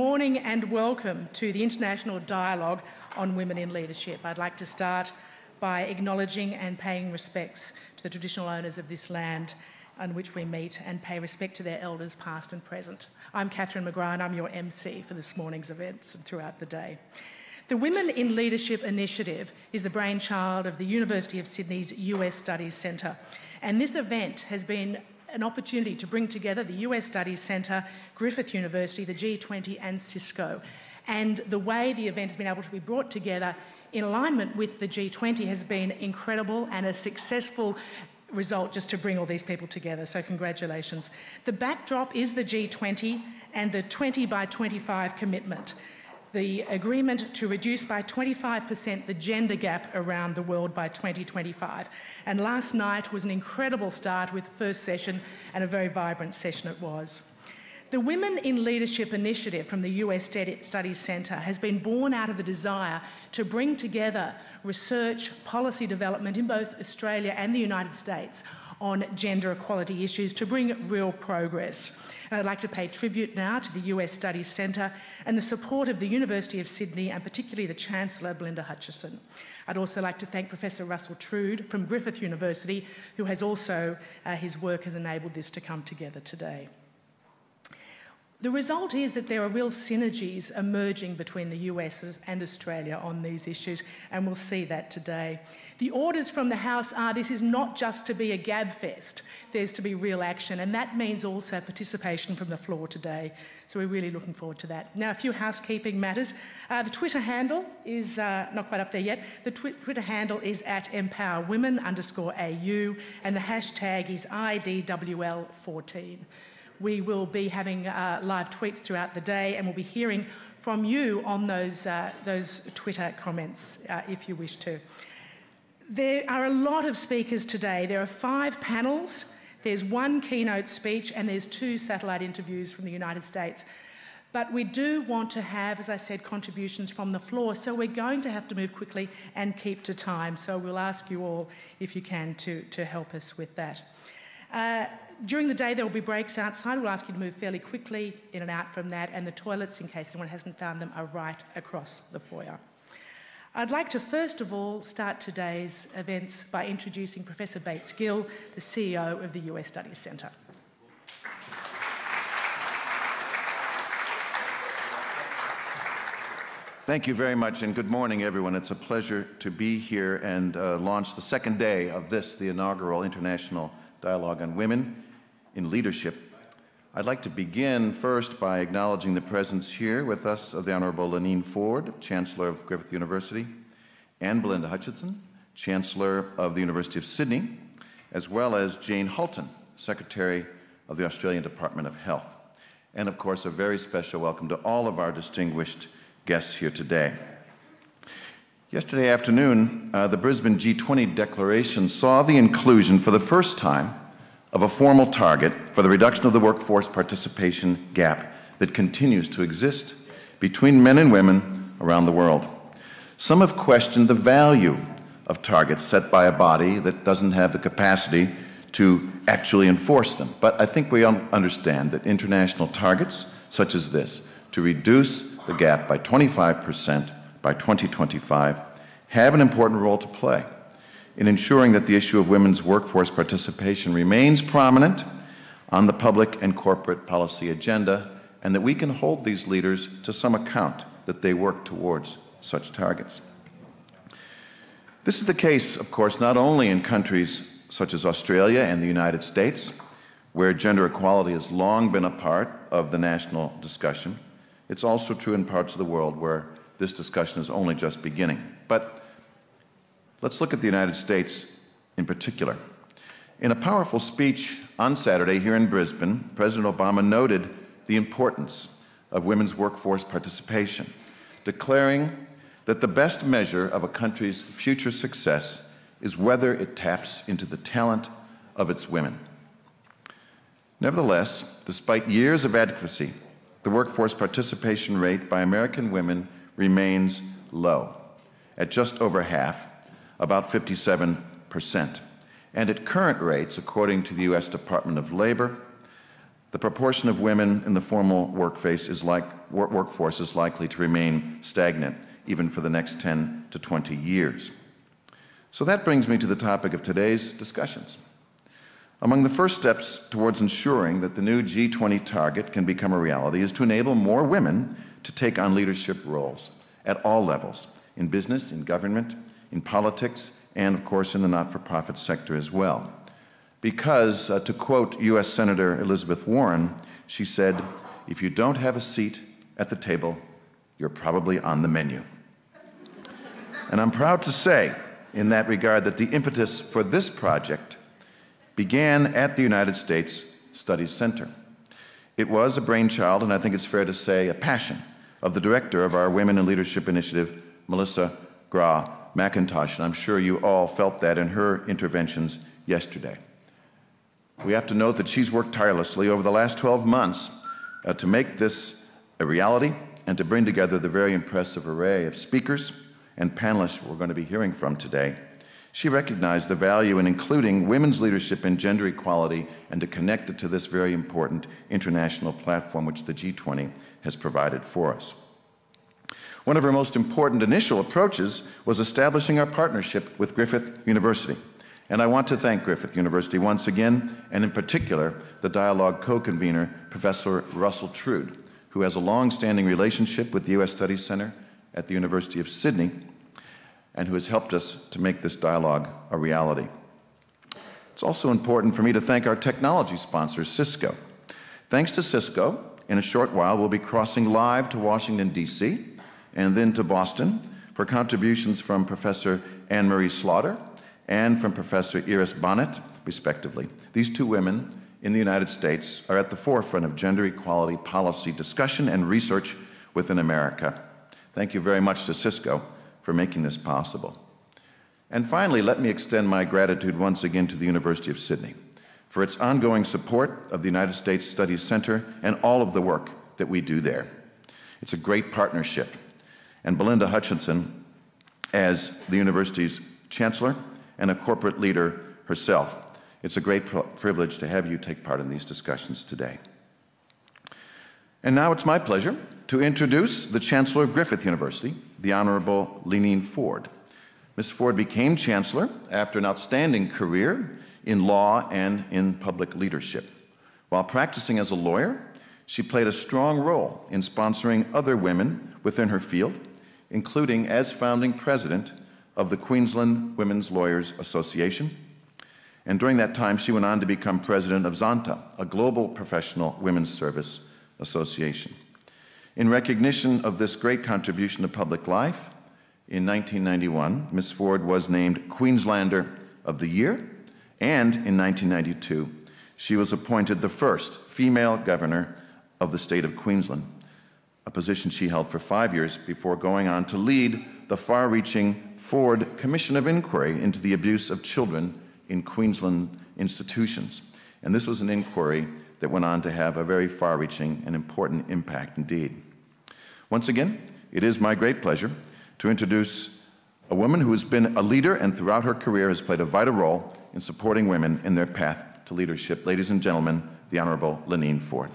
Good morning and welcome to the International Dialogue on Women in Leadership. I'd like to start by acknowledging and paying respects to the traditional owners of this land on which we meet and pay respect to their elders past and present. I'm Catherine McGrath and I'm your MC for this morning's events and throughout the day. The Women in Leadership Initiative is the brainchild of the University of Sydney's US Studies Centre and this event has been an opportunity to bring together the US Studies Centre, Griffith University, the G20 and Cisco. And the way the event has been able to be brought together in alignment with the G20 has been incredible and a successful result just to bring all these people together. So congratulations. The backdrop is the G20 and the 20 by 25 commitment the agreement to reduce by 25% the gender gap around the world by 2025. And last night was an incredible start with the first session and a very vibrant session it was. The Women in Leadership initiative from the US Studies Centre has been born out of the desire to bring together research, policy development in both Australia and the United States on gender equality issues to bring real progress. And I'd like to pay tribute now to the US Studies Centre and the support of the University of Sydney and particularly the Chancellor, Belinda Hutchinson. I'd also like to thank Professor Russell Trood from Griffith University, who has also, uh, his work has enabled this to come together today. The result is that there are real synergies emerging between the US and Australia on these issues, and we'll see that today. The orders from the House are this is not just to be a gab fest, there's to be real action, and that means also participation from the floor today. So we're really looking forward to that. Now, a few housekeeping matters. Uh, the Twitter handle is uh, not quite up there yet. The twi Twitter handle is at empowerwomen underscore AU, and the hashtag is IDWL14. We will be having uh, live tweets throughout the day and we'll be hearing from you on those, uh, those Twitter comments uh, if you wish to. There are a lot of speakers today. There are five panels, there's one keynote speech, and there's two satellite interviews from the United States. But we do want to have, as I said, contributions from the floor, so we're going to have to move quickly and keep to time. So we'll ask you all, if you can, to, to help us with that. Uh, during the day, there will be breaks outside. We'll ask you to move fairly quickly in and out from that, and the toilets, in case anyone hasn't found them, are right across the foyer. I'd like to first of all start today's events by introducing Professor Bates Gill, the CEO of the US Studies Centre. Thank you very much, and good morning, everyone. It's a pleasure to be here and uh, launch the second day of this, the inaugural International Dialogue on Women in leadership. I'd like to begin first by acknowledging the presence here with us of the Honorable Leneen Forde, Chancellor of Griffith University, and Belinda Hutchinson, Chancellor of the University of Sydney, as well as Jane Halton, Secretary of the Australian Department of Health. And of course, a very special welcome to all of our distinguished guests here today. Yesterday afternoon, uh, the Brisbane G20 declaration saw the inclusion for the first time of a formal target for the reduction of the workforce participation gap that continues to exist between men and women around the world. Some have questioned the value of targets set by a body that doesn't have the capacity to actually enforce them. But I think we understand that international targets, such as this, to reduce the gap by 25 percent by 2025, have an important role to play in ensuring that the issue of women's workforce participation remains prominent on the public and corporate policy agenda, and that we can hold these leaders to some account that they work towards such targets. This is the case, of course, not only in countries such as Australia and the United States, where gender equality has long been a part of the national discussion. It's also true in parts of the world where this discussion is only just beginning. But Let's look at the United States in particular. In a powerful speech on Saturday here in Brisbane, President Obama noted the importance of women's workforce participation, declaring that the best measure of a country's future success is whether it taps into the talent of its women. Nevertheless, despite years of advocacy, the workforce participation rate by American women remains low, at just over half, about 57%. And at current rates, according to the U.S. Department of Labor, the proportion of women in the formal workforce is, like, workforce is likely to remain stagnant even for the next 10 to 20 years. So that brings me to the topic of today's discussions. Among the first steps towards ensuring that the new G20 target can become a reality is to enable more women to take on leadership roles at all levels in business, in government, in politics, and of course in the not for profit sector as well. Because, uh, to quote U.S. Senator Elizabeth Warren, she said, If you don't have a seat at the table, you're probably on the menu. and I'm proud to say, in that regard, that the impetus for this project began at the United States Studies Center. It was a brainchild, and I think it's fair to say a passion, of the director of our Women in Leadership Initiative, Melissa Gra McIntosh, and I'm sure you all felt that in her interventions yesterday. We have to note that she's worked tirelessly over the last 12 months uh, to make this a reality and to bring together the very impressive array of speakers and panelists we're going to be hearing from today. She recognized the value in including women's leadership and gender equality and to connect it to this very important international platform which the G20 has provided for us. One of her most important initial approaches was establishing our partnership with Griffith University. And I want to thank Griffith University once again, and in particular, the dialogue co-convener, Professor Russell Trood, who has a long-standing relationship with the U.S. Studies Center at the University of Sydney, and who has helped us to make this dialogue a reality. It's also important for me to thank our technology sponsor, Cisco. Thanks to Cisco, in a short while, we'll be crossing live to Washington, D.C., and then to Boston for contributions from Professor Anne Marie Slaughter and from Professor Iris Bohnet, respectively. These two women in the United States are at the forefront of gender equality policy discussion and research within America. Thank you very much to Cisco for making this possible. And finally, let me extend my gratitude once again to the University of Sydney for its ongoing support of the United States Studies Center and all of the work that we do there. It's a great partnership. And Belinda Hutchinson, as the university's chancellor and a corporate leader herself, it's a great privilege to have you take part in these discussions today. And now it's my pleasure to introduce the Chancellor of Griffith University, the Honorable Leneen Forde. Ms. Forde became Chancellor after an outstanding career in law and in public leadership. While practicing as a lawyer, she played a strong role in sponsoring other women within her field, including as founding president of the Queensland Women's Lawyers Association. And during that time, she went on to become president of Zonta, a global professional women's service association. In recognition of this great contribution to public life, in 1991, Ms. Forde was named Queenslander of the Year and in 1992, she was appointed the first female governor of the state of Queensland, a position she held for five years before going on to lead the far reaching Forde Commission of Inquiry into the abuse of children in Queensland institutions. And this was an inquiry that went on to have a very far reaching and important impact indeed. Once again, it is my great pleasure to introduce a woman who has been a leader and throughout her career has played a vital role in supporting women in their path to leadership. Ladies and gentlemen, the Honorable Leneen Forde.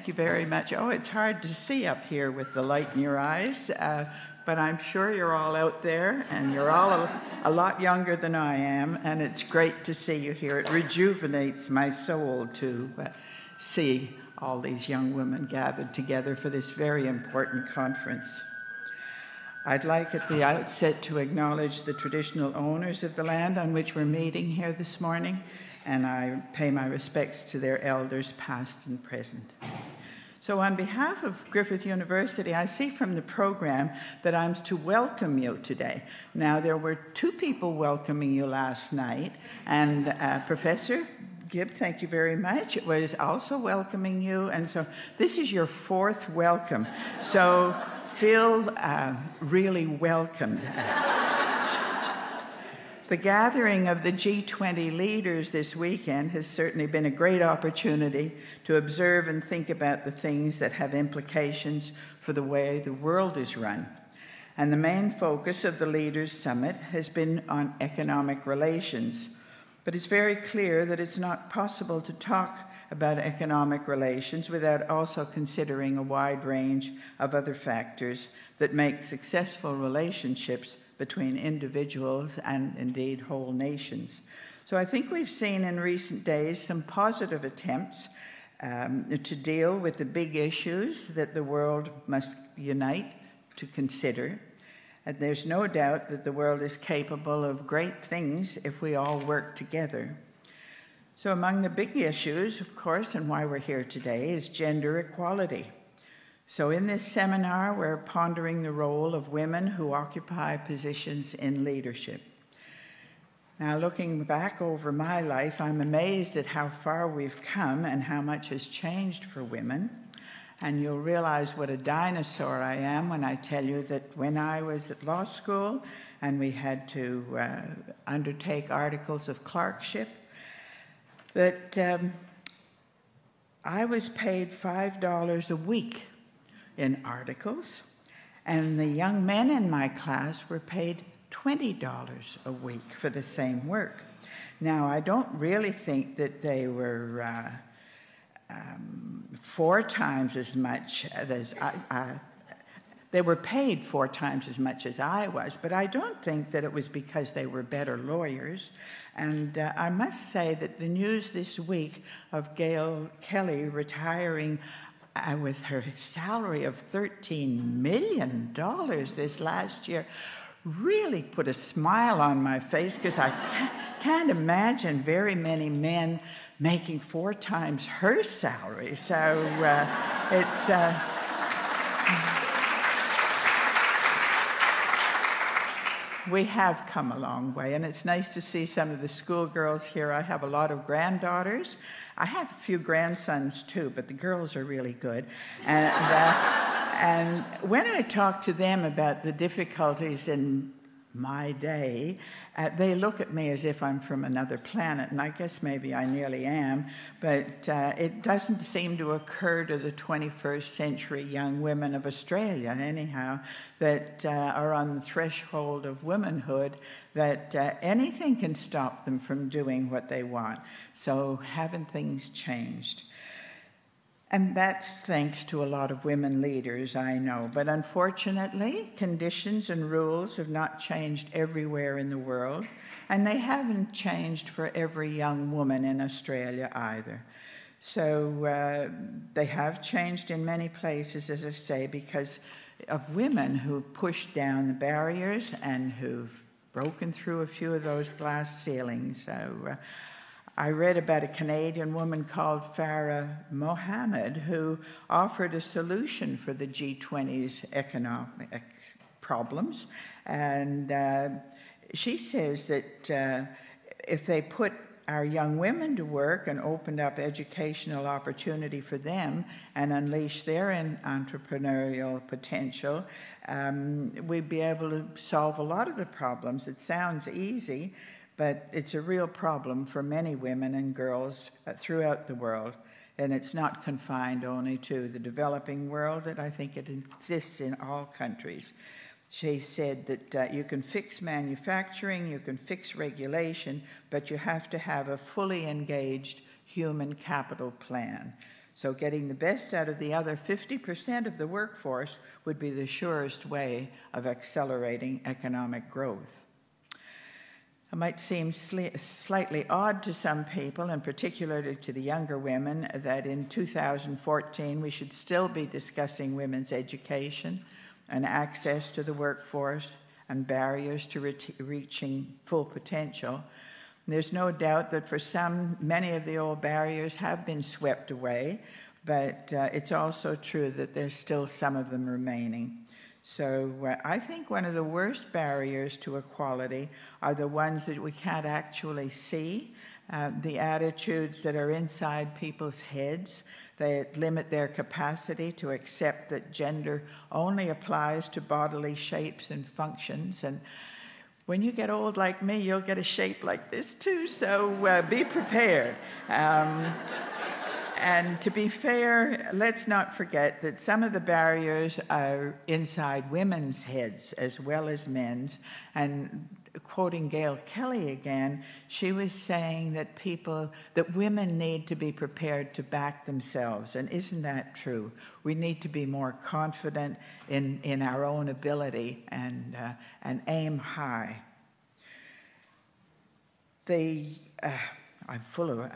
Thank you very much. Oh, it's hard to see up here with the light in your eyes, uh, but I'm sure you're all out there and you're all a, a, lot younger than I am, and it's great to see you here. It rejuvenates my soul to uh, see all these young women gathered together for this very important conference. I'd like at the outset to acknowledge the traditional owners of the land on which we're meeting here this morning, and I pay my respects to their elders, past and present. So, on behalf of Griffith University, I see from the program that I'm to welcome you today. Now, there were two people welcoming you last night, and uh, Professor Gibb, thank you very much. It was also welcoming you. And so this is your fourth welcome. So feel uh, really welcomed. The gathering of the G20 leaders this weekend has certainly been a great opportunity to observe and think about the things that have implications for the way the world is run. and the main focus of the Leaders Summit has been on economic relations. But it's very clear that it's not possible to talk about economic relations without also considering a wide range of other factors that make successful relationships between individuals and indeed whole nations. So I think we've seen in recent days some positive attempts um, to deal with the big issues that the world must unite to consider. And there's no doubt that the world is capable of great things if we all work together. So, among the big issues, of course, and why we're here today, is gender equality. So, in this seminar, we're pondering the role of women who occupy positions in leadership. Now, looking back over my life, I'm amazed at how far we've come and how much has changed for women. And you'll realize what a dinosaur I am when I tell you that when I was at law school and we had to uh, undertake articles of clerkship, that um, I was paid $5 a week in articles, and the young men in my class were paid $20 a week for the same work. Now, I don't really think that they were. Uh, um, four times as much as I, I, they were paid four times as much as I was, but I don't think that it was because they were better lawyers. And uh, I must say that the news this week of Gail Kelly retiring with her salary of $13 million this last year really put a smile on my face because I can't imagine very many men making four times her salary. So uh, it's. Uh, we have come a long way, and it's nice to see some of the schoolgirls here. I have a lot of granddaughters. I have a few grandsons too, but the girls are really good. And, uh, and when I talk to them about the difficulties in my day, uh, they look at me as if I'm from another planet, and I guess maybe I nearly am, but uh, it doesn't seem to occur to the 21st century young women of Australia, anyhow, that uh, are on the threshold of womanhood, that uh, anything can stop them from doing what they want. So, haven't things changed? And that's thanks to a lot of women leaders, I know. But unfortunately, conditions and rules have not changed everywhere in the world, and they haven't changed for every young woman in Australia either. So uh, they have changed in many places, as I say, because of women who've pushed down the barriers and who've broken through a few of those glass ceilings. So uh, I read about a Canadian woman called Farah Mohammed who offered a solution for the G20's economic problems. And uh, she says that uh, if they put our young women to work and opened up educational opportunity for them and unleash their entrepreneurial potential, um, we'd be able to solve a lot of the problems. It sounds easy, but it's a real problem for many women and girls uh, throughout the world. And it's not confined only to the developing world, and I think it exists in all countries. She said that uh, you can fix manufacturing, you can fix regulation, but you have to have a fully engaged human capital plan. So, getting the best out of the other 50% of the workforce would be the surest way of accelerating economic growth. It might seem slightly odd to some people, and particularly to the younger women, that in 2014 we should still be discussing women's education and access to the workforce and barriers to re reaching full potential. There's no doubt that for some, many of the old barriers have been swept away, but uh, it's also true that there's still some of them remaining. So uh, I think one of the worst barriers to equality are the ones that we can't actually see, uh, the attitudes that are inside people's heads that limit their capacity to accept that gender only applies to bodily shapes and functions. And when you get old like me, you'll get a shape like this too, so uh, be prepared. Um, and to be fair, let's not forget that some of the barriers are inside women's heads as well as men's. And quoting Gail Kelly again, she was saying that people, that women need to be prepared to back themselves. And isn't that true? We need to be more confident in, in our own ability and, uh, and aim high. The, uh, I'm full of uh,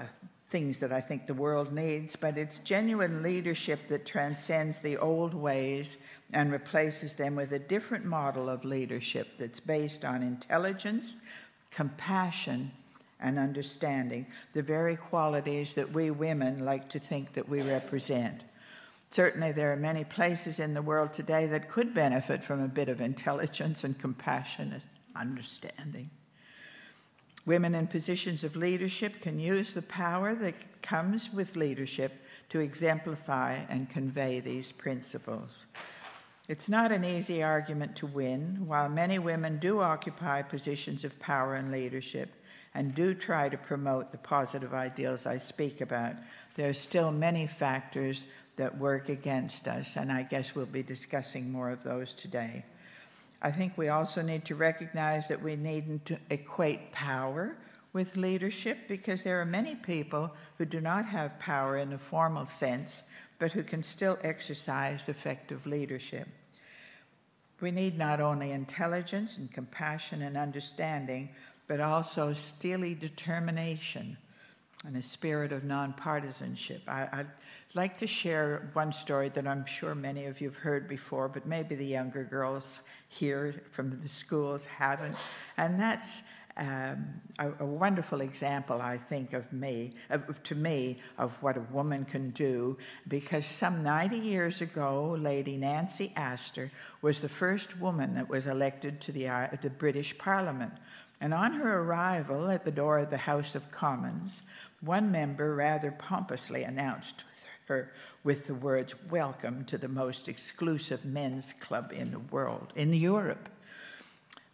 things that I think the world needs, but it's genuine leadership that transcends the old ways and replaces them with a different model of leadership that's based on intelligence, compassion, and understanding, the very qualities that we women like to think that we represent. Certainly, there are many places in the world today that could benefit from a bit of intelligence and compassionate understanding. Women in positions of leadership can use the power that comes with leadership to exemplify and convey these principles. It's not an easy argument to win. While many women do occupy positions of power and leadership and do try to promote the positive ideals I speak about, there are still many factors that work against us, and I guess we'll be discussing more of those today. I think we also need to recognize that we needn't equate power with leadership because there are many people who do not have power in a formal sense but who can still exercise effective leadership. We need not only intelligence and compassion and understanding, but also steely determination and a spirit of nonpartisanship. I, would like to share one story that I'm sure many of you have heard before, but maybe the younger girls here from the schools haven't. And that's um, a, a, wonderful example, I think, of me, of, to me, of what a woman can do. Because some 90 years ago, Lady Nancy Astor was the first woman that was elected to the, uh, the British Parliament. And on her arrival at the door of the House of Commons, one member rather pompously announced her with the words, Welcome to the most exclusive men's club in the world, in Europe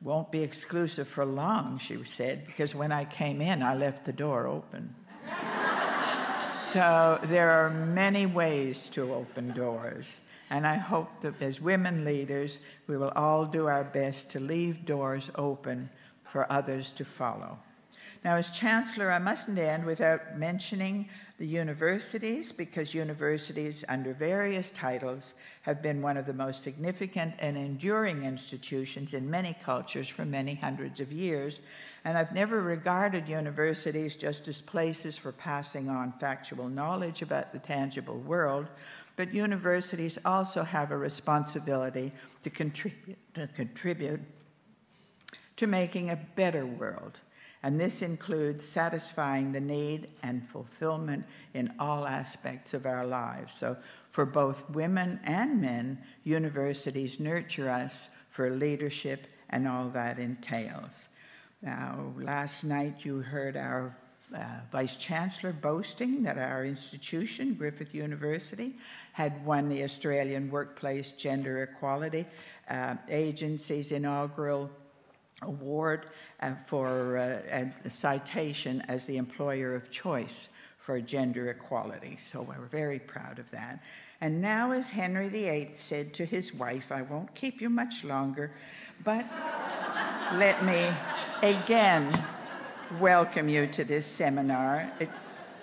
won't be exclusive for long, she said, because when I came in, I left the door open. so there are many ways to open doors. And I hope that as women leaders, we will all do our best to leave doors open for others to follow. Now, as Chancellor, I mustn't end without mentioning the universities, because universities, under various titles, have been one of the most significant and enduring institutions in many cultures for many hundreds of years. And I've never regarded universities just as places for passing on factual knowledge about the tangible world, but universities also have a responsibility to contribute, to contribute to making a better world and this includes satisfying the need and fulfillment in all aspects of our lives. So, for both women and men, universities nurture us for leadership and all that entails. Now, last night you heard our uh, Vice Chancellor boasting that our institution, Griffith University, had won the Australian Workplace Gender Equality uh, Agency's inaugural award uh, for uh, a citation as the employer of choice for gender equality. So we're very proud of that. And now, as Henry VIII said to his wife, I won't keep you much longer, but let me again welcome you to this seminar. It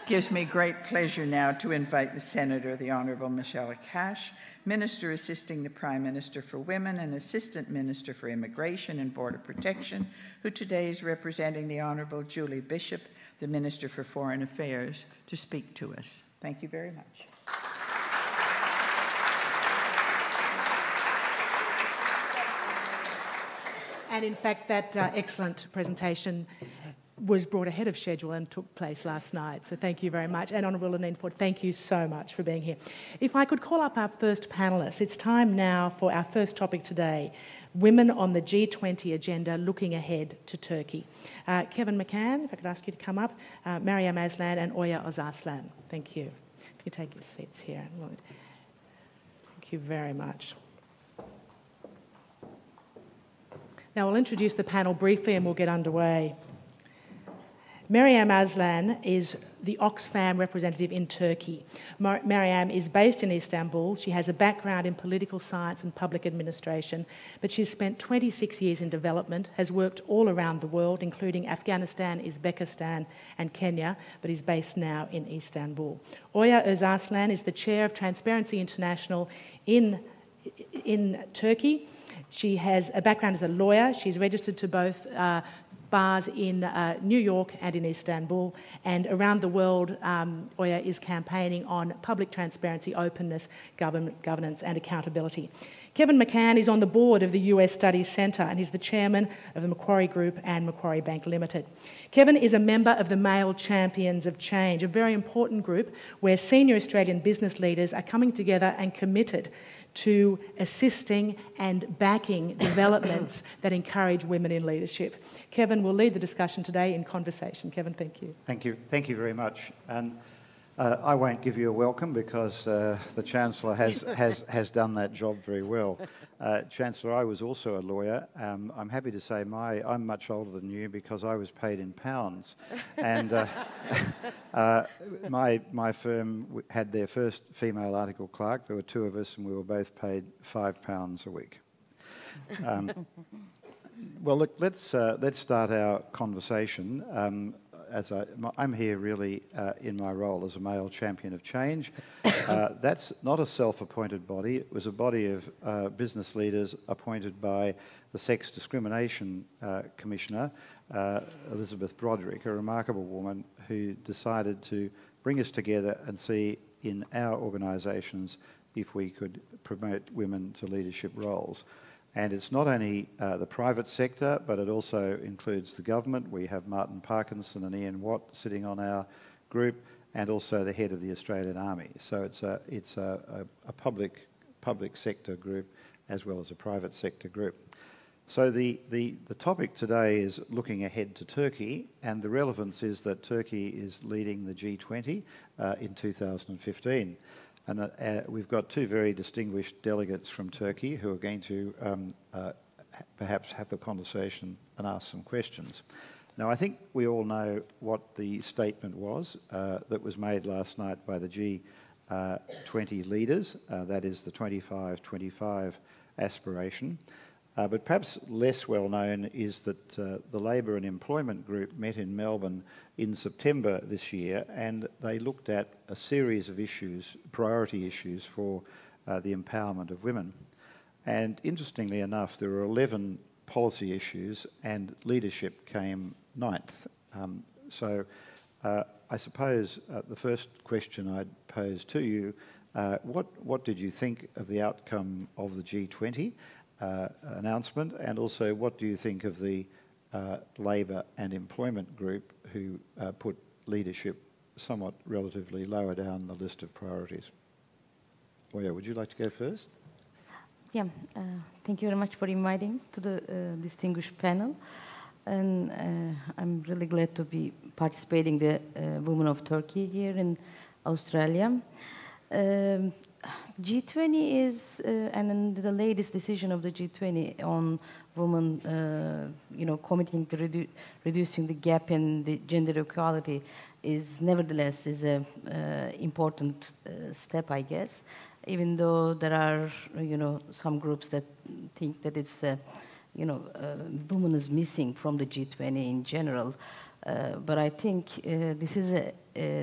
gives me great pleasure now to invite the Senator, the Honourable Michaelia Cash, Minister assisting the Prime Minister for Women and Assistant Minister for Immigration and Border Protection, who today is representing the Honourable Julie Bishop, the Minister for Foreign Affairs, to speak to us. Thank you very much. And in fact, that uh, excellent presentation was brought ahead of schedule and took place last night. So thank you very much. And Honourable Leneen Forde, thank you so much for being here. If I could call up our first panellists, it's time now for our first topic today women on the G20 agenda looking ahead to Turkey. Uh, Kevin McCann, if I could ask you to come up, uh, Meryem Aslan, and Oya Özarslan. Thank you. If you take your seats here. Thank you very much. Now, I'll introduce the panel briefly and we'll get underway. Meryem Aslan is the Oxfam representative in Turkey. Mar- is based in Istanbul. She has a background in political science and public administration, but she's spent 26 years in development, has worked all around the world, including Afghanistan, Uzbekistan, and Kenya, but is based now in Istanbul. Oya Özarslan is the chair of Transparency International in, in Turkey. She has a background as a lawyer. She's registered to both uh, bars in uh, New York and in Istanbul. And around the world, um, Oya is campaigning on public transparency, openness, government, governance, and accountability. Kevin McCann is on the board of the US Studies Centre and he's the chairman of the Macquarie Group and Macquarie Bank Limited. Kevin is a member of the Male Champions of Change, a very important group where senior Australian business leaders are coming together and committed to assisting and backing developments that encourage women in leadership. Kevin will lead the discussion today in conversation. Kevin, thank you. Thank you. Thank you very much. And uh, I won't give you a welcome because uh, the Chancellor has, has, has done that job very well. Uh, Chancellor, I was also a lawyer. Um, I'm happy to say my, I'm much older than you because I was paid in pounds. And uh, uh, my, my firm had their first female article clerk. There were two of us and we were both paid five pounds a week. Um, well, look, let's, uh, let's start our conversation. Um, as I, am here really uh, in my role as a male champion of change. Uh, that's not a self-appointed body. It was a body of uh, business leaders appointed by the Sex Discrimination uh, Commissioner, uh, Elizabeth Broderick, a remarkable woman who decided to bring us together and see in our organisations if we could promote women to leadership roles. And it's not only uh, the private sector, but it also includes the government. We have Martin Parkinson and Ian Watt sitting on our group, and also the head of the Australian Army. So it's a, it's a, a, a public, public sector group as well as a private sector group. So the, the, the topic today is looking ahead to Turkey, and the relevance is that Turkey is leading the G20 uh, in 2015. And uh, uh, we've got two very distinguished delegates from Turkey who are going to um, uh, perhaps have the conversation and ask some questions. Now, I think we all know what the statement was uh, that was made last night by the G20 uh, leaders, uh, that is the 25 25 aspiration. But perhaps less well known is that the Labour and Employment Group met in Melbourne in September this year and they looked at a series of issues, priority issues for uh, the empowerment of women. And interestingly enough, there were 11 policy issues and leadership came ninth. Um, so uh, I suppose uh, the first question I'd pose to you, uh, what, what did you think of the outcome of the G20? uh, announcement? And also, what do you think of the uh, Labor and Employment Group who uh, put leadership somewhat relatively lower down the list of priorities? Oya, would you like to go first? Yeah, uh, thank you very much for inviting to the uh, distinguished panel. And uh, I'm really glad to be participating the Women of Turkey here in Australia. Um, G20 is, uh, and the latest decision of the G20 on women, uh, you know, committing to redu reducing the gap in the gender equality is nevertheless is a uh, important uh, step, I guess. Even though there are, you know, some groups that think that it's, uh, you know, uh, women is missing from the G20 in general. but I think this is a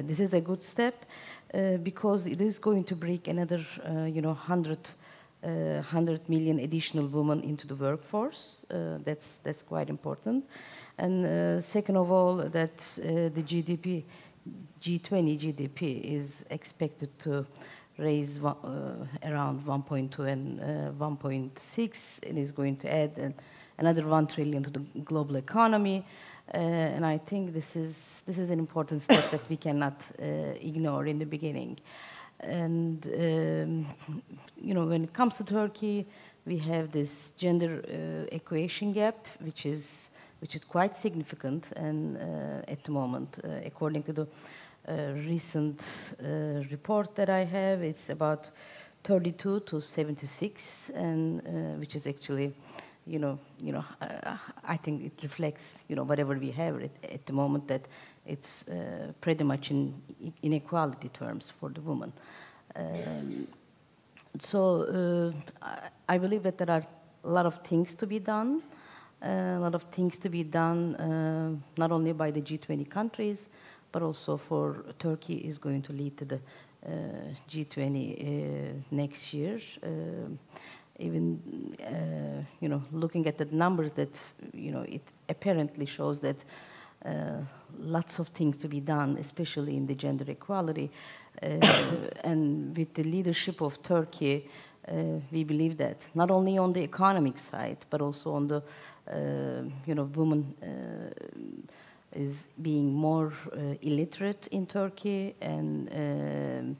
this is a good step. Uh, because it is going to bring another, uh, you know, 100, uh, 100 million additional women into the workforce. Uh, that's, that's quite important. And uh, second of all, that the GDP, G20 GDP is expected to raise around 1.2 and 1.6 and is going to add another 1 trillion to the global economy. Uh, and I think this is, this is an important step that we cannot uh, ignore in the beginning. And, um, you know, when it comes to Turkey, we have this gender uh, equation gap, which is, which is quite significant and at the moment, according to the recent report that I have, it's about 32 to 76, and uh, which is actually you know, you know, uh, I think it reflects, you know, whatever we have at, at, the moment that it's uh, pretty much in inequality terms for the woman. Um, so uh, I, believe that there are a lot of things to be done, uh, a lot of things to be done uh, not only by the G20 countries, but also for Turkey is going to lead to the uh, G20 uh, next year. Um, even uh, you know looking at the numbers that you know it apparently shows that uh, lots of things to be done, especially in the gender equality. Uh, and with the leadership of Turkey, uh, we believe that not only on the economic side, but also on the uh, you know women is being more illiterate in Turkey and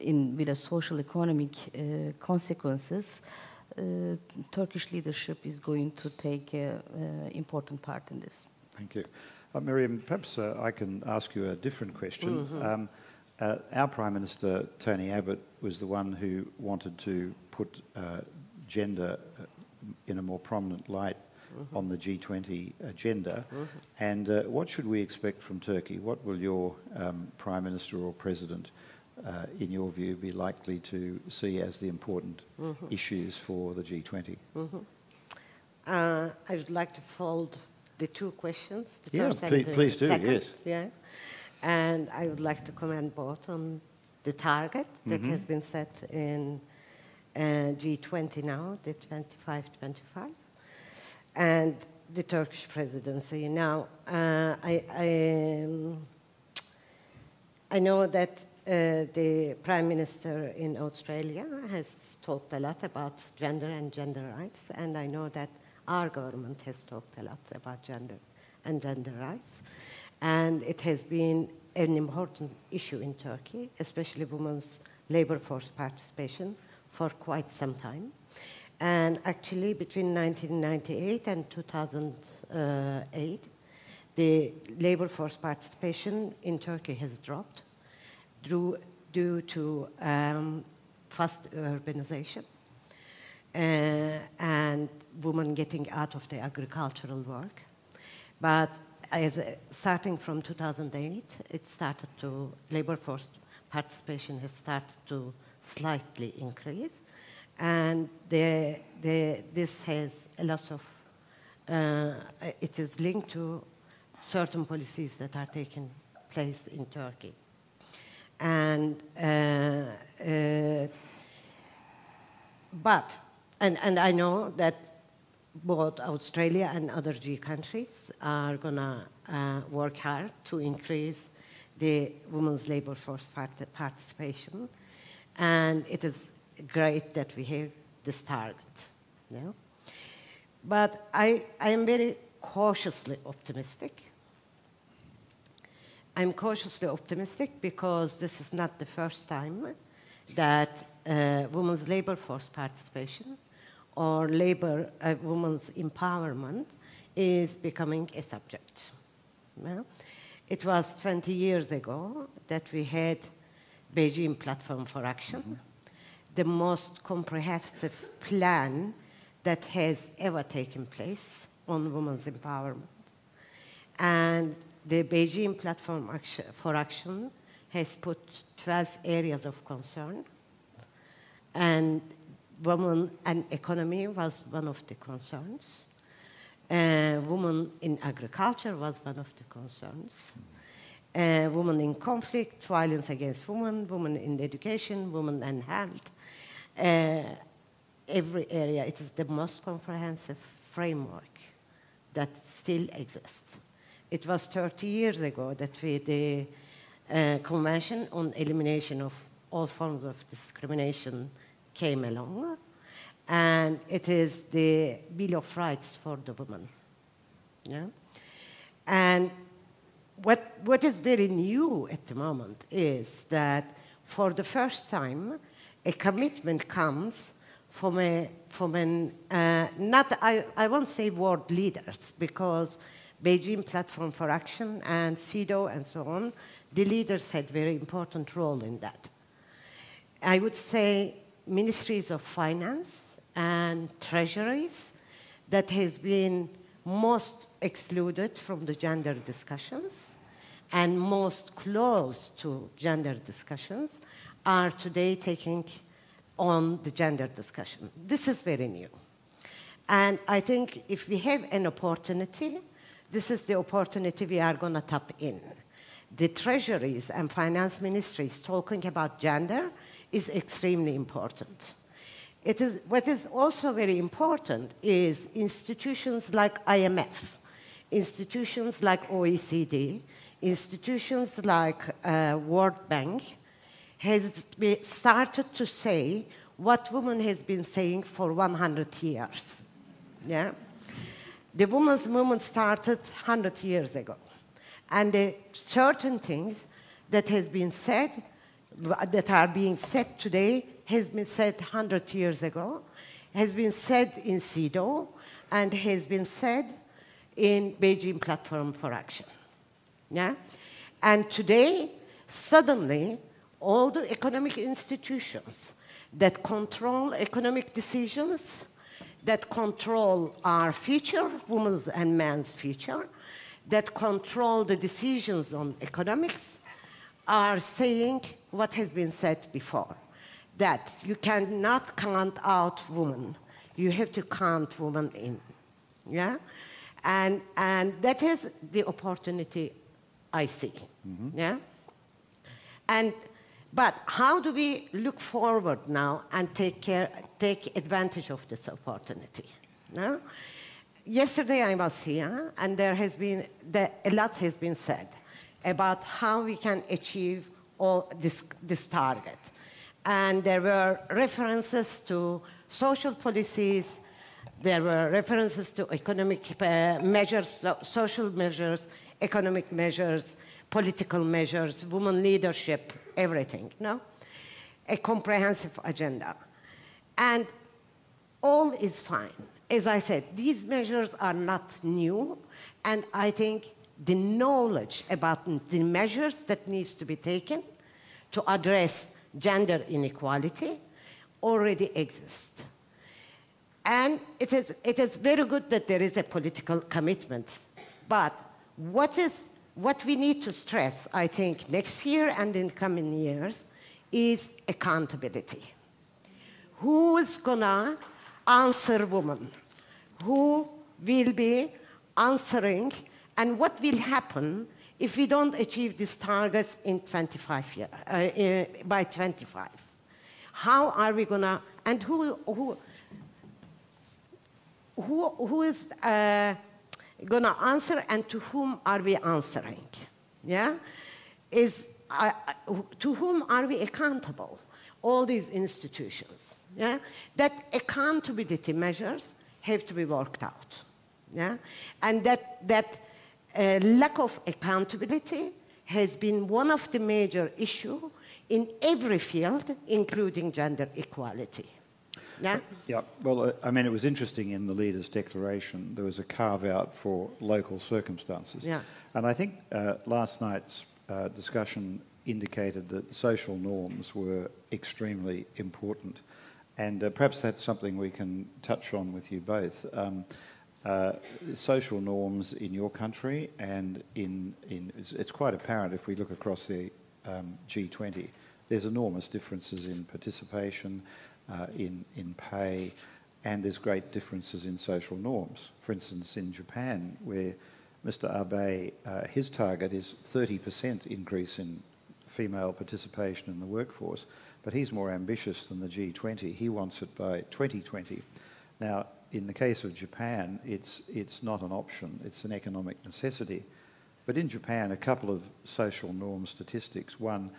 in, with the social economic uh, consequences, uh, Turkish leadership is going to take an important part in this. Thank you. Uh, Meryem, perhaps uh, I can ask you a different question. Mm -hmm. um, uh, our Prime Minister, Tony Abbott, was the one who wanted to put uh, gender in a more prominent light mm -hmm. on the G20 agenda. Mm -hmm. And what should we expect from Turkey? What will your um, Prime Minister or President uh, in your view, be likely to see as the important mm -hmm. issues for the G20? Mm -hmm. uh, I would like to fold the two questions. The yeah, first please, do, second, yes. Yeah. And I would like to comment both on the target that mm -hmm. has been set in uh, G20 now, the 25-25, and the Turkish presidency. Now, uh, I, I, um, I know that uh, the Prime Minister in Australia has talked a lot about gender and gender rights, and I know that our government has talked a lot about gender and gender rights. And it has been an important issue in Turkey, especially women's labor force participation, for quite some time. And actually, between 1998 and 2008, the labor force participation in Turkey has dropped due, due to um, fast urbanization uh, and women getting out of the agricultural work. But as, uh, starting from 2008, it started to, labor force participation has started to slightly increase. And the, the, this has a lot of, uh, it is linked to certain policies that are taking place in Turkey. And, uh, uh, but, and, and I know that both Australia and other G countries are going to uh, work hard to increase the women's labor force part participation. And it is great that we have this target. But I, I am very cautiously optimistic I'm cautiously optimistic because this is not the first time that uh, women's labor force participation or labor, uh, women's empowerment is becoming a subject. Yeah? It was 20 years ago that we had Beijing Platform for Action, mm -hmm. the most comprehensive plan that has ever taken place on women's empowerment. And the Beijing Platform for Action has put 12 areas of concern, and women and economy was one of the concerns. Uh, women in agriculture was one of the concerns. Uh, women in conflict, violence against women, women in education, women and health. Uh, every area, it is the most comprehensive framework that still exists. It was 30 years ago that we, the uh, Convention on Elimination of All Forms of Discrimination came along, and it is the Bill of Rights for the woman. Yeah? And what, what is very new at the moment is that for the first time, a commitment comes from, a, from an, uh, not, I, I won't say world leaders, because Beijing Platform for Action and CEDAW and so on, the leaders had very important role in that. I would say ministries of finance and treasuries that has been most excluded from the gender discussions and most close to gender discussions are today taking on the gender discussion. This is very new. And I think if we have an opportunity, this is the opportunity we are going to tap in. The treasuries and finance ministries talking about gender is extremely important. It is, what is also very important is institutions like IMF, institutions like OECD, institutions like uh, World Bank has started to say what women has been saying for 100 years. Yeah? The women's movement started 100 years ago. And are certain things that has been said, that are being said today, has been said 100 years ago, has been said in CEDAW, and has been said in Beijing Platform for Action. Yeah? And today, suddenly, all the economic institutions that control economic decisions, that control our future, women's and men's future, that control the decisions on economics, are saying what has been said before, that you cannot count out women. You have to count women in. Yeah? And, and that is the opportunity I see. Mm-hmm. Yeah? And, but how do we look forward now and take, care, take advantage of this opportunity? Yeah? Yesterday I was here, and there has been the, a lot has been said about how we can achieve all this, this target. And there were references to social policies, there were references to economic uh, measures, so social measures, economic measures, political measures, women leadership, everything, no? A comprehensive agenda. And all is fine. As I said, these measures are not new, and I think the knowledge about the measures that needs to be taken to address gender inequality already exists. And it is, it is very good that there is a political commitment. But what, is, what we need to stress, I think, next year and in coming years is accountability. Who is gonna answer women? Who will be answering? And what will happen if we don't achieve these targets in 25 year, uh, uh, by 25? How are we gonna, and who, who, who, who is uh, to answer and to whom are we answering? Yeah? Is, uh, to whom are we accountable? All these institutions. Yeah? That accountability measures have to be worked out. Yeah? And that, that uh, lack of accountability has been one of the major issues in every field, including gender equality. Yeah? Yeah, well, uh, I mean, it was interesting in the leader's declaration, there was a carve out for local circumstances. Yeah. And I think uh, last night's uh, discussion indicated that social norms were extremely important. And uh, perhaps that's something we can touch on with you both. Um, uh, social norms in your country and in, in it's, it's, quite apparent if we look across the um, G20. There's enormous differences in participation, uh, in, in pay, and there's great differences in social norms. For instance, in Japan, where Mr. Abe, uh, his target is 30% increase in female participation in the workforce, but he's more ambitious than the G20. He wants it by 2020. Now, in the case of Japan, it's, it's not an option, it's an economic necessity. But in Japan, a couple of social norm statistics. One,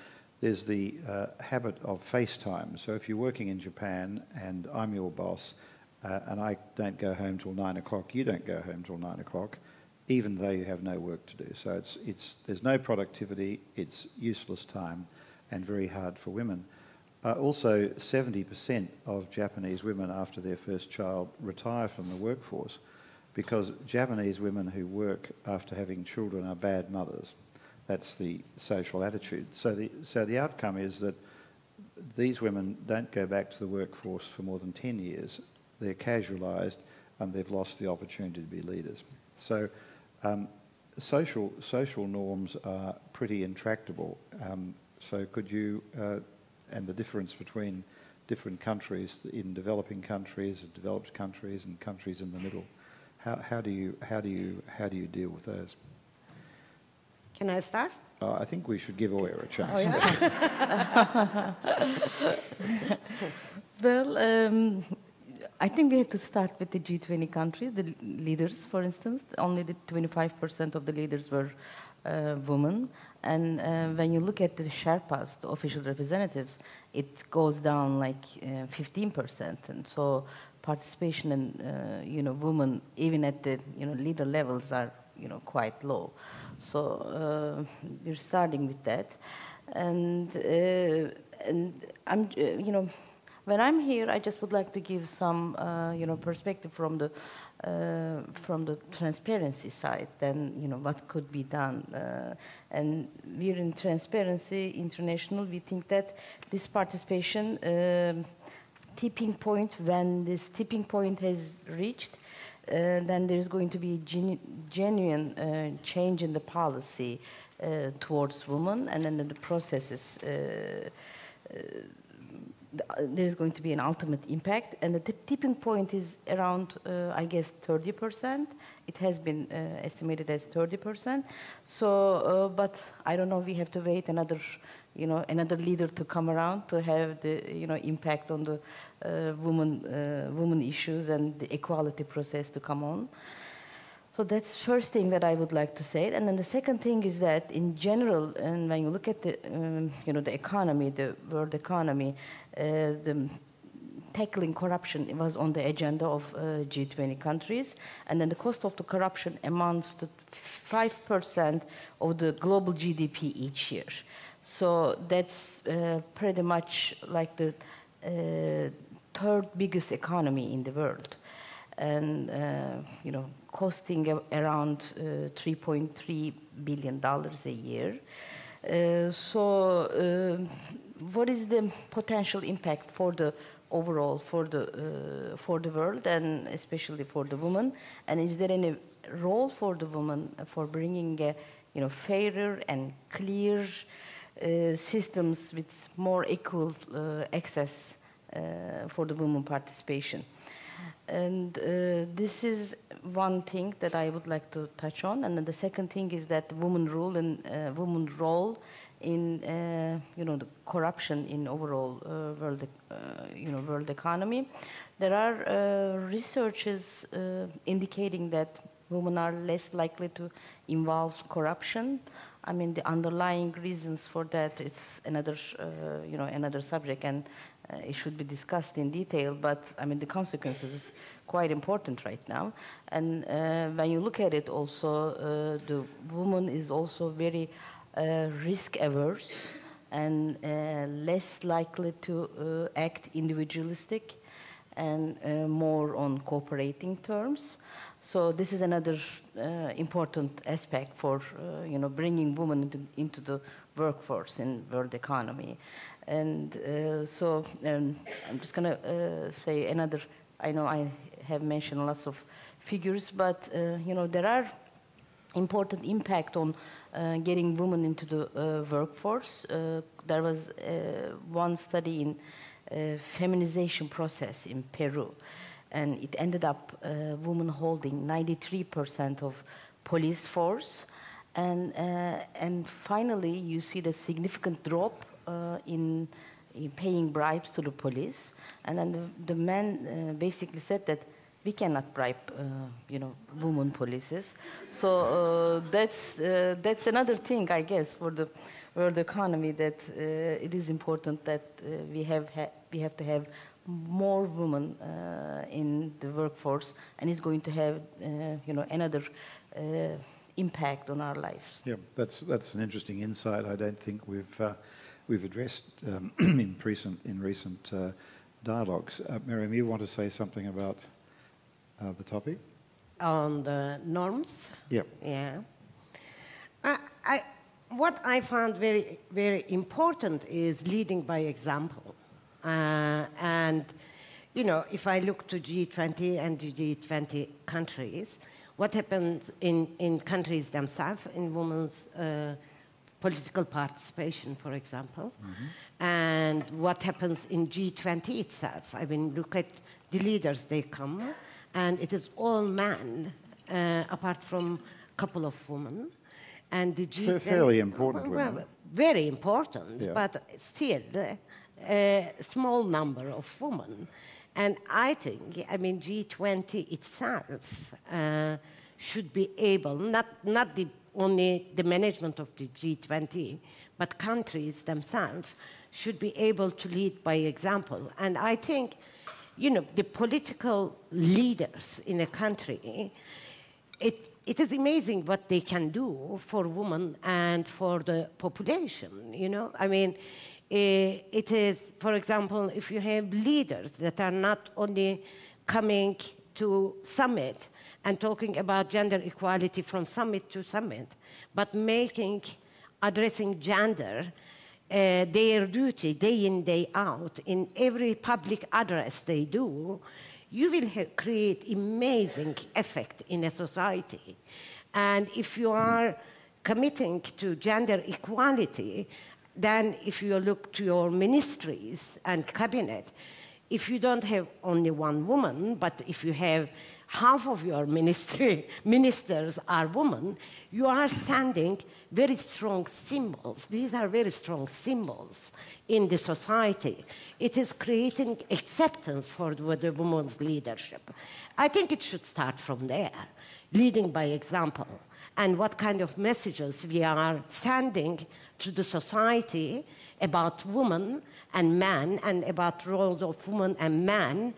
there's the uh, habit of FaceTime. So if you're working in Japan and I'm your boss uh, and I don't go home till nine o'clock, you don't go home till nine o'clock, even though you have no work to do. So it's, it's, there's no productivity, it's useless time and very hard for women. Uh, also, 70% of Japanese women after their first child retire from the workforce because Japanese women who work after having children are bad mothers. That's the social attitude. So the, so the outcome is that these women don't go back to the workforce for more than 10 years. They're casualised and they've lost the opportunity to be leaders. So um, social, social norms are pretty intractable. Um, so could you, uh, and the difference between different countries in developing countries, developed countries, and countries in the middle, how, how, do, you, how, do, you, how do you deal with those? Can I start? Uh, I think we should give Oya a chance. Oh, yeah? well, um, I think we have to start with the G20 countries, the leaders, for instance. Only the 25% of the leaders were uh, women. And uh, when you look at the Sherpas, the official representatives, it goes down like uh, 15%. And so participation in, uh, you know, women, even at the, you know, leader levels are, you know, quite low. So uh, we're starting with that. And, uh, and I'm, you know, when I'm here, I just would like to give some, uh, you know, perspective from the uh, from the transparency side. Then, you know, what could be done. Uh, and we're in Transparency International. We think that this participation um, tipping point, when this tipping point has reached, uh, then there's going to be genu genuine uh, change in the policy uh, towards women, and then the processes there's going to be an ultimate impact, and the tipping point is around, uh, I guess, 30%. It has been uh, estimated as 30%. So, uh, but I don't know. We have to wait another, you know, another leader to come around to have the, you know, impact on the uh, women, uh, women issues and the equality process to come on. So that's first thing that I would like to say. And then the second thing is that in general, and when you look at the, um, you know, the economy, the world economy, the tackling corruption was on the agenda of uh, G20 countries. And then the cost of the corruption amounts to 5% of the global GDP each year. So that's uh, pretty much like the uh, third biggest economy in the world. And, uh, you know, costing around uh, 3.3 billion dollars a year. Uh, so, uh, what is the potential impact for the overall for the uh, for the world and especially for the woman? And is there any role for the woman for bringing a, you know fairer and clear uh, systems with more equal uh, access for the woman participation? And uh, this is one thing that I would like to touch on. And the second thing is that woman rule and uh, woman role in uh, you know the corruption in overall uh, world uh, you know world economy. There are uh, researches indicating that women are less likely to involve corruption. I mean, the underlying reasons for that, it's another, uh, you know, another subject, and uh, it should be discussed in detail, but I mean, the consequences is quite important right now. And uh, when you look at it also, uh, the woman is also very uh, risk averse and uh, less likely to act individualistic and more on cooperating terms. So this is another uh, important aspect for uh, you know bringing women into, into, the workforce in world economy, and uh, so um, I'm just gonna uh, say another. I know I have mentioned lots of figures, but uh, you know there are important impact on uh, getting women into the workforce. there was one study in feminization process in Peru and it ended up uh, women holding 93% of police force. And, uh, and finally, you see the significant drop uh, in, in, paying bribes to the police. And then the, the man uh, basically said that we cannot bribe, uh, you know, women polices. So uh, that's, that's another thing, I guess, for the world economy that it is important that we, have we have to have more women uh, in the workforce, and it's going to have, uh, you know, another uh, impact on our lives. Yeah, that's that's an interesting insight. I don't think we've we've addressed um, in recent in recent dialogues. Uh, Meryem, you want to say something about uh, the topic? On the norms? Yeah. Yeah. I, I, what I found very, very important is leading by example. Uh, and, you know, if I look to G20 and the G20 countries, what happens in, in countries themselves, in women's uh, political participation, for example, mm-hmm. and what happens in G20 itself. I mean, look at the leaders, they come, and it is all men, uh, apart from a couple of women. And the G- fairly important well, women. Very important, yeah. but still a small number of women. And I think, I mean, G20 itself uh, should be able, not, not the, only the management of the G20, but countries themselves should be able to lead by example. And I think, you know, the political leaders in a country, it, it is amazing what they can do for women and for the population, you know? I mean, Eh, it is, for example, if you have leaders that are not only coming to summit and talking about gender equality from summit to summit, but making addressing gender uh, their duty day in, day out, in every public address they do, you will create amazing effect in a society. And if you are committing to gender equality then if you look to your ministries and cabinet, if you don't have only one woman, but if you have half of your ministry, ministers are women, you are sending very strong symbols. These are very strong symbols in the society. It is creating acceptance for the, the woman's leadership. I think it should start from there, leading by example, and what kind of messages we are sending to the society about women and men and about roles of women and men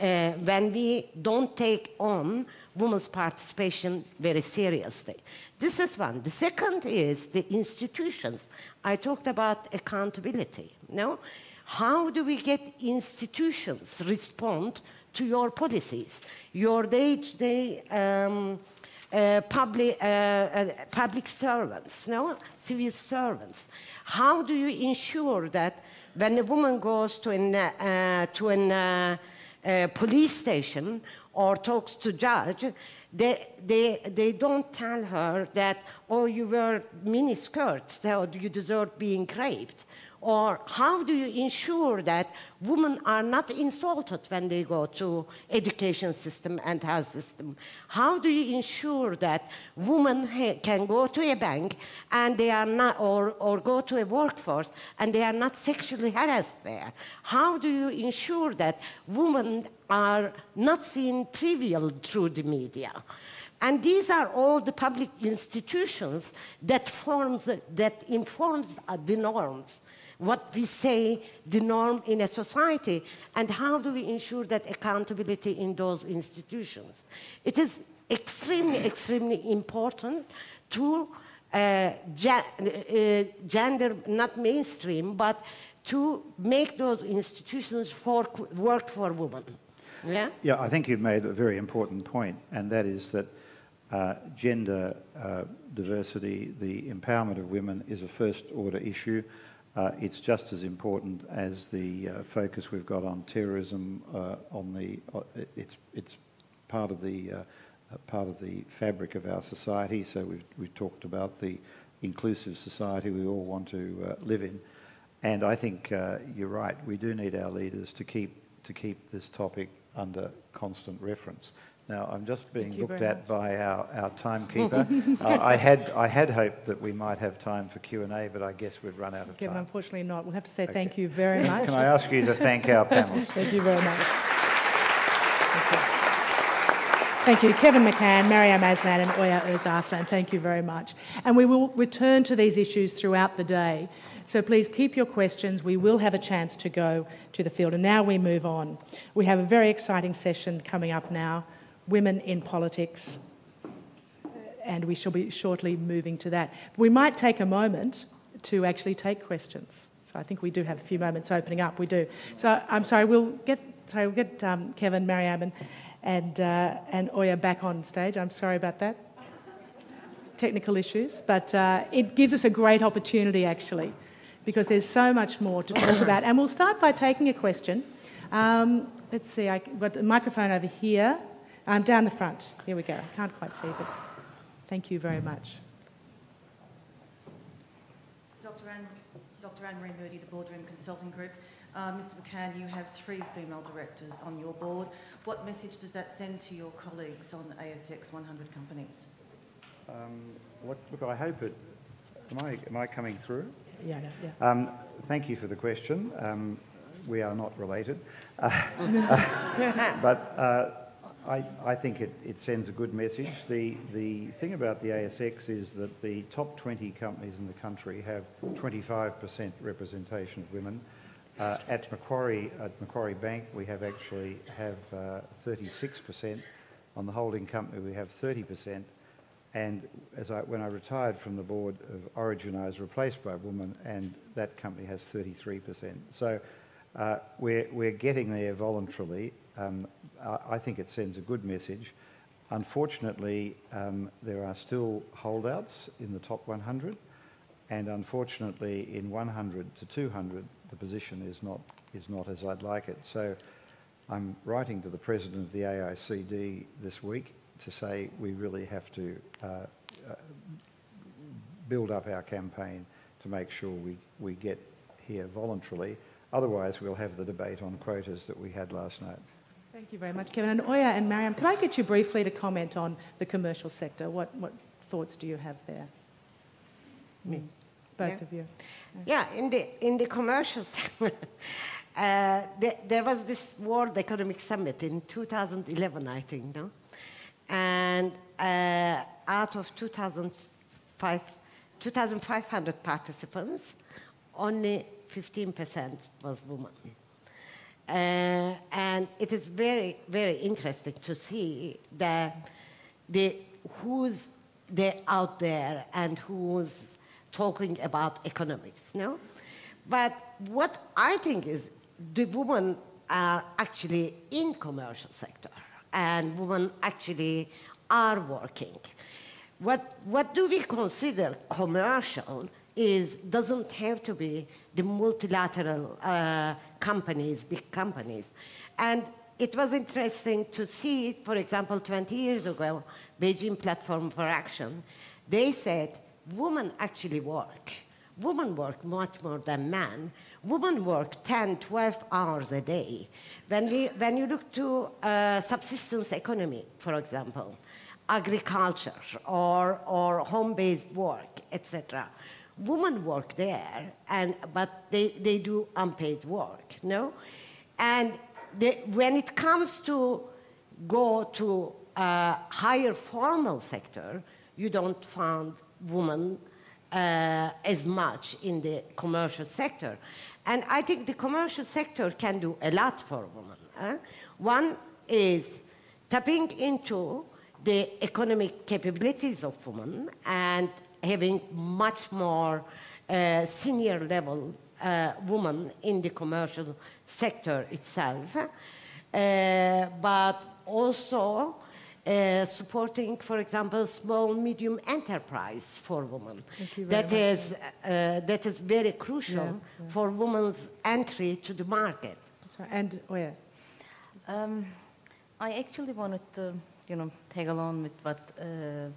uh, when we don't take on women's participation very seriously. This is one. The second is the institutions. I talked about accountability. No? How do we get institutions respond to your policies, your day-to-day um, uh, public, uh, uh, public servants, no? civil servants. How do you ensure that when a woman goes to an, uh, to an uh, police station or talks to judge, they, they, they don't tell her that, oh, you wear mini skirts, so you deserve being raped. Or how do you ensure that women are not insulted when they go to education system and health system? How do you ensure that women can go to a bank and they are not, or, or go to a workforce and they are not sexually harassed there? How do you ensure that women are not seen trivial through the media? And these are all the public institutions that forms that informs the norms what we say the norm in a society, and how do we ensure that accountability in those institutions. It is extremely, extremely important to uh, ge uh, gender, not mainstream, but to make those institutions for, work for women. Yeah? Yeah, I think you've made a very important point, and that is that uh, gender uh, diversity, the empowerment of women, is a first order issue. Uh, it's just as important as the uh, focus we've got on terrorism. Uh, on the, uh, it's it's part of the uh, uh, part of the fabric of our society. So we've we've talked about the inclusive society we all want to live in, and I think you're right. We do need our leaders to keep to keep this topic under constant reference. Now, I'm just being looked at much. by our, our timekeeper. uh, I, had, I had hoped that we might have time for Q&A, but I guess we've run out of time. Kevin, time. unfortunately not. We'll have to say okay. thank you very much. Can I ask you to thank our panelists? thank you very much. Thank you. Kevin McCann, Meryem Aslan and Oya Özarslan, thank you very much. And we will return to these issues throughout the day. So please keep your questions. We will have a chance to go to the field. And now we move on. We have a very exciting session coming up now women in politics, and we shall be shortly moving to that. We might take a moment to actually take questions. So I think we do have a few moments opening up. We do. So I'm sorry. We'll get sorry. We'll get um, Kevin, Meryem, and and, uh, and Oya back on stage. I'm sorry about that. Technical issues, but uh, it gives us a great opportunity actually, because there's so much more to talk about. And we'll start by taking a question. Um, let's see. I've got a microphone over here. Um, down the front. Here we go. I can't quite see, but thank you very much. Dr. Anne, Dr. Anne Marie Moody, the Boardroom Consulting Group. Uh, Mr. McCann, you have three female directors on your board. What message does that send to your colleagues on ASX 100 companies? Um, what, look, I hope it. Am I, am I coming through? Yeah, yeah, yeah. Um, thank you for the question. Um, we are not related. Uh, but uh, I, I, think it, it, sends a good message. The, the thing about the ASX is that the top 20 companies in the country have 25% representation of women. Uh, at Macquarie, at Macquarie Bank, we have actually have 36%. Uh, On the holding company, we have 30%. And as I, when I retired from the board of Origin, I was replaced by a woman, and that company has 33%. So uh, we're, we're getting there voluntarily. Um, I, think it sends a good message. Unfortunately, um, there are still holdouts in the top 100, and unfortunately, in 100 to 200, the position is not, is not as I'd like it. So I'm writing to the president of the AICD this week to say we really have to uh, uh, build up our campaign to make sure we, we get here voluntarily. Otherwise, we'll have the debate on quotas that we had last night. Thank you very much, Kevin. And Oya and Meryem, can I get you briefly to comment on the commercial sector? What, what thoughts do you have there? Me. Both yeah. of you. Yeah, in the, in the commercial sector, uh, there, there, was this World Economic Summit in 2011, I think, no? And uh, out of 2,500 participants, only 15% was women. Uh, and it is very, very interesting to see that the, who's out there and who's talking about economics, no? But what I think is the women are actually in commercial sector and women actually are working. What, what do we consider commercial is, doesn't have to be the multilateral uh, companies, big companies. And it was interesting to see, for example, 20 years ago, Beijing Platform for Action, they said women actually work. Women work much more than men. Women work 10, 12 hours a day. When, we, when you look to uh, subsistence economy, for example, agriculture or, or home-based work, etc., women work there, and, but they, they do unpaid work, no? And they, when it comes to go to a higher formal sector, you don't find women uh, as much in the commercial sector. And I think the commercial sector can do a lot for women. Eh? One is tapping into the economic capabilities of women and having much more uh, senior level uh, women in the commercial sector itself, uh, but also uh, supporting, for example, small medium enterprise for women. That is, uh, that is very crucial yeah, yeah. for women's entry to the market. That's right. And oh yeah. Um, I actually wanted to, you know, tag along with what uh,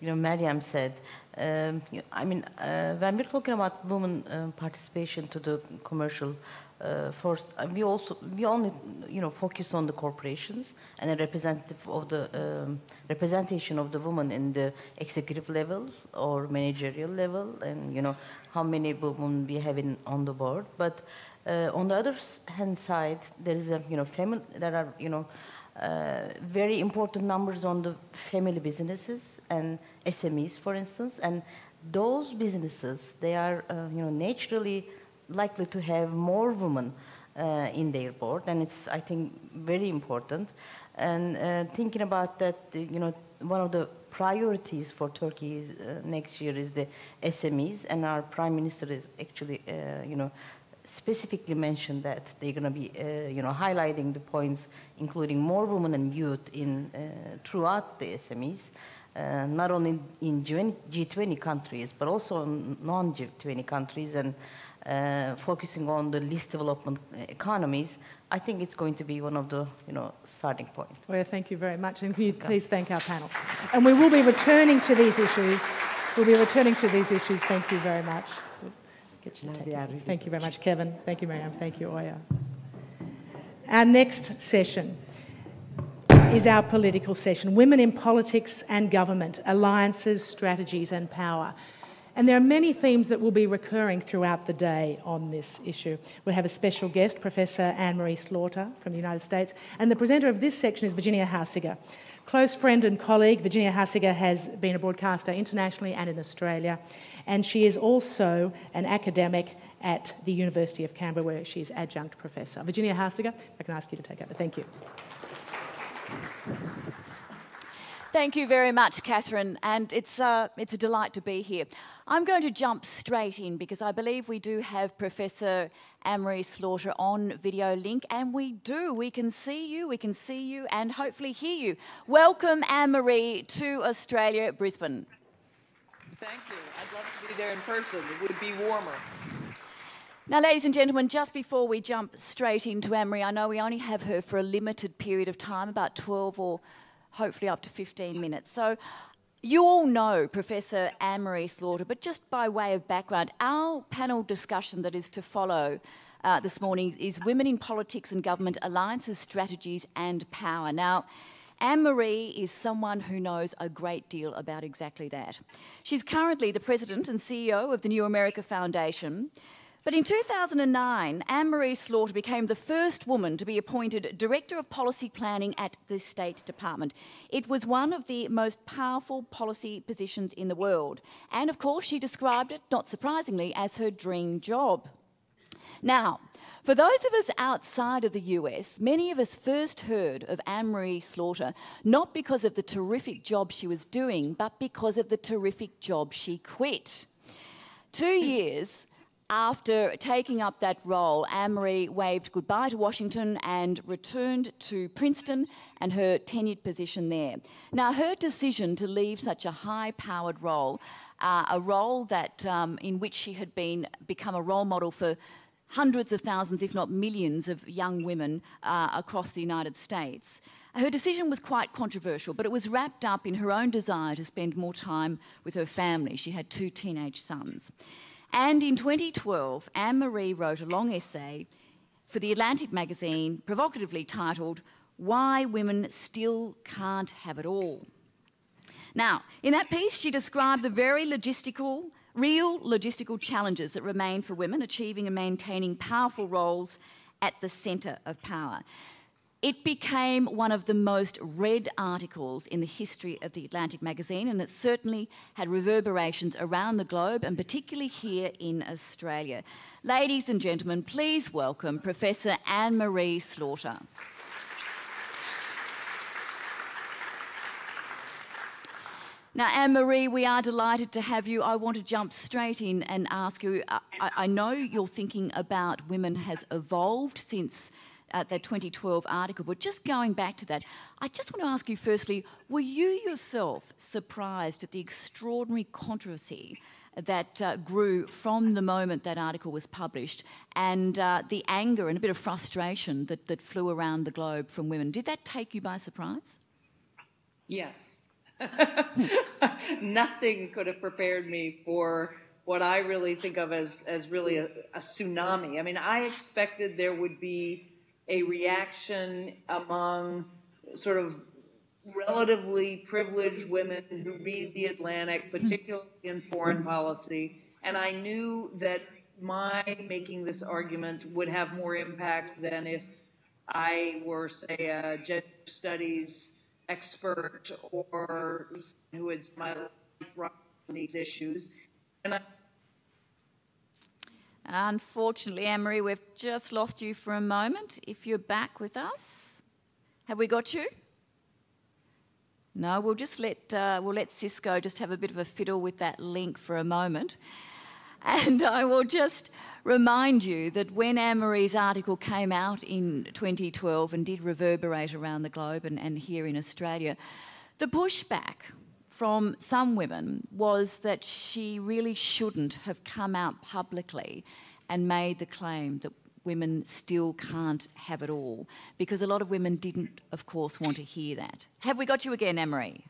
you know, Meryem said, um, I mean, uh, when we're talking about women uh, participation to the commercial uh, force, uh, we also we only you know focus on the corporations and a representative of the um, representation of the woman in the executive level or managerial level, and you know how many women we have in, on the board. But uh, on the other hand side, there is a you know family. There are you know uh, very important numbers on the family businesses and SMEs, for instance, and those businesses, they are, uh, you know, naturally likely to have more women uh, in their board, and it's, I think, very important. And uh, thinking about that, you know, one of the priorities for Turkey is, uh, next year is the SMEs, and our Prime Minister is actually, you know, specifically mentioned that they're going to be, uh, you know, highlighting the points, including more women and youth in uh, throughout the SMEs. uh, not only in G20 countries, but also in non-G20 countries and uh, focusing on the least developed economies, I think it's going to be one of the you know, starting points. Well, thank you very much. And can you please thank our panel? And we will be returning to these issues. We'll be returning to these issues. Thank you very much. Thank you very much, Kevin. Thank you, Meryem. Thank you, Oya. Our next session is our political session Women in Politics and Government Alliances, Strategies and Power. And there are many themes that will be recurring throughout the day on this issue. We have a special guest, Professor Anne Marie Slaughter from the United States, and the presenter of this section is Virginia Haussegger. Close friend and colleague, Virginia Haussegger has been a broadcaster internationally and in Australia, and she is also an academic at the University of Canberra, where she's adjunct professor. Virginia Haussegger, I can ask you to take over. Thank you. Thank you very much, Catherine, and it's, uh, it's a delight to be here. I'm going to jump straight in because I believe we do have Professor Anne-Marie Slaughter on video link, and we do. We can see you, we can see you, and hopefully hear you. Welcome, Anne-Marie, to Australia, Brisbane. Thank you. I'd love to be there in person. It would be warmer. Now, ladies and gentlemen, just before we jump straight into Anne-Marie, I know we only have her for a limited period of time, about 12 or hopefully up to 15 minutes. So you all know Professor Anne-Marie Slaughter, but just by way of background, our panel discussion that is to follow uh, this morning is Women in Politics and Government Alliances, Strategies and Power. Now, Anne-Marie is someone who knows a great deal about exactly that. She's currently the President and CEO of the New America Foundation, but in 2009, Anne Marie Slaughter became the first woman to be appointed Director of Policy Planning at the State Department. It was one of the most powerful policy positions in the world. And of course, she described it, not surprisingly, as her dream job. Now, for those of us outside of the US, many of us first heard of Anne Marie Slaughter not because of the terrific job she was doing, but because of the terrific job she quit. Two years after taking up that role, Anne-Marie waved goodbye to Washington and returned to Princeton and her tenured position there. Now, her decision to leave such a high-powered role, uh, a role that um, in which she had been become a role model for hundreds of thousands, if not millions, of young women uh, across the United States. Her decision was quite controversial, but it was wrapped up in her own desire to spend more time with her family. She had two teenage sons. And in 2012, Anne Marie wrote a long essay for The Atlantic magazine, provocatively titled, Why Women Still Can't Have It All. Now, in that piece, she described the very logistical, real logistical challenges that remain for women achieving and maintaining powerful roles at the centre of power. It became one of the most read articles in the history of the Atlantic magazine, and it certainly had reverberations around the globe and particularly here in Australia. Ladies and gentlemen, please welcome Professor Anne Marie Slaughter. Now, Anne Marie, we are delighted to have you. I want to jump straight in and ask you I, I know your thinking about women has evolved since uh, that 2012 article. But just going back to that, I just want to ask you firstly were you yourself surprised at the extraordinary controversy? That uh, grew from the moment that article was published and uh, the anger and a bit of frustration that, that flew around the globe from women. Did that take you by surprise? Yes. Nothing could have prepared me for what I really think of as, as really a, a, tsunami. I mean, I expected there would be a reaction among sort of relatively privileged women who read The Atlantic, particularly in foreign policy. And I knew that my making this argument would have more impact than if I were, say, a gender studies expert or who had my life on these issues. And I Unfortunately, Anne-Marie, we've just lost you for a moment. If you're back with us, have we got you? No, we'll just let uh, we'll let Cisco just have a bit of a fiddle with that link for a moment. And I will just remind you that when Anne Marie's article came out in 2012 and did reverberate around the globe and, and here in Australia, the pushback from some women was that she really shouldn't have come out publicly and made the claim that women still can't have it all, because a lot of women didn't, of course, want to hear that. Have we got you again, Anne-Marie?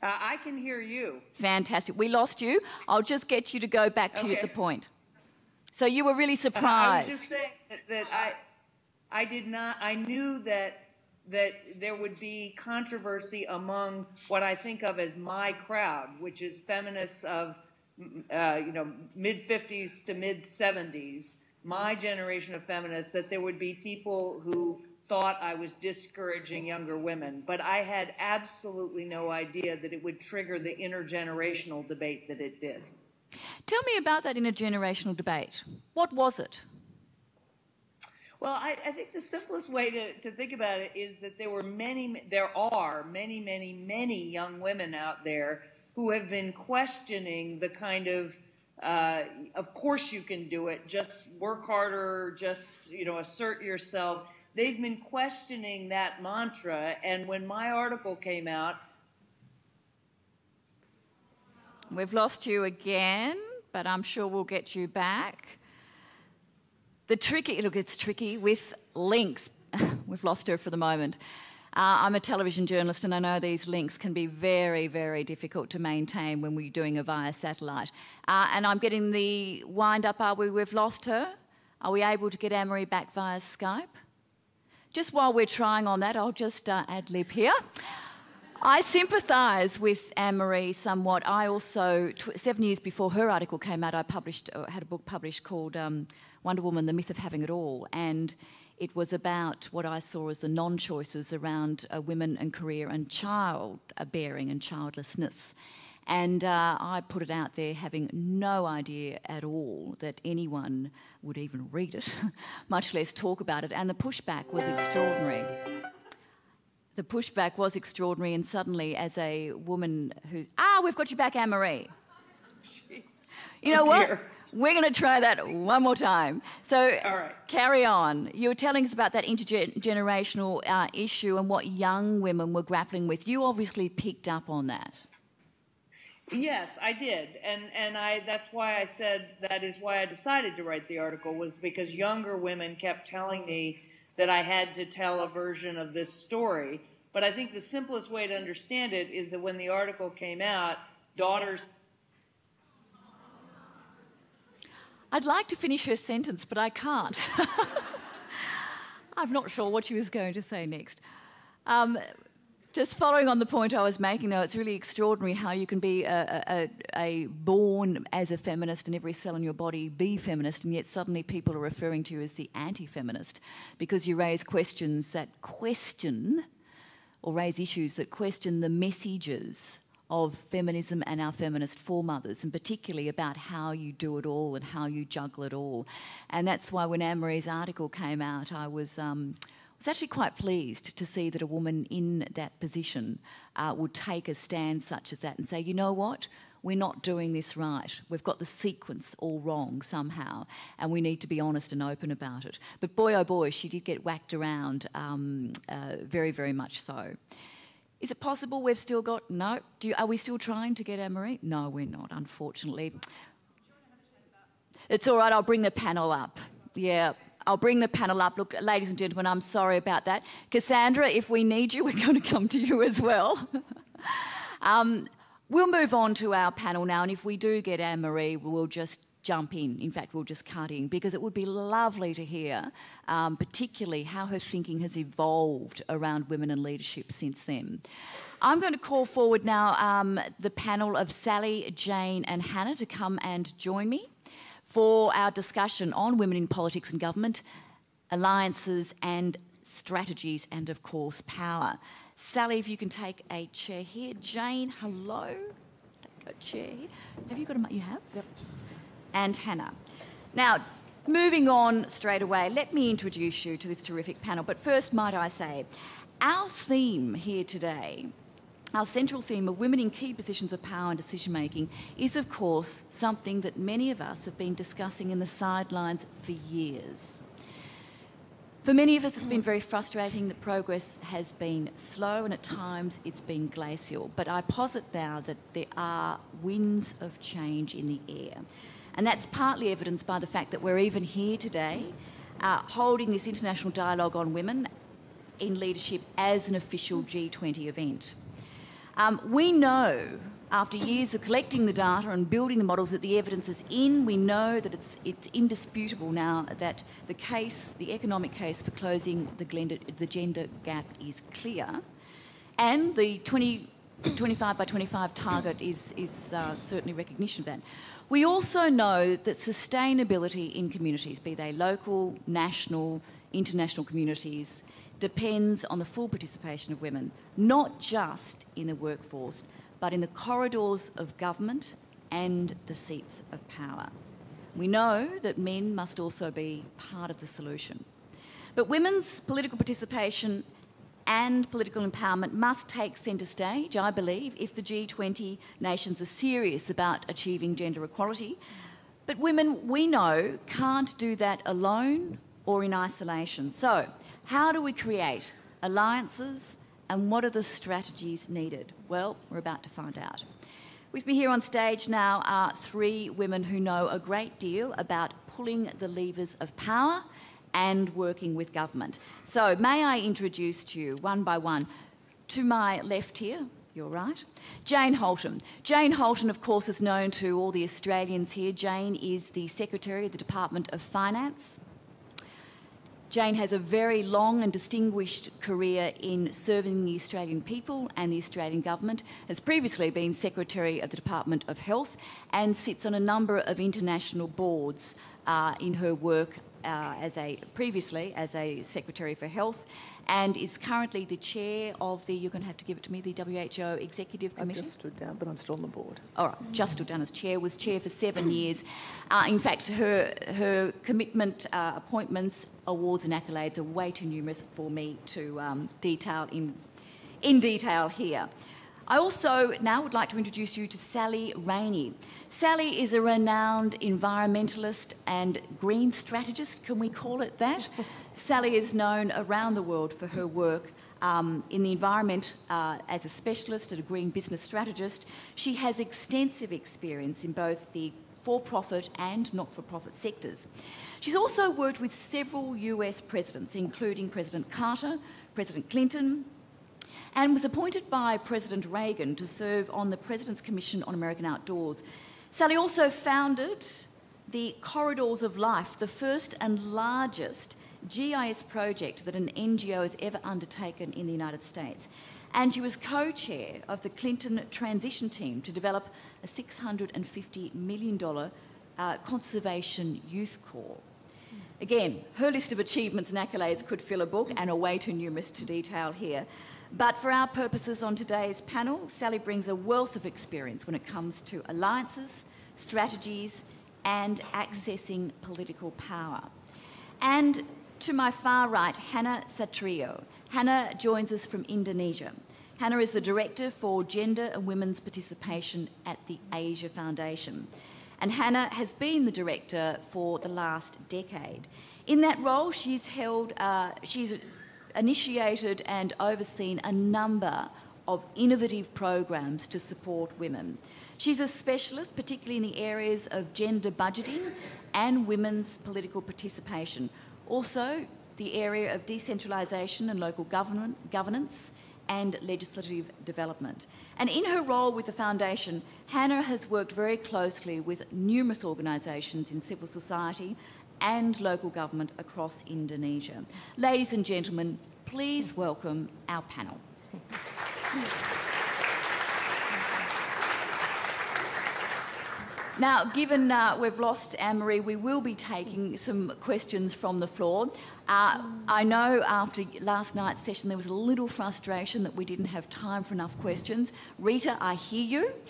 Uh, I can hear you. Fantastic. We lost you. I'll just get you to go back to okay. the point. So you were really surprised. Uh, I was just saying that, that I, I did not. I knew that that there would be controversy among what I think of as my crowd, which is feminists of, uh, you know, mid 50s to mid 70s, my generation of feminists, that there would be people who thought I was discouraging younger women. But I had absolutely no idea that it would trigger the intergenerational debate that it did. Tell me about that intergenerational debate. What was it? Well, I, I, think the simplest way to, to think about it is that there were many, there are many, many, many young women out there who have been questioning the kind of, uh, of course you can do it, just work harder, just, you know, assert yourself. They've been questioning that mantra. And when my article came out, We've lost you again, but I'm sure we'll get you back. The tricky, look, it's tricky with links. We've lost her for the moment. Uh, I'm a television journalist and I know these links can be very, very difficult to maintain when we're doing it via satellite. Uh, and I'm getting the wind up, are we? We've lost her. Are we able to get Anne-Marie back via Skype? Just while we're trying on that, I'll just uh, ad lib here. I sympathise with Anne-Marie somewhat. I also, seven years before her article came out, I published, uh, had a book published called um, Wonder Woman, The Myth of Having It All. And it was about what I saw as the non choices around uh, women and career and child bearing and childlessness. And uh, I put it out there having no idea at all that anyone would even read it, much less talk about it. And the pushback was extraordinary. The pushback was extraordinary, and suddenly, as a woman who. Ah, we've got you back, Anne Marie. You know oh, what? We're going to try that one more time. So, carry on. You were telling us about that intergenerational uh, issue and what young women were grappling with. You obviously picked up on that. Yes, I did, and and I that's why I said that is why I decided to write the article was because younger women kept telling me that I had to tell a version of this story. But I think the simplest way to understand it is that when the article came out, daughters I'd like to finish her sentence, but I can't. I'm not sure what she was going to say next. Um, just following on the point I was making, though, it's really extraordinary how you can be a, a, a, born as a feminist and every cell in your body be feminist, and yet suddenly people are referring to you as the anti-feminist because you raise questions that question or raise issues that question the messages of feminism and our feminist foremothers, and particularly about how you do it all and how you juggle it all. And that's why when Anne Marie's article came out, I was. Um, was actually quite pleased to see that a woman in that position uh, would take a stand such as that and say, you know what, we're not doing this right. We've got the sequence all wrong somehow, and we need to be honest and open about it. But boy, oh boy, she did get whacked around um, uh, very, very much so. Is it possible we've still got no? You, are we still trying to get Anne Marie? No, we're not, unfortunately. It's all right. I'll bring the panel up. Yeah, I'll bring the panel up. Look, ladies and gentlemen, I'm sorry about that. Cassandra, if we need you, we're going to come to you as well. um, we'll move on to our panel now, and if we do get Anne Marie, we'll just jump in. In fact, we'll just cut in because it would be lovely to hear, um, particularly how her thinking has evolved around women and leadership since then. I'm going to call forward now um, the panel of Sally, Jane, and Hana to come and join me for our discussion on women in politics and government, alliances and strategies, and of course, power. Sally, if you can take a chair here. Jane, hello. Take a chair here. Have you got a? mic? You have. Yep and Hana. Now, moving on straight away, let me introduce you to this terrific panel. But first, might I say, our theme here today, our central theme of women in key positions of power and decision making, is of course something that many of us have been discussing in the sidelines for years. For many of us, it's been very frustrating that progress has been slow and at times it's been glacial. But I posit now that there are winds of change in the air. And that's partly evidenced by the fact that we're even here today uh, holding this international dialogue on women in leadership as an official G20 event. Um, we know after years of collecting the data and building the models that the evidence is in, we know that it's, it's indisputable now that the case, the economic case for closing the gender, the gender gap is clear. And the 20, 25 by 25 target is, is uh, certainly recognition of that. We also know that sustainability in communities, be they local, national, international communities, depends on the full participation of women, not just in the workforce, but in the corridors of government and the seats of power. We know that men must also be part of the solution. But women's political participation and political empowerment must take centre stage, I believe, if the G20 nations are serious about achieving gender equality. But women, we know, can't do that alone or in isolation. So, how do we create alliances and what are the strategies needed? Well, we're about to find out. With me here on stage now are three women who know a great deal about pulling the levers of power and working with government. So, may I introduce to you one by one? To my left here, you're right. Jane Halton. Jane Halton, of course, is known to all the Australians here. Jane is the Secretary of the Department of Finance Jane has a very long and distinguished career in serving the Australian people and the Australian government, has previously been Secretary of the Department of Health and sits on a number of international boards uh, in her work uh, as a previously as a Secretary for Health and is currently the chair of the, you're going to have to give it to me, the WHO Executive Committee? I've just stood down, but I'm still on the board. All right, just stood down as chair, was chair for seven years. Uh, in fact, her, her commitment, uh, appointments, awards and accolades are way too numerous for me to um, detail in, in detail here. I also now would like to introduce you to Sally Ranney. Sally is a renowned environmentalist and green strategist, can we call it that? Sally is known around the world for her work um, in the environment uh, as a specialist and a green business strategist. She has extensive experience in both the for profit and not for profit sectors. She's also worked with several US presidents, including President Carter, President Clinton, and was appointed by President Reagan to serve on the President's Commission on American Outdoors. Sally also founded the Corridors of Life, the first and largest GIS project that an NGO has ever undertaken in the United States. And she was co chair of the Clinton Transition Team to develop a $650 million uh, conservation youth corps. Again, her list of achievements and accolades could fill a book and are way too numerous to detail here. But for our purposes on today's panel, Sally brings a wealth of experience when it comes to alliances, strategies, and accessing political power. And to my far right, Hana Satriyo. Hana joins us from Indonesia. Hana is the Director for Gender and Women's Participation at the Asia Foundation. And Hana has been the Director for the last decade. In that role, she's held, uh, she's initiated and overseen a number of innovative programs to support women. She's a specialist, particularly in the areas of gender budgeting and women's political participation, also, the area of decentralisation and local government, governance and legislative development. And in her role with the Foundation, Hana has worked very closely with numerous organisations in civil society and local government across Indonesia. Ladies and gentlemen, please welcome our panel. Now, given uh, we've lost Anne Marie, we will be taking some questions from the floor. Uh, I know after last night's session there was a little frustration that we didn't have time for enough questions. Rita, I hear you.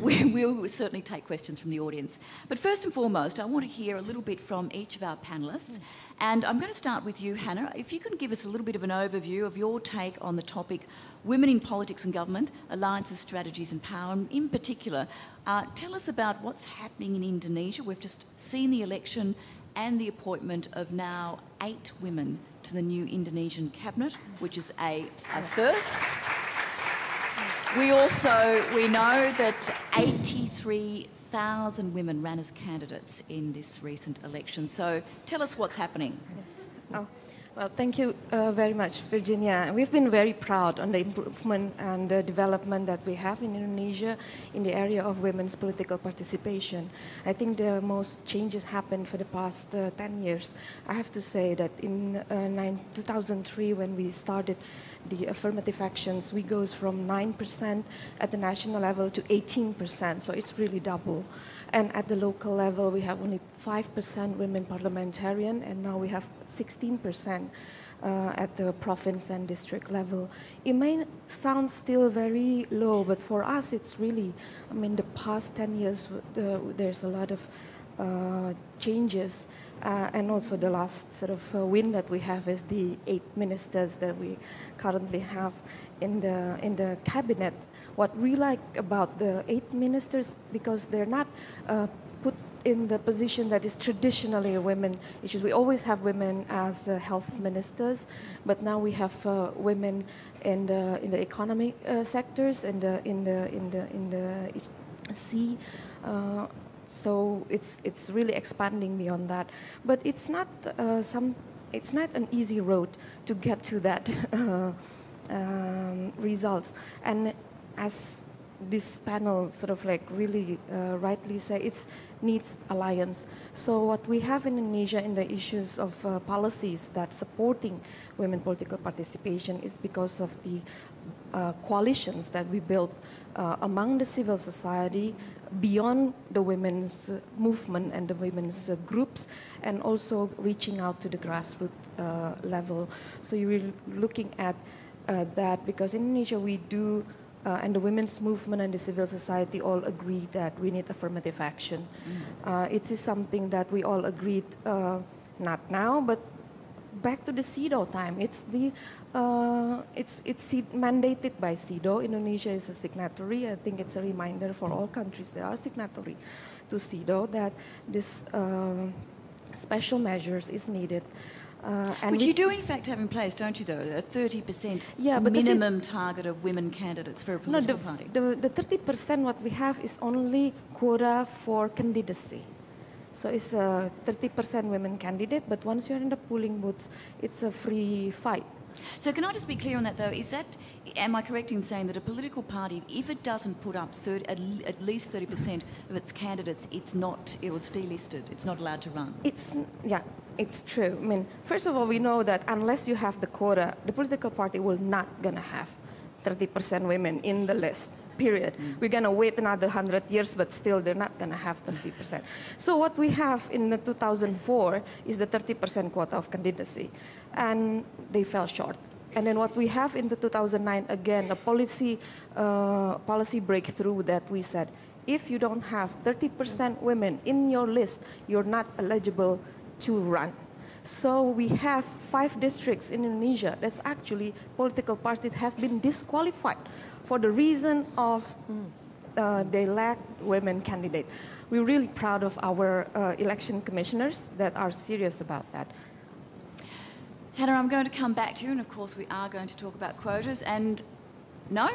We will certainly take questions from the audience. But first and foremost, I want to hear a little bit from each of our panellists. And I'm going to start with you, Hana. If you can give us a little bit of an overview of your take on the topic women in politics and government, alliances, strategies, and power, and in particular, uh, tell us about what's happening in Indonesia. We've just seen the election and the appointment of now eight women to the new Indonesian cabinet, which is a, a first. We also we know that 83,000 women ran as candidates in this recent election. So tell us what's happening. Yes. Oh. Well, thank you uh, very much, Virginia. We've been very proud on the improvement and the development that we have in Indonesia in the area of women's political participation. I think the most changes happened for the past uh, 10 years. I have to say that in uh, nine, 2003, when we started the affirmative actions, we goes from 9% at the national level to 18%, so it's really double. And at the local level, we have only 5% women parliamentarian, and now we have 16% uh, at the province and district level. It may sound still very low, but for us, it's really, I mean, the past 10 years, the, there's a lot of uh, changes. Uh, and also the last sort of uh, win that we have is the eight ministers that we currently have in the in the cabinet what we like about the eight ministers because they're not uh, put in the position that is traditionally a women issues. We always have women as uh, health ministers, but now we have uh, women in the in the economic uh, sectors and in, in the in the in the sea. Uh, so it's it's really expanding beyond that, but it's not uh, some. It's not an easy road to get to that um, results, and as this panel sort of like really uh, rightly say, it needs alliance. So what we have in Indonesia in the issues of uh, policies that supporting women political participation is because of the uh, coalitions that we built uh, among the civil society beyond the women's movement and the women's uh, groups and also reaching out to the grassroots uh, level. So you're looking at that because in Indonesia we do uh, and the women's movement and the civil society all agree that we need affirmative action. Mm. Uh, it is something that we all agreed, uh, not now, but back to the CEDAW time. It's the uh, it's it's mandated by CEDAW. Indonesia is a signatory. I think it's a reminder for all countries that are signatory to CEDAW that this uh, special measures is needed. Uh, Which you do, in fact, have in place, don't you, though? A 30% yeah, minimum target of women candidates for a political no, the, party. The, the 30% what we have is only quota for candidacy. So it's a 30% women candidate, but once you're in the polling booths, it's a free fight. So can I just be clear on that though? Is that am I correct in saying that a political party, if it doesn't put up 30, at, at, least 30% of its candidates, it's not, it's delisted. It's not allowed to run. It's yeah, it's true. I mean, first of all, we know that unless you have the quota, the political party will not gonna have 30% women in the list. Period. Mm. We're gonna wait another 100 years, but still they're not gonna have 30%. So what we have in the 2004 is the 30% quota of candidacy and they fell short. And then what we have in the 2009, again, a policy, uh, policy breakthrough that we said, if you don't have 30% women in your list, you're not eligible to run. So we have five districts in Indonesia that's actually political parties have been disqualified for the reason of uh, they lack women candidates. We're really proud of our uh, election commissioners that are serious about that. Hana, I'm going to come back to you, and of course, we are going to talk about quotas. And no?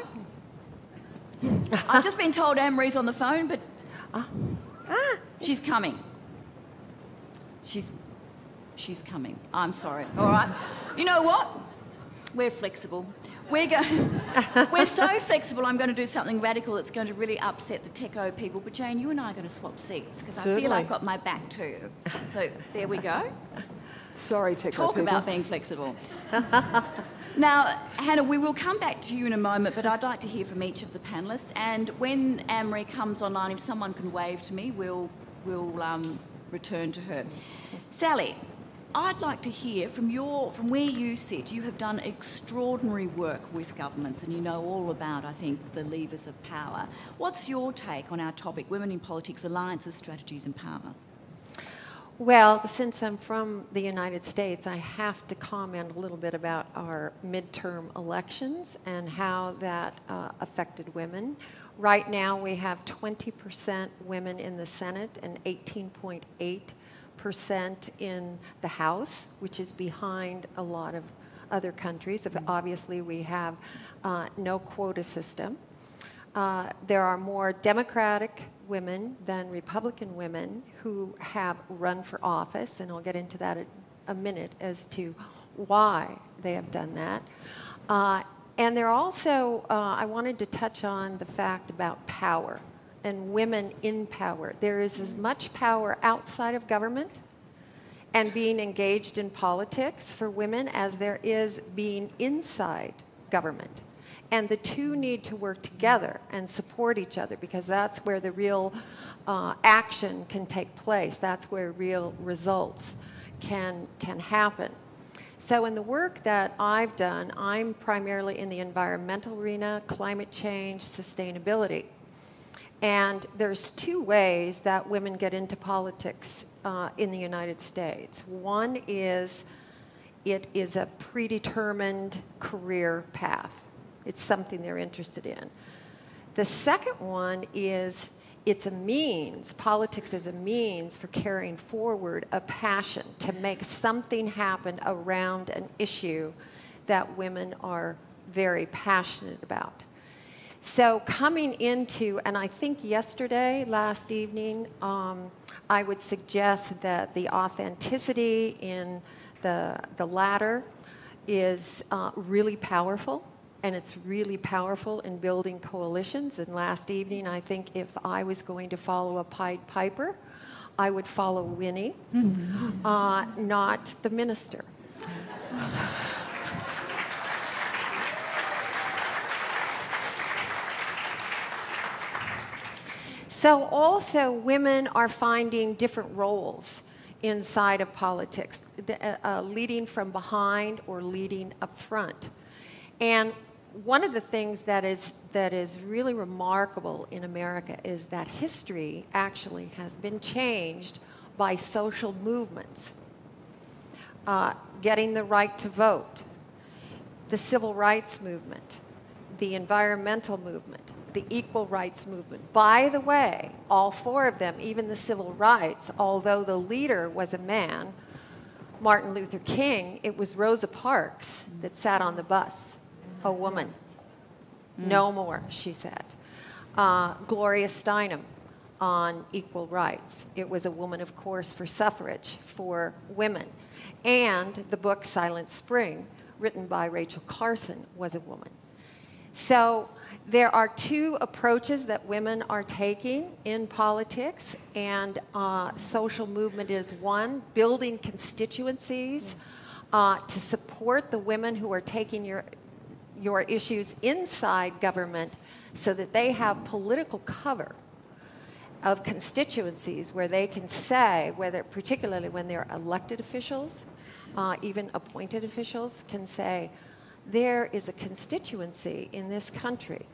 I've just been told Anne-Marie's on the phone, but ah, ah, she's coming. She's, she's coming. I'm sorry. All right. You know what? We're flexible. We're, going, we're so flexible, I'm going to do something radical that's going to really upset the techo people. But Jane, you and I are going to swap seats because I feel I've got my back too. So there we go. Sorry, Talk people. about being flexible. now, Hana, we will come back to you in a moment, but I'd like to hear from each of the panellists. And when Anne-Marie comes online, if someone can wave to me, we'll, we'll um, return to her. Sally, I'd like to hear from your from where you sit. You have done extraordinary work with governments, and you know all about, I think, the levers of power. What's your take on our topic: women in politics, alliances, strategies, and power? Well, since I'm from the United States, I have to comment a little bit about our midterm elections and how that uh, affected women. Right now, we have 20% women in the Senate and 18.8 40% in the House, which is behind a lot of other countries. Obviously, we have uh, no quota system. Uh, there are more Democratic women than Republican women who have run for office, and I'll get into that a minute as to why they have done that. Uh, and there also, uh, I wanted to touch on the fact about power and women in power. There is as much power outside of government and being engaged in politics for women as there is being inside government. And the two need to work together and support each other because that's where the real uh, action can take place. That's where real results can, can happen. So in the work that I've done, I'm primarily in the environmental arena, climate change, sustainability. And there's two ways that women get into politics uh, in the United States. One is it is a predetermined career path. It's something they're interested in. The second one is it's a means, politics is a means for carrying forward a passion to make something happen around an issue that women are very passionate about. So, coming into, and I think yesterday, last evening, um, I would suggest that the authenticity in the, the latter is uh, really powerful and it's really powerful in building coalitions. And last evening, I think if I was going to follow a Pied Piper, I would follow Winnie, mm-hmm. uh, not the minister. So, also, women are finding different roles inside of politics, uh, uh, leading from behind or leading up front. And one of the things that is, that is really remarkable in America is that history actually has been changed by social movements. Uh, getting the right to vote, the civil rights movement, the environmental movement, the equal rights movement. By the way, all four of them, even the civil rights, although the leader was a man, Martin Luther King, it was Rosa Parks that sat on the bus a woman. Mm. No more, she said. Uh, Gloria Steinem on equal rights. It was a woman, of course, for suffrage for women. And the book Silent Spring, written by Rachel Carson, was a woman. So there are two approaches that women are taking in politics, and uh, social movement is one, building constituencies uh, to support the women who are taking your, your issues inside government so that they have political cover of constituencies where they can say, whether particularly when they're elected officials, uh, even appointed officials, can say, there is a constituency in this country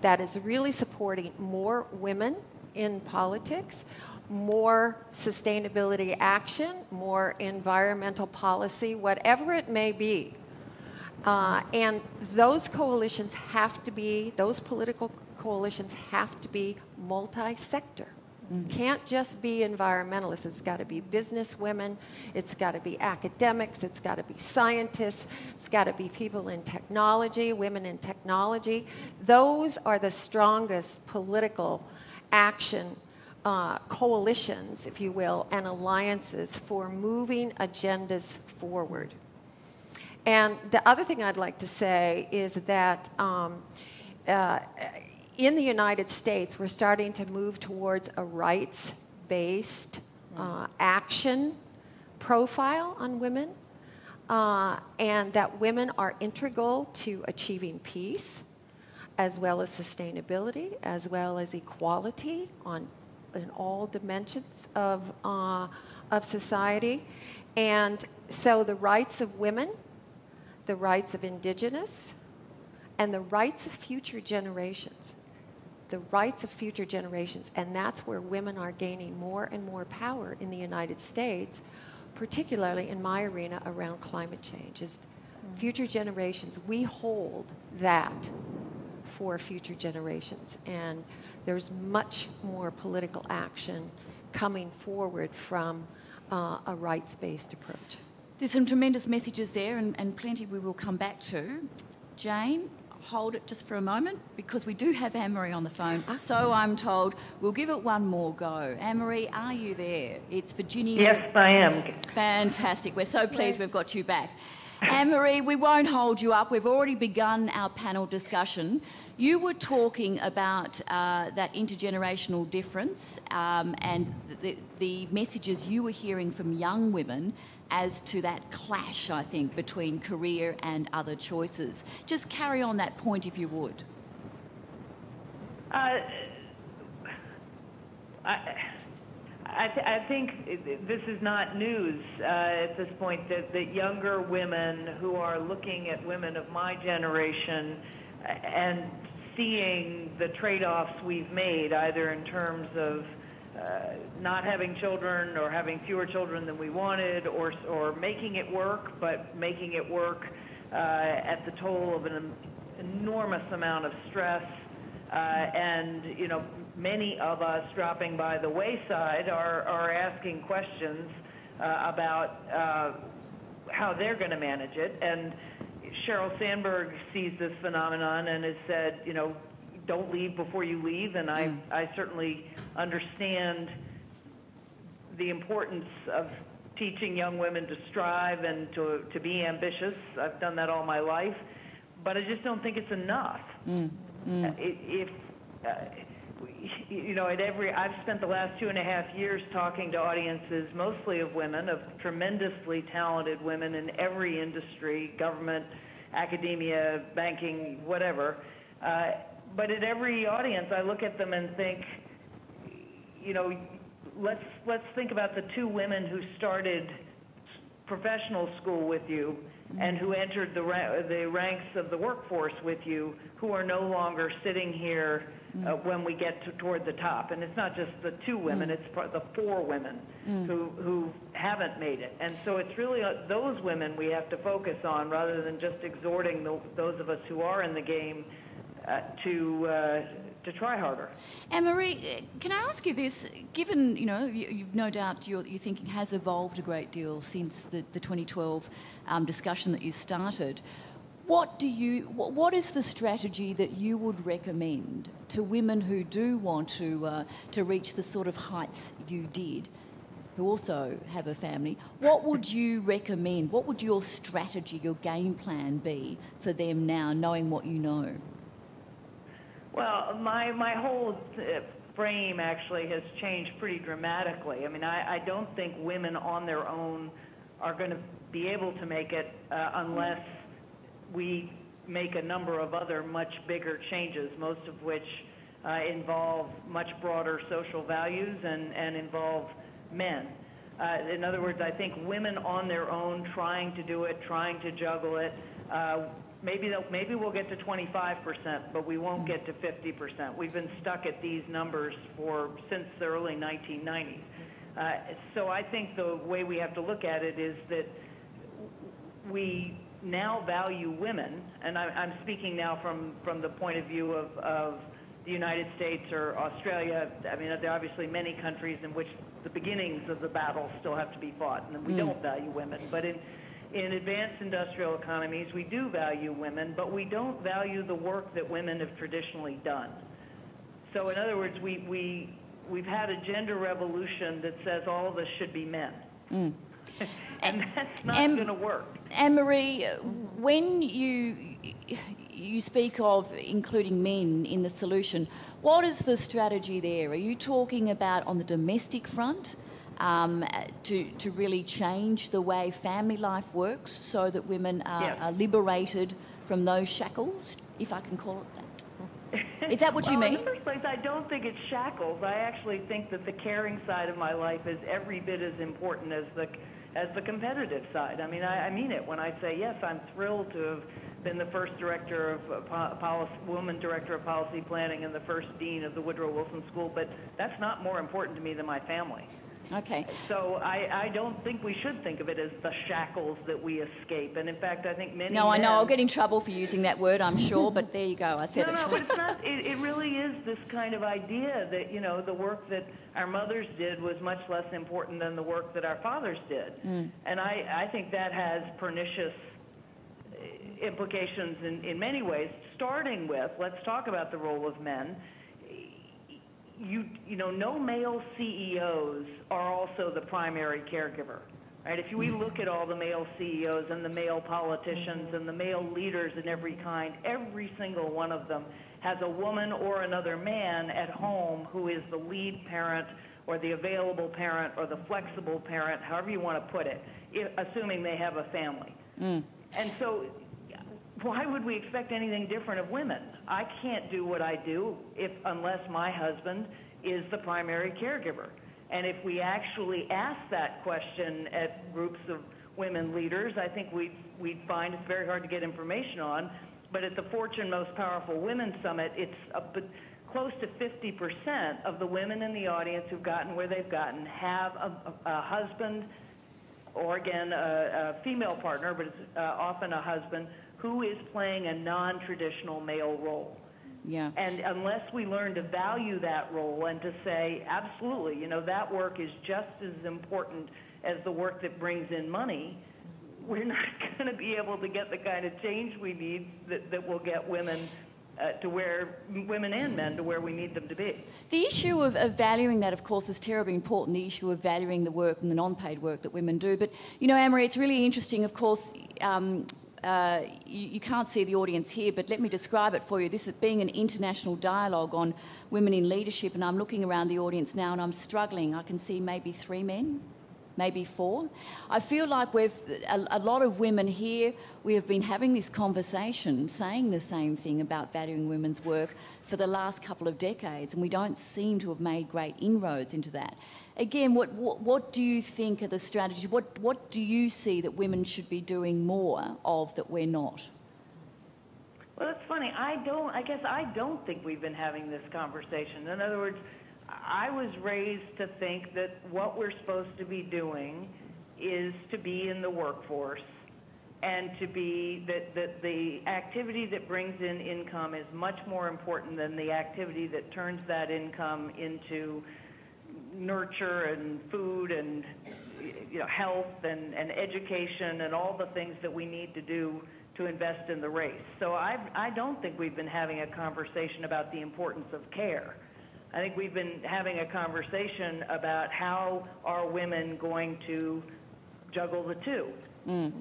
that is really supporting more women in politics, more sustainability action, more environmental policy, whatever it may be. Uh, and those coalitions have to be, those political coalitions have to be multi sector. Mm-hmm. Can't just be environmentalists. It's got to be business women. It's got to be academics. It's got to be scientists. It's got to be people in technology, women in technology. Those are the strongest political action uh, coalitions, if you will, and alliances for moving agendas forward. And the other thing I'd like to say is that um, uh, in the United States, we're starting to move towards a rights based uh, action profile on women, uh, and that women are integral to achieving peace, as well as sustainability, as well as equality on, in all dimensions of, uh, of society. And so the rights of women the rights of indigenous, and the rights of future generations. The rights of future generations. And that's where women are gaining more and more power in the United States, particularly in my arena around climate change. Is future generations, we hold that for future generations. And there's much more political action coming forward from uh, a rights-based approach. There's some tremendous messages there and, and plenty we will come back to. Jane, hold it just for a moment because we do have Anne-Marie on the phone. Ah. So I'm told we'll give it one more go. Anne-Marie, are you there? It's Virginia. Yes, I am. Fantastic. We're so pleased we've got you back. Anne-Marie, we won't hold you up. We've already begun our panel discussion. You were talking about uh, that intergenerational difference um, and the, the messages you were hearing from young women as to that clash, I think, between career and other choices. Just carry on that point if you would. Uh, I, I, th- I think this is not news uh, at this point that, that younger women who are looking at women of my generation uh, and seeing the trade-offs we've made, either in terms of uh, not having children or having fewer children than we wanted, or or making it work, but making it work uh, at the toll of an enormous amount of stress. Uh, and you know, many of us dropping by the wayside are are asking questions uh, about uh, how they're going to manage it. And Sheryl Sandberg sees this phenomenon and has said, you know, don't leave before you leave, and I, I certainly understand the importance of teaching young women to strive and to, to be ambitious. I've done that all my life, but I just don't think it's enough. Mm. Uh, If, uh, you know, at every, I've spent the last two and a half years talking to audiences, mostly of women, of tremendously talented women in every industry, government, academia, banking, whatever. Uh, but at every audience, I look at them and think, you know, let's let's think about the two women who started professional school with you and who entered the ra- the ranks of the workforce with you, who are no longer sitting here uh, when we get to, toward the top. And it's not just the two women; it's pro- the four women who who haven't made it. And so it's really uh, those women we have to focus on, rather than just exhorting the, those of us who are in the game uh, to uh, to try harder. Anne Marie, can I ask you this? Given you know, you, you've no doubt your, your thinking has evolved a great deal since the, the 2012 um, discussion that you started. What do you? What, what is the strategy that you would recommend to women who do want to uh, to reach the sort of heights you did? Who also have a family, what would you recommend? What would your strategy, your game plan be for them now, knowing what you know? Well, my my whole uh, frame actually has changed pretty dramatically. I mean, I, I don't think women on their own are going to be able to make it uh, unless we make a number of other much bigger changes, most of which uh, involve much broader social values and, and involve men. Uh, in other words, I think women on their own trying to do it, trying to juggle it, uh, maybe they'll, maybe we'll get to 25%, but we won't get to 50%. We've been stuck at these numbers for since the early 1990s. Uh, so I think the way we have to look at it is that we now value women, and I, I'm speaking now from, from the point of view of, of the United States or Australia. I mean, there are obviously many countries in which the beginnings of the battle still have to be fought, and we Mm. don't value women. But in, in advanced industrial economies, we do value women, but we don't value the work that women have traditionally done. So in other words, we, we, we've had a gender revolution that says all of us should be men. Mm. and that's not going to work. Anne Marie, when you you speak of including men in the solution, what is the strategy there? Are you talking about on the domestic front um, to to really change the way family life works so that women are, Yes. are liberated from those shackles, if I can call it that? Is that what you mean? In the first place, I don't think it's shackles. I actually think that the caring side of my life is every bit as important as the as the competitive side. I mean, I, I mean it when I say yes. I'm thrilled to have been the first director of uh, policy, woman director of policy planning, and the first dean of the Woodrow Wilson School. But that's not more important to me than my family. Okay. So I, I don't think we should think of it as the shackles that we escape. And in fact, I think many No, I know. I'll get in trouble for using that word, I'm sure, but there you go. I said no, it. no, but it's not. It, it really is this kind of idea that you know the work that our mothers did was much less important than the work that our fathers did, Mm. and I, I think that has pernicious eh, implications in, in many ways. Starting with, let's talk about the role of men. You, you know, no male CEOs are also the primary caregiver. Right? If we look at all the male CEOs and the male politicians and the male leaders in every kind, every single one of them has a woman or another man at home who is the lead parent or the available parent or the flexible parent, however you want to put it, assuming they have a family. Mm. And so, why would we expect anything different of women? I can't do what I do if unless my husband is the primary caregiver. And if we actually ask that question at groups of women leaders, I think we'd, we'd find it's very hard to get information on. But at the Fortune Most Powerful Women Summit, it's a, close to 50% of the women in the audience who've gotten where they've gotten have a, a, a husband or again, a, a female partner, but it's uh, often a husband, who is playing a non-traditional male role. Yeah. And unless we learn to value that role and to say, absolutely, you know, that work is just as important as the work that brings in money, we're not going to be able to get the kind of change we need that, that will get women uh, to where, women and men to where we need them to be. The issue of, of valuing that, of course, is terribly important, the issue of valuing the work and the non paid work that women do. But, you know, Anne-Marie, it's really interesting, of course. Um, uh, you, you can't see the audience here, but let me describe it for you. This is being an international dialogue on women in leadership, and I'm looking around the audience now and I'm struggling. I can see maybe three men, maybe four. I feel like we've, a, a lot of women here, we have been having this conversation, saying the same thing about valuing women's work for the last couple of decades, and we don't seem to have made great inroads into that. Again, what, what, what do you think are the strategies? What, what do you see that women should be doing more of that we're not? Well, it's funny. I don't. I guess I don't think we've been having this conversation. In other words, I was raised to think that what we're supposed to be doing is to be in the workforce and to be that, that the activity that brings in income is much more important than the activity that turns that income into nurture and food and you know health and, and education and all the things that we need to do to invest in the race. So I I don't think we've been having a conversation about the importance of care. I think we've been having a conversation about how are women going to juggle the two. Mm.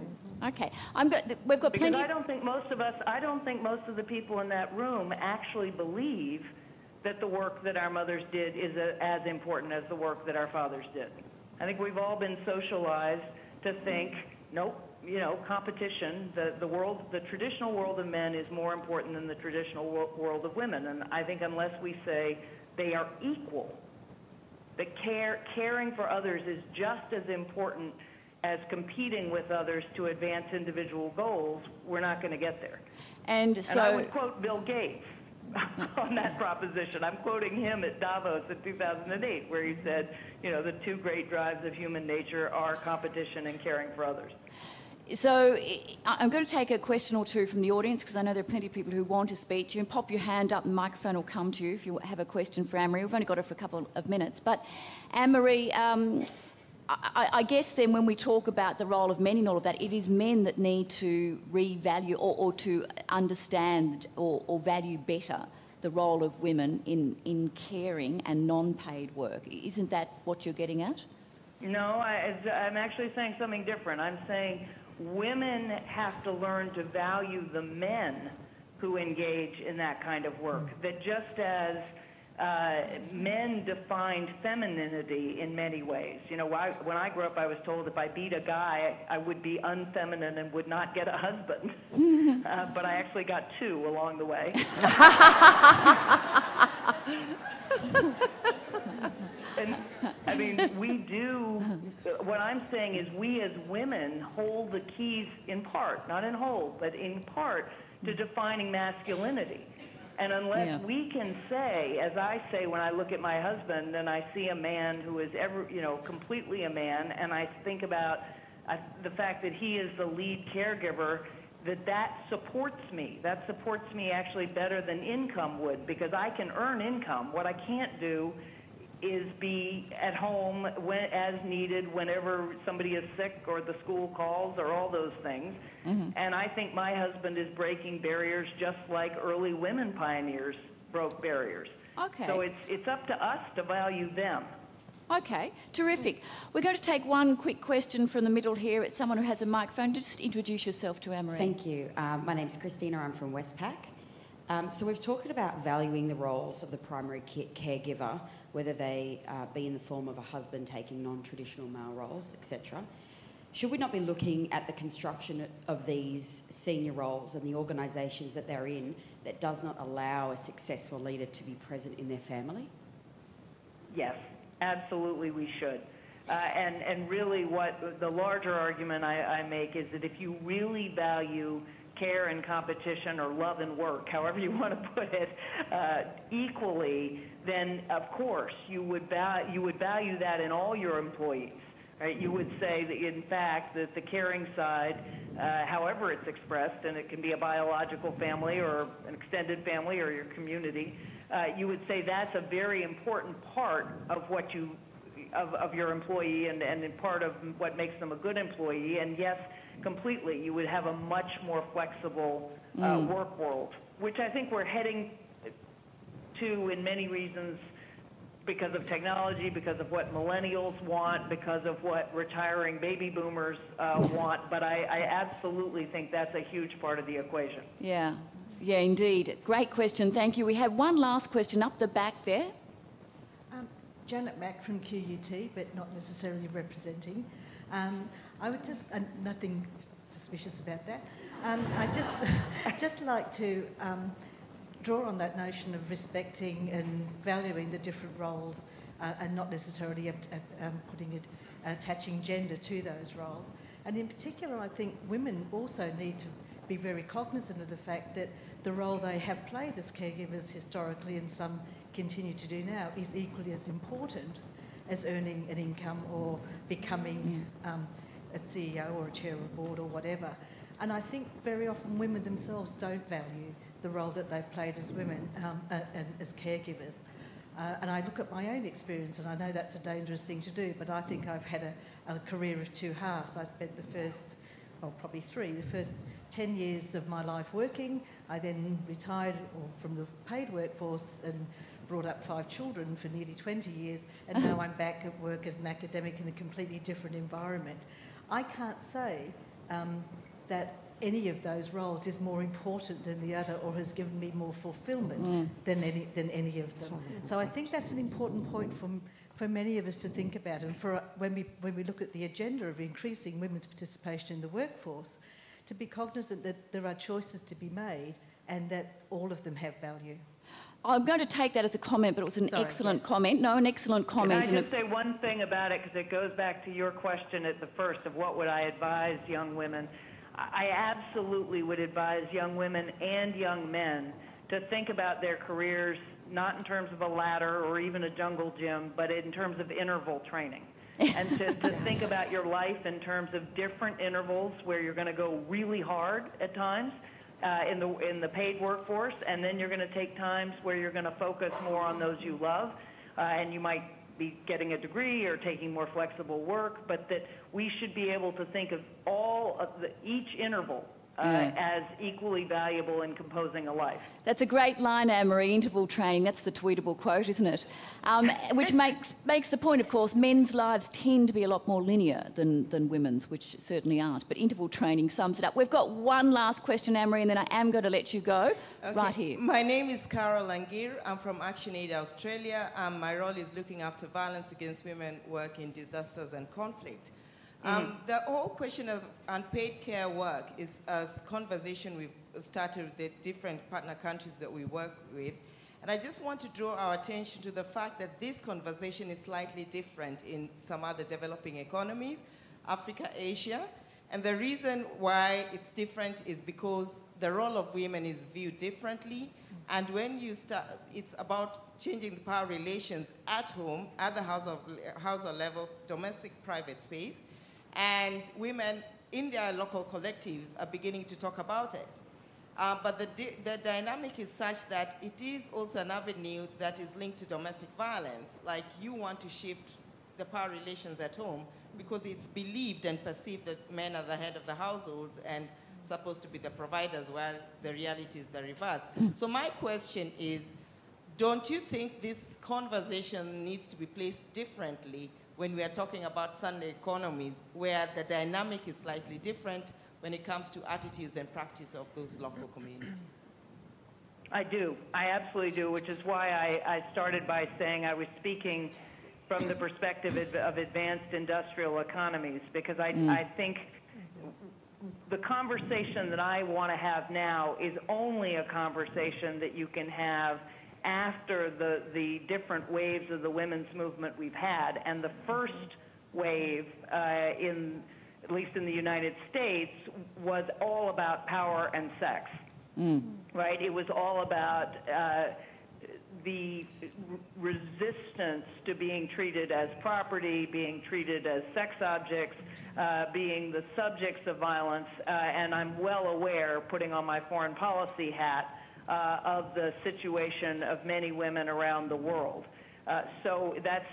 Okay, I'm go- we've got Because plenty. I don't think most of us, I don't think most of the people in that room actually believe that the work that our mothers did is a, as important as the work that our fathers did. I think we've all been socialized to think, nope, you know, competition, the, the world, the traditional world of men is more important than the traditional wo- world of women. And I think unless we say they are equal, that care, caring for others is just as important as competing with others to advance individual goals, we're not going to get there. And so, And I would quote Bill Gates on that proposition. I'm quoting him at Davos in 2008, where he said, you know, the two great drives of human nature are competition and caring for others. So I'm going to take a question or two from the audience because I know there are plenty of people who want to speak to you. And pop your hand up, and the microphone will come to you if you have a question for Anne-Marie. We've only got it for a couple of minutes, but Anne-Marie. Um, I, I guess then when we talk about the role of men in all of that, it is men that need to revalue or, or to understand or, or value better the role of women in, in caring and non-paid work. Isn't that what you're getting at? No, I, I'm actually saying something different. I'm saying women have to learn to value the men who engage in that kind of work. That just as uh, men defined femininity in many ways. You know, why, when I grew up, I was told if I beat a guy, I would be unfeminine and would not get a husband. uh, but I actually got two along the way. and I mean, we do. What I'm saying is, we as women hold the keys in part, not in whole, but in part, to defining masculinity. And unless Yeah. we can say, as I say when I look at my husband and I see a man who is ever, you know, completely a man, and I think about uh, the fact that he is the lead caregiver, that that supports me. That supports me actually better than income would because I can earn income. What I can't do is be at home when, as needed whenever somebody is sick or the school calls or all those things. And I think my husband is breaking barriers just like early women pioneers broke barriers. Okay. So it's, it's up to us to value them. Okay, terrific. We're going to take one quick question from the middle here. It's someone who has a microphone. Just introduce yourself to Anne-Marie. Thank you. Um, my name's Christina. I'm from Westpac. Um, so we've talked about valuing the roles of the primary ca- caregiver, whether they uh, be in the form of a husband taking non-traditional male roles, etc. Should we not be looking at the construction of these senior roles and the organisations that they're in that does not allow a successful leader to be present in their family? Yes, absolutely we should. Uh, and, and really what the larger argument I, I make is that if you really value care and competition or love and work, however you want to put it, uh, equally, then of course you would, you would value that in all your employees. Right? You would say that in fact that the caring side, uh, however it's expressed, and it can be a biological family or an extended family or your community, uh, you would say that's a very important part of what you of, of your employee and, and part of what makes them a good employee. And yes, completely, you would have a much more flexible uh, Mm. work world, which I think we're heading to in many reasons because of technology, because of what millennials want, because of what retiring baby boomers uh, want. But I, I absolutely think that's a huge part of the equation. Yeah, yeah, indeed. Great question. Thank you. We have one last question up the back there. Um, Janet Mack from QUT, but not necessarily representing. Um, I would just, uh, nothing suspicious about that. Um, I just, just like to um, draw on that notion of respecting and valuing the different roles uh, and not necessarily um, putting it, attaching gender to those roles. And in particular, I think women also need to be very cognizant of the fact that the role they have played as caregivers historically and some continue to do now is equally as important as earning an income or becoming um, a CEO or a chair of a board or whatever. And I think very often women themselves don't value the role that they've played as women um, uh, and as caregivers. Uh, and I look at my own experience, and I know that's a dangerous thing to do, but I think I've had a, a career of two halves. I spent the first, well, probably three, the first 10 years of my life working. I then retired or from the paid workforce and brought up five children for nearly 20 years, and now I'm back at work as an academic in a completely different environment. I can't say um, that any of those roles is more important than the other or has given me more fulfillment Mm. than, any, than any of them. So I think that's an important point for, for many of us to think about. And for, when, we, when we look at the agenda of increasing women's participation in the workforce, to be cognizant that there are choices to be made and that all of them have value. I'm going to take that as a comment, but it was an Sorry, excellent comment. No, an excellent comment. Can I and just say one thing about it because it goes back to your question at the first of what would I advise young women? I I absolutely would advise young women and young men to think about their careers not in terms of a ladder or even a jungle gym, but in terms of interval training. and to, to think about your life in terms of different intervals where you're going to go really hard at times uh, in the in the paid workforce, and then you're going to take times where you're going to focus more on those you love, uh, and you might be getting a degree or taking more flexible work, but that we should be able to think of all of the each interval uh, Yeah. as equally valuable in composing a life. That's a great line, Anne-Marie, interval training. That's the tweetable quote, isn't it? Um, which makes, makes the point, of course, men's lives tend to be a lot more linear than, than women's, which certainly aren't. But interval training sums it up. We've got one last question, Anne-Marie, and then I am going to let you go Okay. right here. My name is Carol Angir. I'm from ActionAid Australia. Um, my role is looking after violence against women work in disasters and conflict. Um, The whole question of unpaid care work is a conversation we've started with the different partner countries that we work with. And I just want to draw our attention to the fact that this conversation is slightly different in some other developing economies, Africa, Asia, And the reason why it's different is because the role of women is viewed differently. And when you start, it's about changing the power relations at home, at the house of, household level, domestic private space. And women in their local collectives are beginning to talk about it. Uh, but the, the dynamic is such that it is also an avenue that is linked to domestic violence. Like you want to shift the power relations at home because it's believed and perceived that men are the head of the household and supposed to be the providers while the reality is the reverse. so my question is, don't you think this conversation needs to be placed differently when we are talking about Sunday economies where the dynamic is slightly different when it comes to attitudes and practice of those local communities? I do. I absolutely do, which is why I, I started by saying I was speaking from the perspective of advanced industrial economies, because I, mm. I think the conversation that I want to have now is only a conversation that you can have after the, the different waves of the women's movement we've had. And the first wave uh, in at least in the United States, was all about power and sex. Mm. Right? It was all about uh, the resistance to being treated as property, being treated as sex objects, uh, being the subjects of violence, uh, and I'm well aware, putting on my foreign policy hat, uh, of the situation of many women around the world. Uh, so that's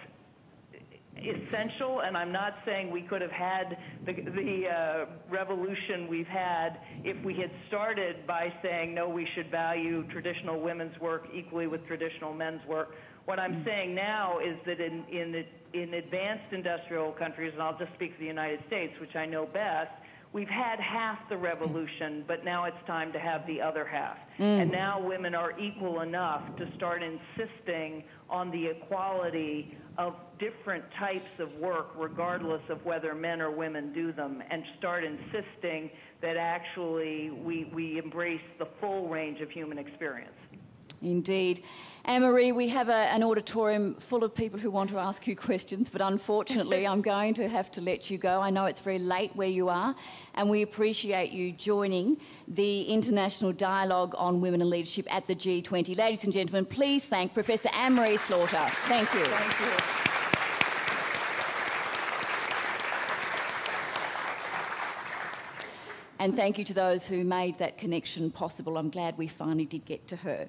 essential, and I'm not saying we could have had the, the uh, revolution we've had if we had started by saying, no, we should value traditional women's work equally with traditional men's work. What I'm saying now is that in, in, the, in advanced industrial countries, and I'll just speak for the United States, which I know best, we've had half the revolution, but now it's time to have the other half. Mm. And now women are equal enough to start insisting on the equality of different types of work, regardless of whether men or women do them, and start insisting that actually we, we embrace the full range of human experience. Indeed. Anne-Marie, we have a, an auditorium full of people who want to ask you questions, but unfortunately I'm going to have to let you go. I know it's very late where you are, and we appreciate you joining the International Dialogue on Women and Leadership at the G20. Ladies and gentlemen, please thank Professor Anne-Marie Slaughter. Thank you. Thank you. And thank you to those who made that connection possible. I'm glad we finally did get to her.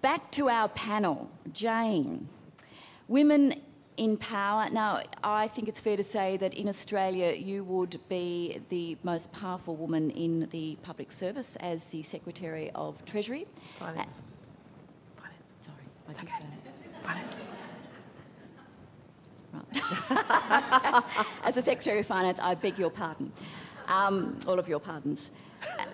Back to our panel. Jane, women in power. Now, I think it's fair to say that in Australia you would be the most powerful woman in the public service as the Secretary of Treasury. Finance. Uh, Sorry, I did okay. say that. Right. as the Secretary of Finance, I beg your pardon. Um, all of your pardons.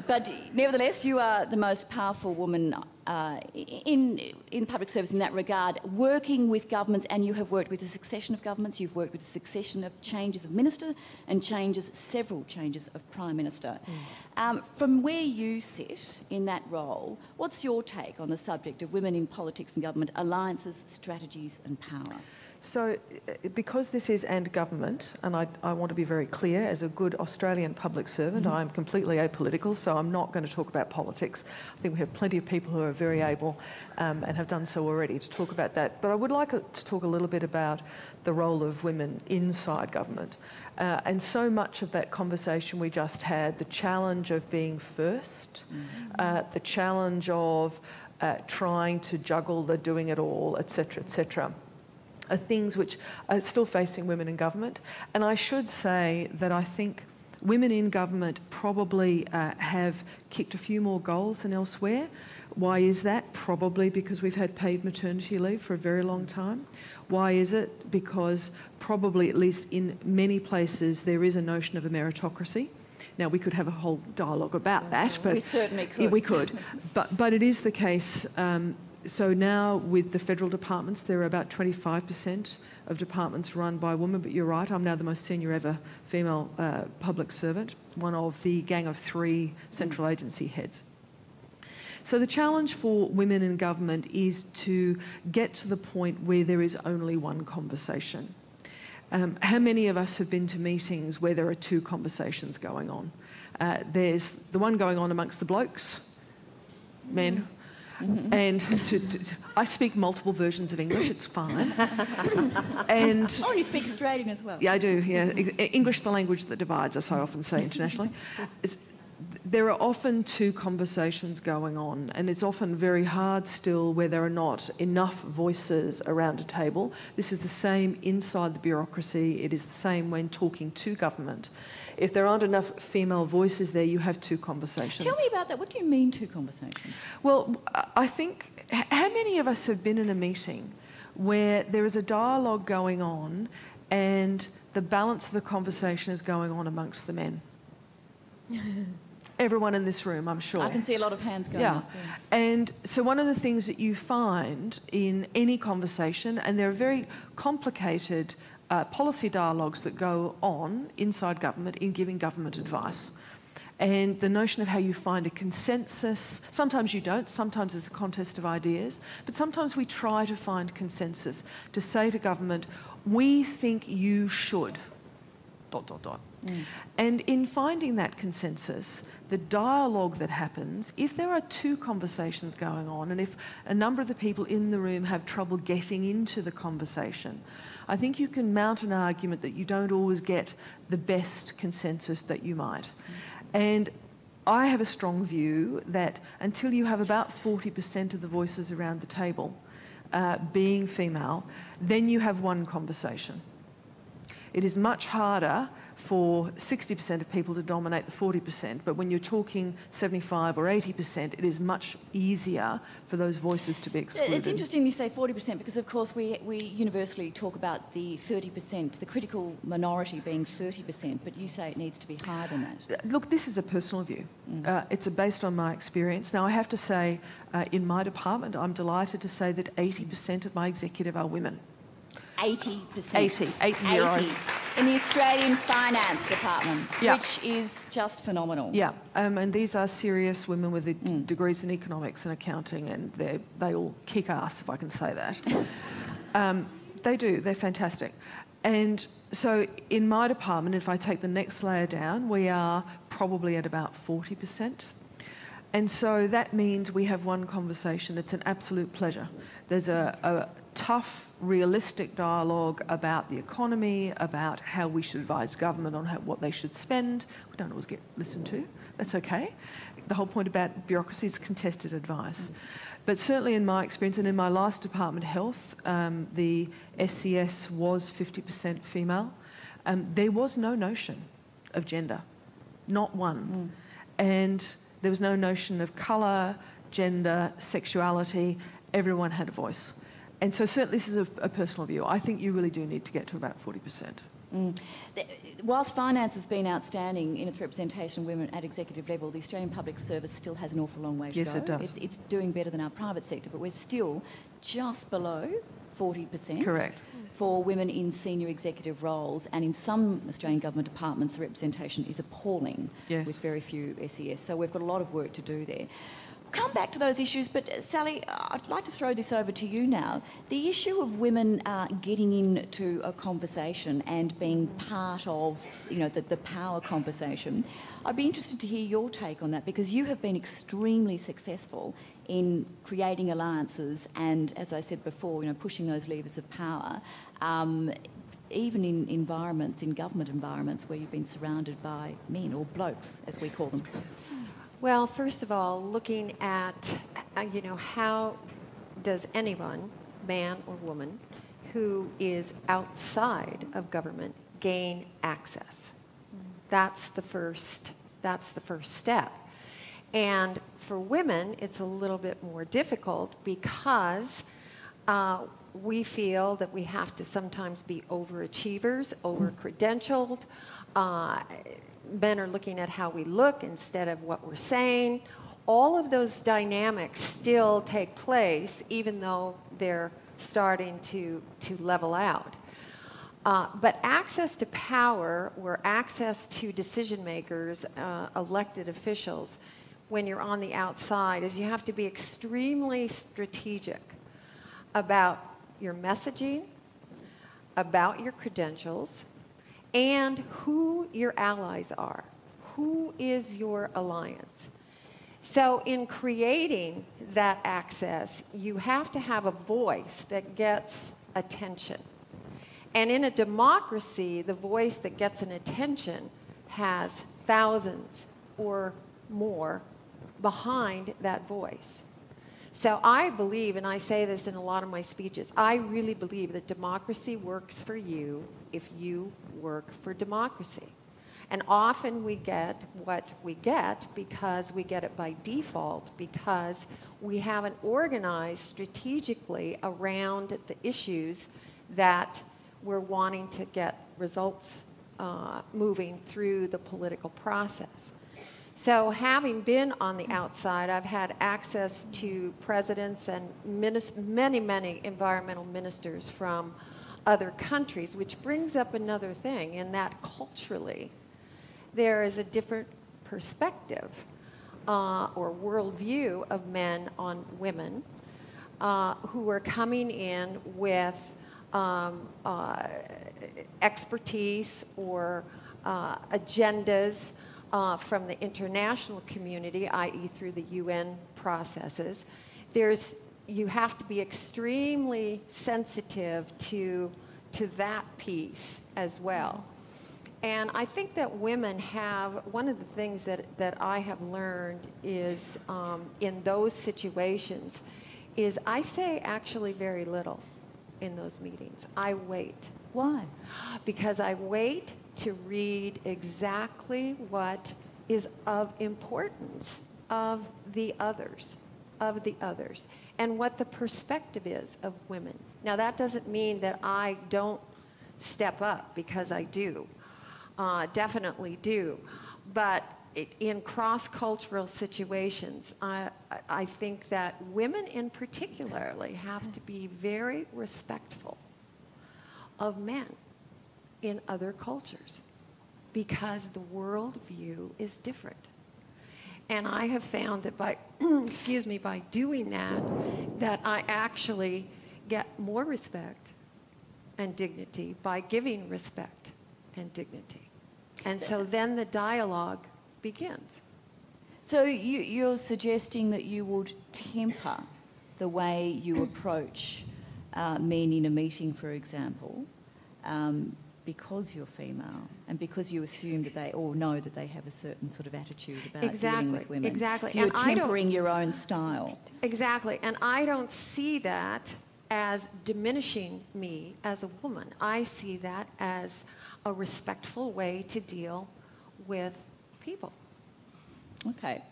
But nevertheless, you are the most powerful woman uh, in, in public service in that regard, working with governments, and you have worked with a succession of governments, you've worked with a succession of changes of minister and changes, several changes of prime minister. Mm. Um, from where you sit in that role, what's your take on the subject of women in politics and government, alliances, strategies, and power? So, uh, because this is and government, and I, I, want to be very clear, as a good Australian public servant, mm-hmm. I am completely apolitical, so I'm not going to talk about politics. I think we have plenty of people who are very able um, and have done so already to talk about that. But I would like to talk a little bit about the role of women inside government. Uh, and so much of that conversation we just had, the challenge of being 1st mm-hmm. uh, the challenge of uh, trying to juggle the doing it all, etc., etc are things which are still facing women in government. And I should say that I think women in government probably uh, have kicked a few more goals than elsewhere. Why is that? Probably because we've had paid maternity leave for a very long time. Why is it? Because probably, at least in many places, there is a notion of a meritocracy. Now, we could have a whole dialogue about that, but we certainly could. we could. but, but it is the case um, so now with the federal departments, there are about 25% of departments run by women, but you're right, I'm now the most senior ever female uh, public servant, one of the gang of three central agency heads. So the challenge for women in government is to get to the point where there is only one conversation. Um, how many of us have been to meetings where there are two conversations going on? Uh, there's the one going on amongst the blokes, men. Mm-hmm. And to, to, I speak multiple versions of English, it's fine. and Oh, you speak Australian as well. Yeah, I do, yeah. English, the language that divides us, I often say internationally. It's, there are often two conversations going on, and it's often very hard still where there are not enough voices around a table. This is the same inside the bureaucracy, it is the same when talking to government. If there aren't enough female voices there, you have two conversations. Tell me about that. What do you mean, two conversations? Well, I think how many of us have been in a meeting where there is a dialogue going on and the balance of the conversation is going on amongst the men? Everyone in this room, I'm sure. I can see a lot of hands going yeah. up. Yeah. And so, one of the things that you find in any conversation, and there are very complicated uh, policy dialogues that go on inside government in giving government advice. And the notion of how you find a consensus, sometimes you don't, sometimes it's a contest of ideas, but sometimes we try to find consensus to say to government, we think you should, dot, dot, dot. Mm. And in finding that consensus, the dialogue that happens, if there are two conversations going on, and if a number of the people in the room have trouble getting into the conversation, I think you can mount an argument that you don't always get the best consensus that you might. And I have a strong view that until you have about 40% of the voices around the table uh, being female, then you have one conversation. It is much harder for 60% of people to dominate the 40%, but when you're talking 75 or 80%, it is much easier for those voices to be excluded. It's interesting you say 40% because, of course, we, we universally talk about the 30%, the critical minority being 30%, but you say it needs to be higher than that. Uh, look, this is a personal view. Mm. Uh, it's based on my experience. Now, I have to say, uh, in my department, I'm delighted to say that 80% of my executive are women. 80%. 80, 80. 80 in the Australian Finance Department, yeah. which is just phenomenal. Yeah, um, and these are serious women with mm. degrees in economics and accounting, and they all kick ass, if I can say that. um, they do, they're fantastic. And so in my department, if I take the next layer down, we are probably at about 40%. And so that means we have one conversation. It's an absolute pleasure. There's a, a tough, realistic dialogue about the economy, about how we should advise government on how, what they should spend. We don't always get listened to. That's okay. The whole point about bureaucracy is contested advice. Mm. But certainly in my experience and in my last department, health, um, the SES was 50% female. Um, there was no notion of gender, not one. Mm. And there was no notion of colour, gender, sexuality. Everyone had a voice. And so certainly this is a, a, personal view. I think you really do need to get to about 40%. Mm. Whilst finance has been outstanding in its representation of women at executive level, the Australian Public Service still has an awful long way to yes, go. Yes, it does. It's, it's, doing better than our private sector, but we're still just below 40%. Correct. For women in senior executive roles, and in some Australian government departments, the representation is appalling yes. with very few SES. So we've got a lot of work to do there come back to those issues, but uh, Sally, I'd like to throw this over to you now. The issue of women uh, getting into a conversation and being part of, you know, the, the power conversation. I'd be interested to hear your take on that because you have been extremely successful in creating alliances and, as I said before, you know, pushing those levers of power. Um, even in environments, in government environments where you've been surrounded by men or blokes, as we call them. Well, first of all, looking at, uh, you know, how does anyone, man or woman, who is outside of government gain access? That's the first, that's the first step. And for women, it's a little bit more difficult because uh, we feel that we have to sometimes be overachievers, over-credentialed. Uh, men are looking at how we look instead of what we're saying. All of those dynamics still take place, even though they're starting to, to level out. Uh, but access to power, or access to decision makers, uh, elected officials, when you're on the outside, is you have to be extremely strategic about your messaging, about your credentials and who your allies are. Who is your alliance? So, in creating that access, you have to have a voice that gets attention. And in a democracy, the voice that gets an attention has thousands or more behind that voice. So I believe, and I say this in a lot of my speeches, I really believe that democracy works for you if you work for democracy. And often we get what we get because we get it by default, because we haven't organized strategically around the issues that we're wanting to get results uh, moving through the political process. So, having been on the outside, I've had access to presidents and many, many environmental ministers from other countries, which brings up another thing in that culturally, there is a different perspective uh, or worldview of men on women uh, who are coming in with um, uh, expertise or uh, agendas uh, from the international community, i.e., through the UN processes, there's, you have to be extremely sensitive to, to that piece as well. And I think that women have, one of the things that, that I have learned is um, in those situations, is I say actually very little in those meetings. I wait. Why? Because I wait to read exactly what is of importance of the others, of the others, and what the perspective is of women. Now, that doesn't mean that I don't step up because I do, uh, definitely do. But in cross cultural situations, I, I think that women in particularly have to be very respectful of men in other cultures because the worldview is different. And I have found that by, excuse me, by doing that, that I actually get more respect and dignity by giving respect and dignity. And so then the dialogue begins. So you, you're suggesting that you would temper the way you approach uh, men in a meeting, for example, um, because you're female and because you assume that they all know that they have a certain sort of attitude about exactly, dealing with women. Exactly. So you're and tempering your own style. Exactly. And I don't see that as diminishing me as a woman. I see that as a respectful way to deal with people. Okay.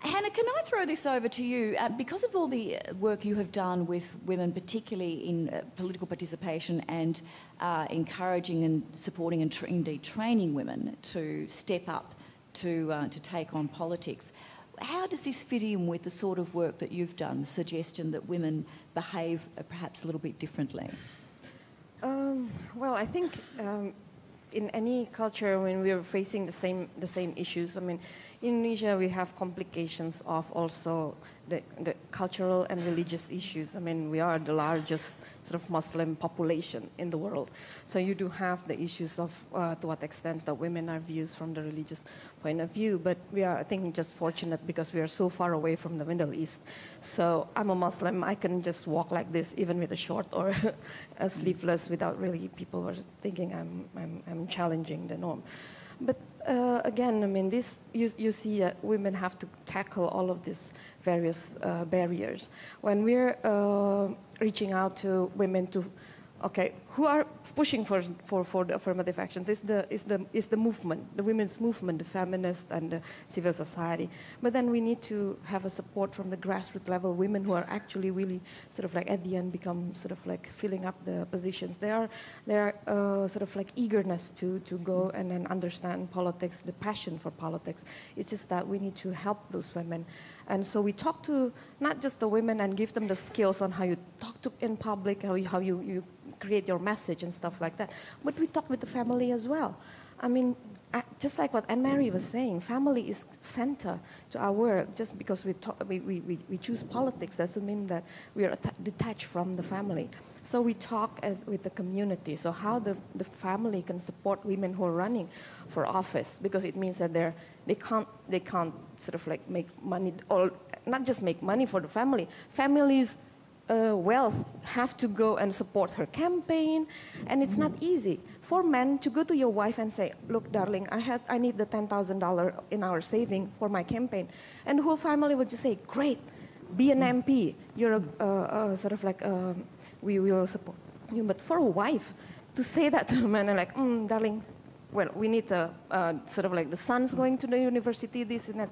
Hana, can I throw this over to you? Uh, because of all the work you have done with women, particularly in uh, political participation and uh, encouraging and supporting and indeed training women to step up to, uh, to take on politics, how does this fit in with the sort of work that you've done, the suggestion that women behave uh, perhaps a little bit differently? Um, well, I think um, in any culture when we're facing the same, the same issues, I mean, in Indonesia, we have complications of also the, the cultural and religious issues. I mean, we are the largest sort of Muslim population in the world. So you do have the issues of uh, to what extent the women are views from the religious point of view. But we are, I think, just fortunate because we are so far away from the Middle East. So I'm a Muslim. I can just walk like this, even with a short or a sleeveless, without really people were thinking I'm, I'm, I'm challenging the norm. But uh, again, I mean, this you, you see that women have to tackle all of these various uh, barriers. When we're uh, reaching out to women to okay, who are pushing for, for, for the affirmative actions is the, is, the, is the movement, the women's movement, the feminist and the civil society. But then we need to have a support from the grassroots level, women who are actually really sort of like at the end become sort of like filling up the positions. They are, they are uh, sort of like eagerness to, to go and then understand politics, the passion for politics. It's just that we need to help those women. And so we talk to not just the women and give them the skills on how you talk to in public, how you, how you, you create your message and stuff like that. But we talk with the family as well. I mean, just like what Anne Marie was saying, family is center to our work. Just because we, talk, we, we, we choose politics doesn't mean that we are detached from the family. So we talk as with the community. So how the, the family can support women who are running for office because it means that they're they can't they can't sort of like make money or not just make money for the family. Families uh, wealth have to go and support her campaign, and it's not easy for men to go to your wife and say, "Look, darling, I have I need the ten thousand dollar in our saving for my campaign," and the whole family would just say, "Great, be an MP. You're a, uh, uh, sort of like uh, we will support you." But for a wife to say that to a man, like, mm, "Darling, well, we need a uh, sort of like the son's going to the university, this and that."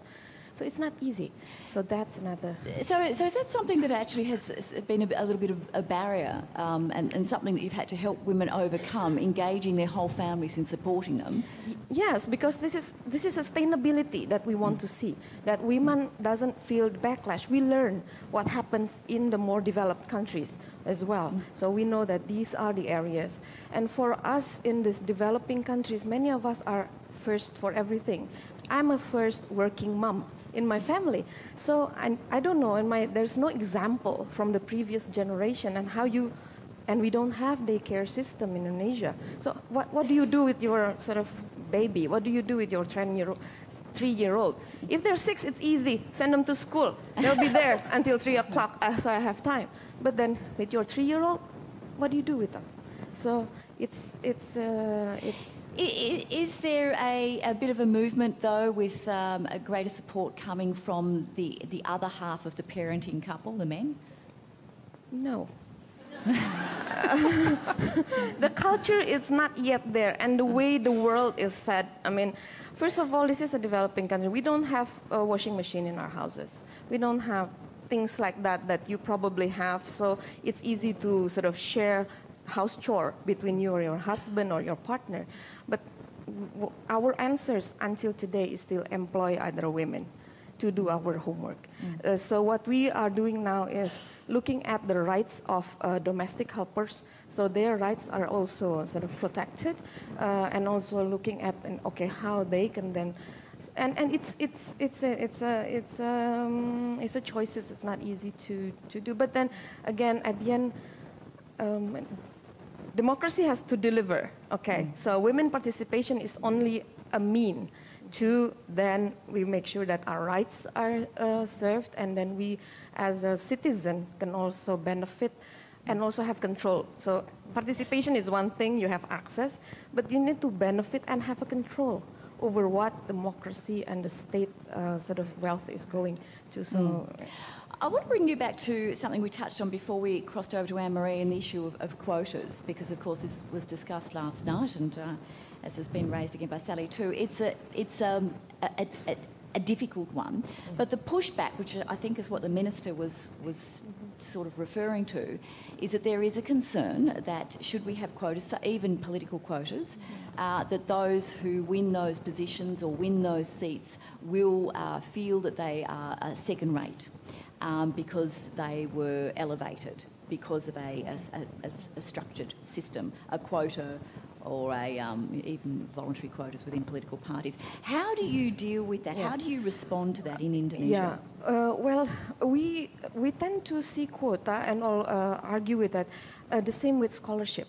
So it's not easy. So that's another. So, so is that something that actually has been a, a little bit of a barrier um, and, and something that you've had to help women overcome, engaging their whole families in supporting them? Yes, because this is, this is sustainability that we want to see, that women doesn't feel backlash. We learn what happens in the more developed countries as well. So we know that these are the areas. And for us in these developing countries, many of us are first for everything. I'm a first working mom in my family. So I, I don't know, and my, there's no example from the previous generation and how you, and we don't have daycare system in Indonesia. So what, what do you do with your sort of baby? What do you do with your three-year-old? If they're six, it's easy. Send them to school. They'll be there until three o'clock, uh, so I have time. But then with your three-year-old, what do you do with them? So it's it's uh, it's. Is there a, a, bit of a movement though, with um, a greater support coming from the the other half of the parenting couple, the men? No. the culture is not yet there, and the way the world is set. I mean, first of all, this is a developing country. We don't have a washing machine in our houses. We don't have things like that that you probably have. So it's easy to sort of share house chore between you or your husband or your partner. But our answers until today is still employ other women to do our homework. Mm. Uh, so what we are doing now is looking at the rights of uh, domestic helpers. So their rights are also sort of protected, uh, and also looking at and okay how they can then, and, and it's it's it's a it's a it's um, it's a choices. It's not easy to to do. But then again, at the end. Um, democracy has to deliver. Okay, mm. so women participation is only a mean to then we make sure that our rights are uh, served and then we as a citizen can also benefit and also have control. So participation is one thing, you have access, but you need to benefit and have a control over what democracy and the state uh, sort of wealth is going to. So. Mm. I want to bring you back to something we touched on before we crossed over to Anne Marie and the issue of, of quotas, because of course this was discussed last night and uh, as has been raised again by Sally too. It's a, it's um, a, a, a difficult one, but the pushback, which I think is what the minister was was sort of referring to, is that there is a concern that should we have quotas, even political quotas, uh, that those who win those positions or win those seats will uh, feel that they are second rate um, because they were elevated because of a, a, a structured system, a quota or a, um, even voluntary quotas within political parties. How do you deal with that? Yeah. How do you respond to that in Indonesia? Yeah, uh, well, we, we tend to see quota and all uh, argue with that. Uh, the same with scholarship.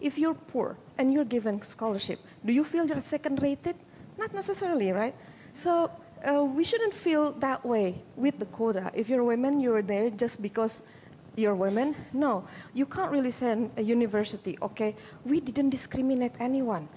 If you're poor and you're given scholarship, do you feel you're second rated? Not necessarily, right? So uh, we shouldn't feel that way with the quota. If you're a woman, you're there just because you're women. No, you can't really send a university, okay, we didn't discriminate anyone.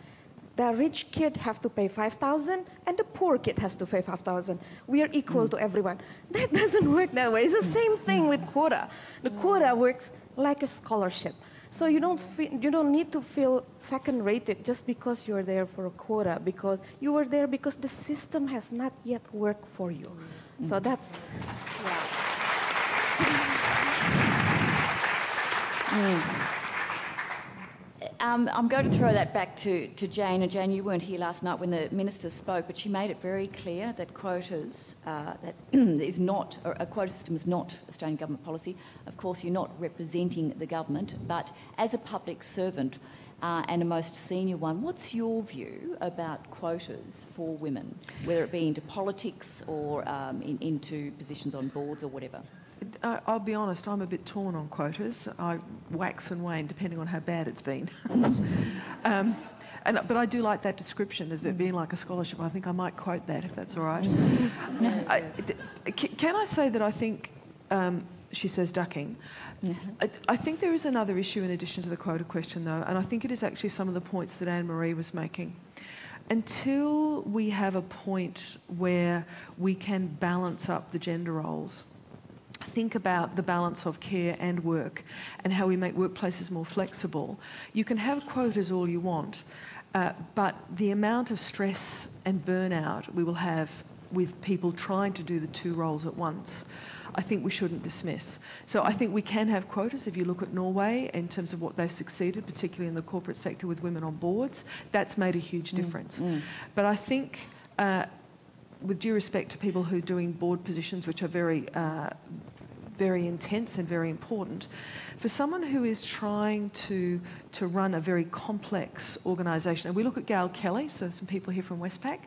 The rich kid have to pay 5,000 and the poor kid has to pay 5,000. We are equal mm. to everyone. That doesn't work that way. It's the same thing with quota. The quota works like a scholarship. So you don't, feel, you don't need to feel second rated just because you're there for a quota, because you were there because the system has not yet worked for you. Mm. So that's. Yeah. Mm. Um, I'm going to throw that back to, to Jane. And Jane, you weren't here last night when the minister spoke, but she made it very clear that quotas, uh, that is not, a quota system is not Australian government policy. Of course, you're not representing the government, but as a public servant uh, and a most senior one, what's your view about quotas for women, whether it be into politics or um, in, into positions on boards or whatever? I, I'll be honest, I'm a bit torn on quotas. I wax and wane depending on how bad it's been. um, and, but I do like that description of it being like a scholarship. I think I might quote that if that's all right. I, can I say that I think, um, she says ducking, I, I, think there is another issue in addition to the quota question though, and I think it is actually some of the points that Anne Marie was making. Until we have a point where we can balance up the gender roles, think about the balance of care and work and how we make workplaces more flexible. You can have quotas all you want, uh, but the amount of stress and burnout we will have with people trying to do the two roles at once, I think we shouldn't dismiss. So I think we can have quotas if you look at Norway in terms of what they've succeeded, particularly in the corporate sector with women on boards. That's made a huge mm, difference. Mm, mm. But I think. Uh, with due respect to people who are doing board positions, which are very uh, very intense and very important. For someone who is trying to, to run a very complex organisation, and we look at Gail Kelly, so some people here from Westpac,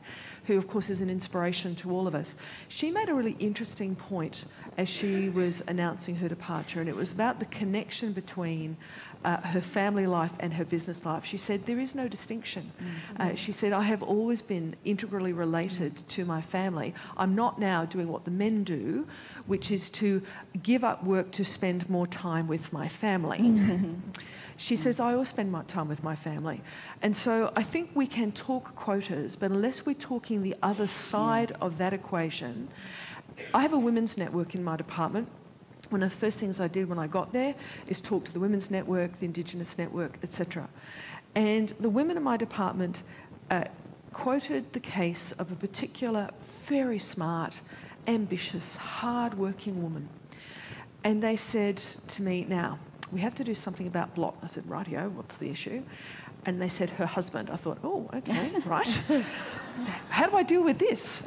who of course is an inspiration to all of us. She made a really interesting point as she was announcing her departure, and it was about the connection between uh, her family life and her business life. She said, There is no distinction. Mm-hmm. Uh, she said, I have always been integrally related to my family. I'm not now doing what the men do, which is to give up work to spend more time with my family. She says, I always spend my time with my family. And so I think we can talk quotas, but unless we're talking the other side yeah. of that equation, I have a women's network in my department one of the first things I did when I got there is talk to the Women's Network, the Indigenous Network, etc. And the women in my department uh, quoted the case of a particular very smart, ambitious, hard-working woman. And they said to me, now, we have to do something about blot. I said, rightio, what's the issue? And they said, her husband. I thought, oh, okay, right. How do I deal with this?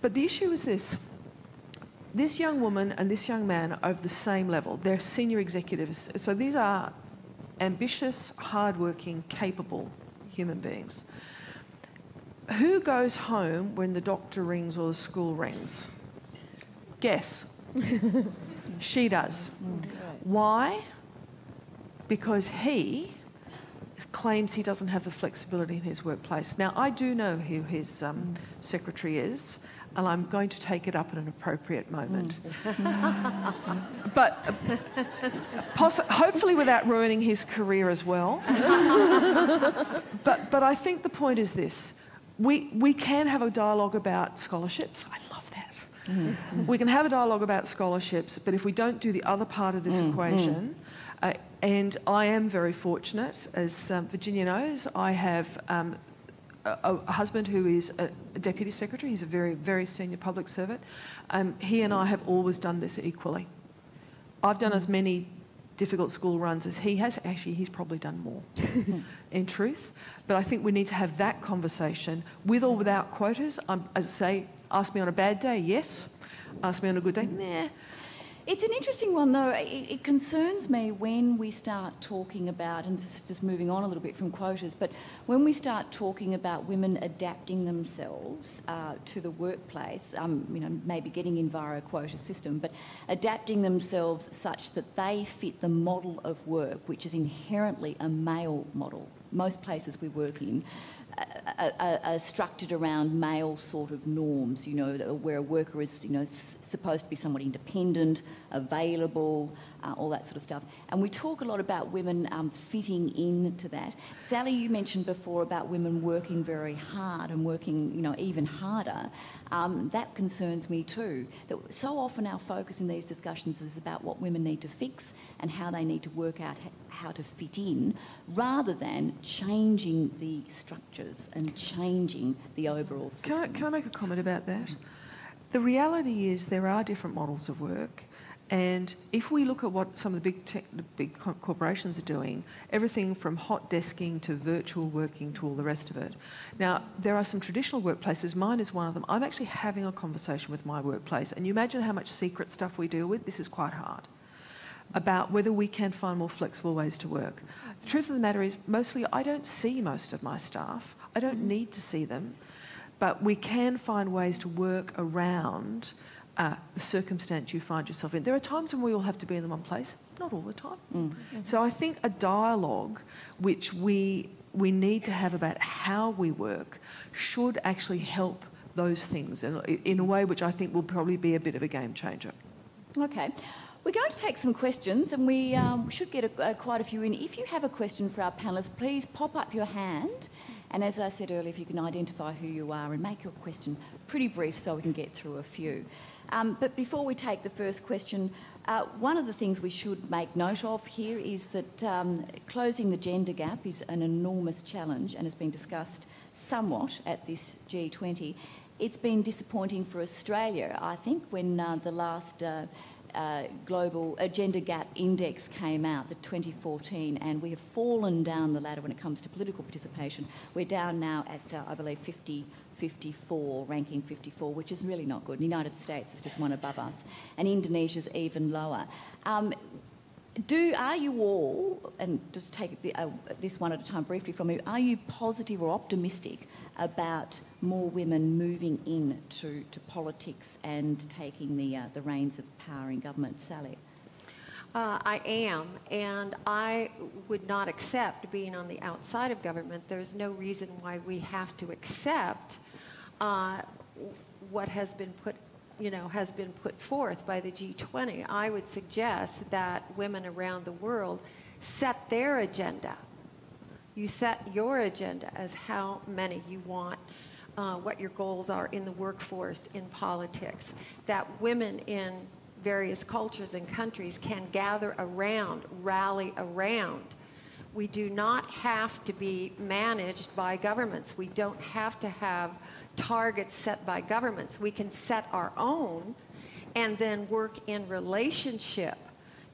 but the issue is this this young woman and this young man are of the same level. They're senior executives. So these are ambitious, hardworking, capable human beings. Who goes home when the doctor rings or the school rings? Guess. she does. Why? Because he claims he doesn't have the flexibility in his workplace. Now, I do know who his um, secretary is and I'm going to take it up at an appropriate moment. Mm. but hopefully without ruining his career as well. but, but I think the point is this. We, we can have a dialogue about scholarships. I love that. Mm. We can have a dialogue about scholarships, but if we don't do the other part of this mm, equation, mm. Uh, and I am very fortunate, as um, Virginia knows, I have um, a, a, husband who is a, deputy secretary. He's a very, very senior public servant. Um, he and I have always done this equally. I've done as many difficult school runs as he has. Actually, he's probably done more, in truth. But I think we need to have that conversation with or without quotas. Um, as I say, ask me on a bad day, yes. Ask me on a good day, nah. It's an interesting one, though. It, it, concerns me when we start talking about, and this is just moving on a little bit from quotas, but when we start talking about women adapting themselves uh, to the workplace, um, you know, maybe getting in via a quota system, but adapting themselves such that they fit the model of work, which is inherently a male model. Most places we work in, are, structured around male sort of norms, you know, where a worker is, you know, supposed to be somewhat independent, available, uh, all that sort of stuff. And we talk a lot about women um, fitting into that. Sally, you mentioned before about women working very hard and working, you know, even harder. Um, that concerns me too. That so often our focus in these discussions is about what women need to fix and how they need to work out how to fit in, rather than changing the structures and changing the overall system. Can, can I make a comment about that? The reality is there are different models of work. And if we look at what some of the big, tech, the big corporations are doing, everything from hot desking to virtual working to all the rest of it. Now, there are some traditional workplaces, mine is one of them. I'm actually having a conversation with my workplace, and you imagine how much secret stuff we deal with. This is quite hard. About whether we can find more flexible ways to work. The truth of the matter is, mostly I don't see most of my staff. I don't mm-hmm. need to see them, but we can find ways to work around uh, the circumstance you find yourself in. There are times when we all have to be in the one place, not all the time. Mm. So I think a dialogue which we we need to have about how we work should actually help those things in, in a way which I think will probably be a bit of a game changer. Okay. We're going to take some questions and we um, should get a, a, quite a few in. If you have a question for our panellists, please pop up your hand. And as I said earlier, if you can identify who you are and make your question pretty brief so we can get through a few. Um, but before we take the first question, uh, one of the things we should make note of here is that um, closing the gender gap is an enormous challenge and has been discussed somewhat at this G20. It's been disappointing for Australia, I think, when uh, the last uh, uh, global gender gap index came out, the 2014, and we have fallen down the ladder when it comes to political participation. We're down now at, uh, I believe, 50, 54, ranking 54, which is really not good. The United States is just one above us, and Indonesia's even lower. Um, do are you all, and just take the, uh, this one at a time briefly from you, are you positive or optimistic about more women moving into to politics and taking the, uh, the reins of power in government? Sally? Uh, I am, and I would not accept being on the outside of government. There's no reason why we have to accept uh, what has been put you know, has been put forth by the G20, I would suggest that women around the world set their agenda. You set your agenda as how many you want, uh, what your goals are in the workforce, in politics, that women in various cultures and countries can gather around, rally around. We do not have to be managed by governments. We don't have to have targets set by governments. We can set our own and then work in relationship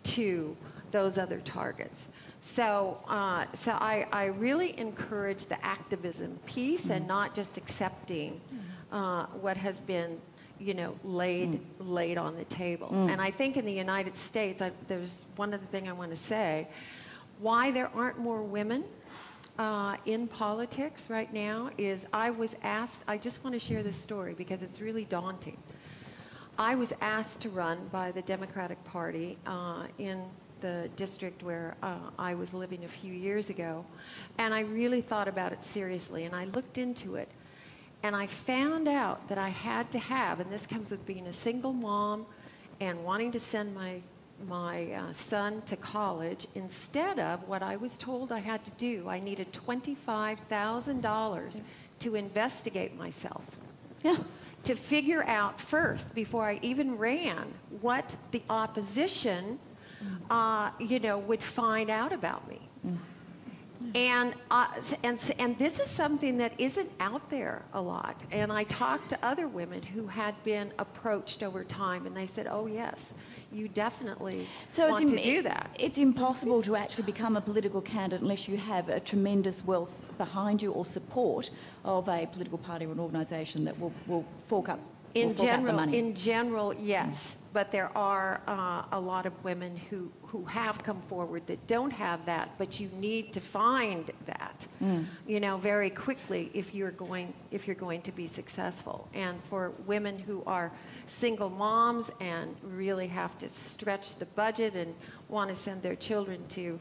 to those other targets. So, uh, so I, I really encourage the activism piece mm. and not just accepting uh, what has been, you know, laid mm. laid on the table. Mm. And I think in the United States, I, there's one other thing I want to say: why there aren't more women uh, in politics right now is I was asked, I just want to share this story because it's really daunting. I was asked to run by the Democratic Party uh, in the district where uh, I was living a few years ago, and I really thought about it seriously, and I looked into it, and I found out that I had to have, and this comes with being a single mom and wanting to send my my uh, son to college instead of what I was told I had to do. I needed $25,000 to investigate myself. Yeah. To figure out first, before I even ran, what the opposition, uh, you know, would find out about me. Mm. And, uh, and, and this is something that isn't out there a lot. And I talked to other women who had been approached over time, and they said, oh, yes, you definitely so want to do that. It's impossible to actually become a political candidate unless you have a tremendous wealth behind you or support of a political party or an organisation that will, will fork up in general, in general, yes, but there are uh, a lot of women who, who have come forward that don't have that, but you need to find that, mm. you know, very quickly if you're going if you're going to be successful. And for women who are single moms and really have to stretch the budget and want to send their children to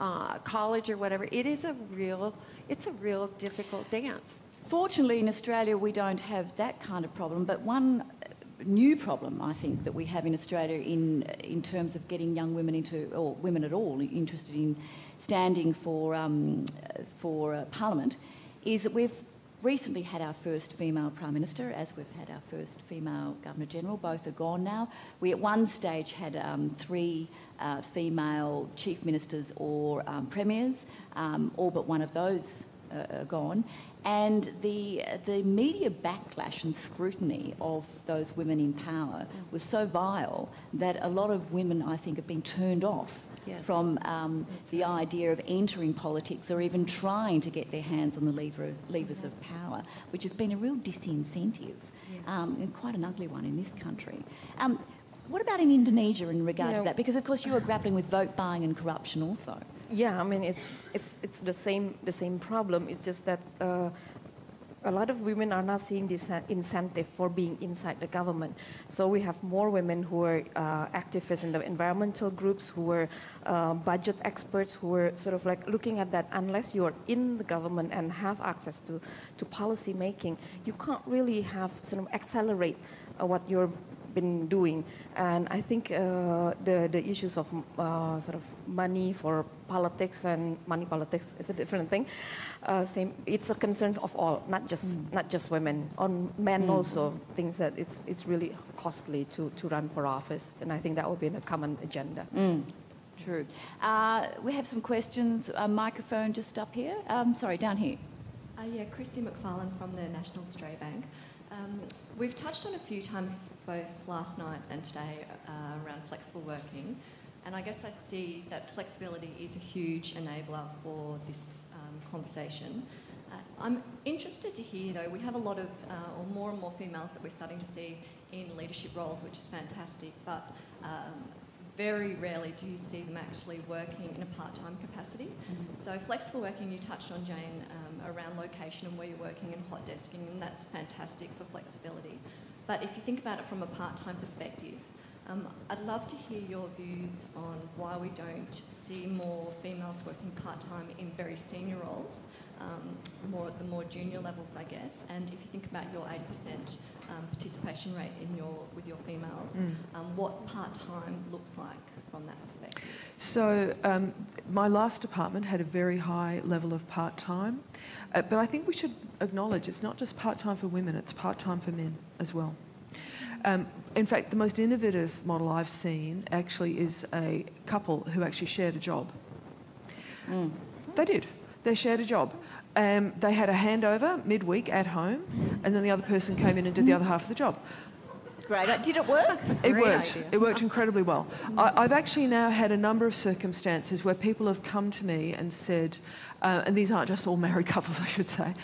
uh, college or whatever, it is a real it's a real difficult dance. Fortunately, in Australia, we don't have that kind of problem, but one new problem, I think, that we have in Australia in, in terms of getting young women into, or women at all, interested in standing for, um, for uh, Parliament, is that we've recently had our first female Prime Minister, as we've had our first female Governor General. Both are gone now. We at one stage had um, three uh, female Chief Ministers or um, Premiers, um, all but one of those uh, are gone. And the, the media backlash and scrutiny of those women in power was so vile that a lot of women, I think, have been turned off yes. from um, the right. idea of entering politics or even trying to get their hands on the lever, levers of power, which has been a real disincentive yes. um, and quite an ugly one in this country. Um, what about in Indonesia in regard you know, to that? Because, of course, you are grappling with vote buying and corruption also. Yeah, I mean it's it's it's the same the same problem. It's just that uh, a lot of women are not seeing this incentive for being inside the government. So we have more women who are uh, activists in the environmental groups, who are uh, budget experts, who are sort of like looking at that. Unless you're in the government and have access to, to policy making, you can't really have sort of accelerate uh, what you're been doing. And I think uh, the, the issues of uh, sort of money for politics and money politics is a different thing. Uh, same, it's a concern of all, not just, mm. not just women. On men mm. also thinks that it's, it's really costly to, to run for office. And I think that would be a common agenda. Mm. True. Uh, we have some questions. A microphone just up here. Um, sorry, down here. Uh, yeah, Christy McFarlane from the National Australia Bank. Um, we've touched on a few times both last night and today uh, around flexible working, and I guess I see that flexibility is a huge enabler for this um, conversation. Uh, I'm interested to hear though, we have a lot of, uh, or more and more females that we're starting to see in leadership roles, which is fantastic, but um, very rarely do you see them actually working in a part-time capacity. Mm-hmm. So flexible working, you touched on, Jane, um, around location and where you're working and hot desking, and that's fantastic for flexibility. But if you think about it from a part-time perspective, um, I'd love to hear your views on why we don't see more females working part-time in very senior roles, um, more at the more junior levels, I guess. And if you think about your 80% um, participation rate in your with your females, mm. um, what part time looks like from that perspective. So um, my last department had a very high level of part time, uh, but I think we should acknowledge it's not just part time for women; it's part time for men as well. Um, in fact, the most innovative model I've seen actually is a couple who actually shared a job. Mm. They did. They shared a job. Um, they had a handover midweek at home, and then the other person came in and did the other half of the job. Great. Did it work? It worked. Idea. It worked incredibly well. I, have actually now had a number of circumstances where people have come to me and said, uh, and these aren't just all married couples, I should say,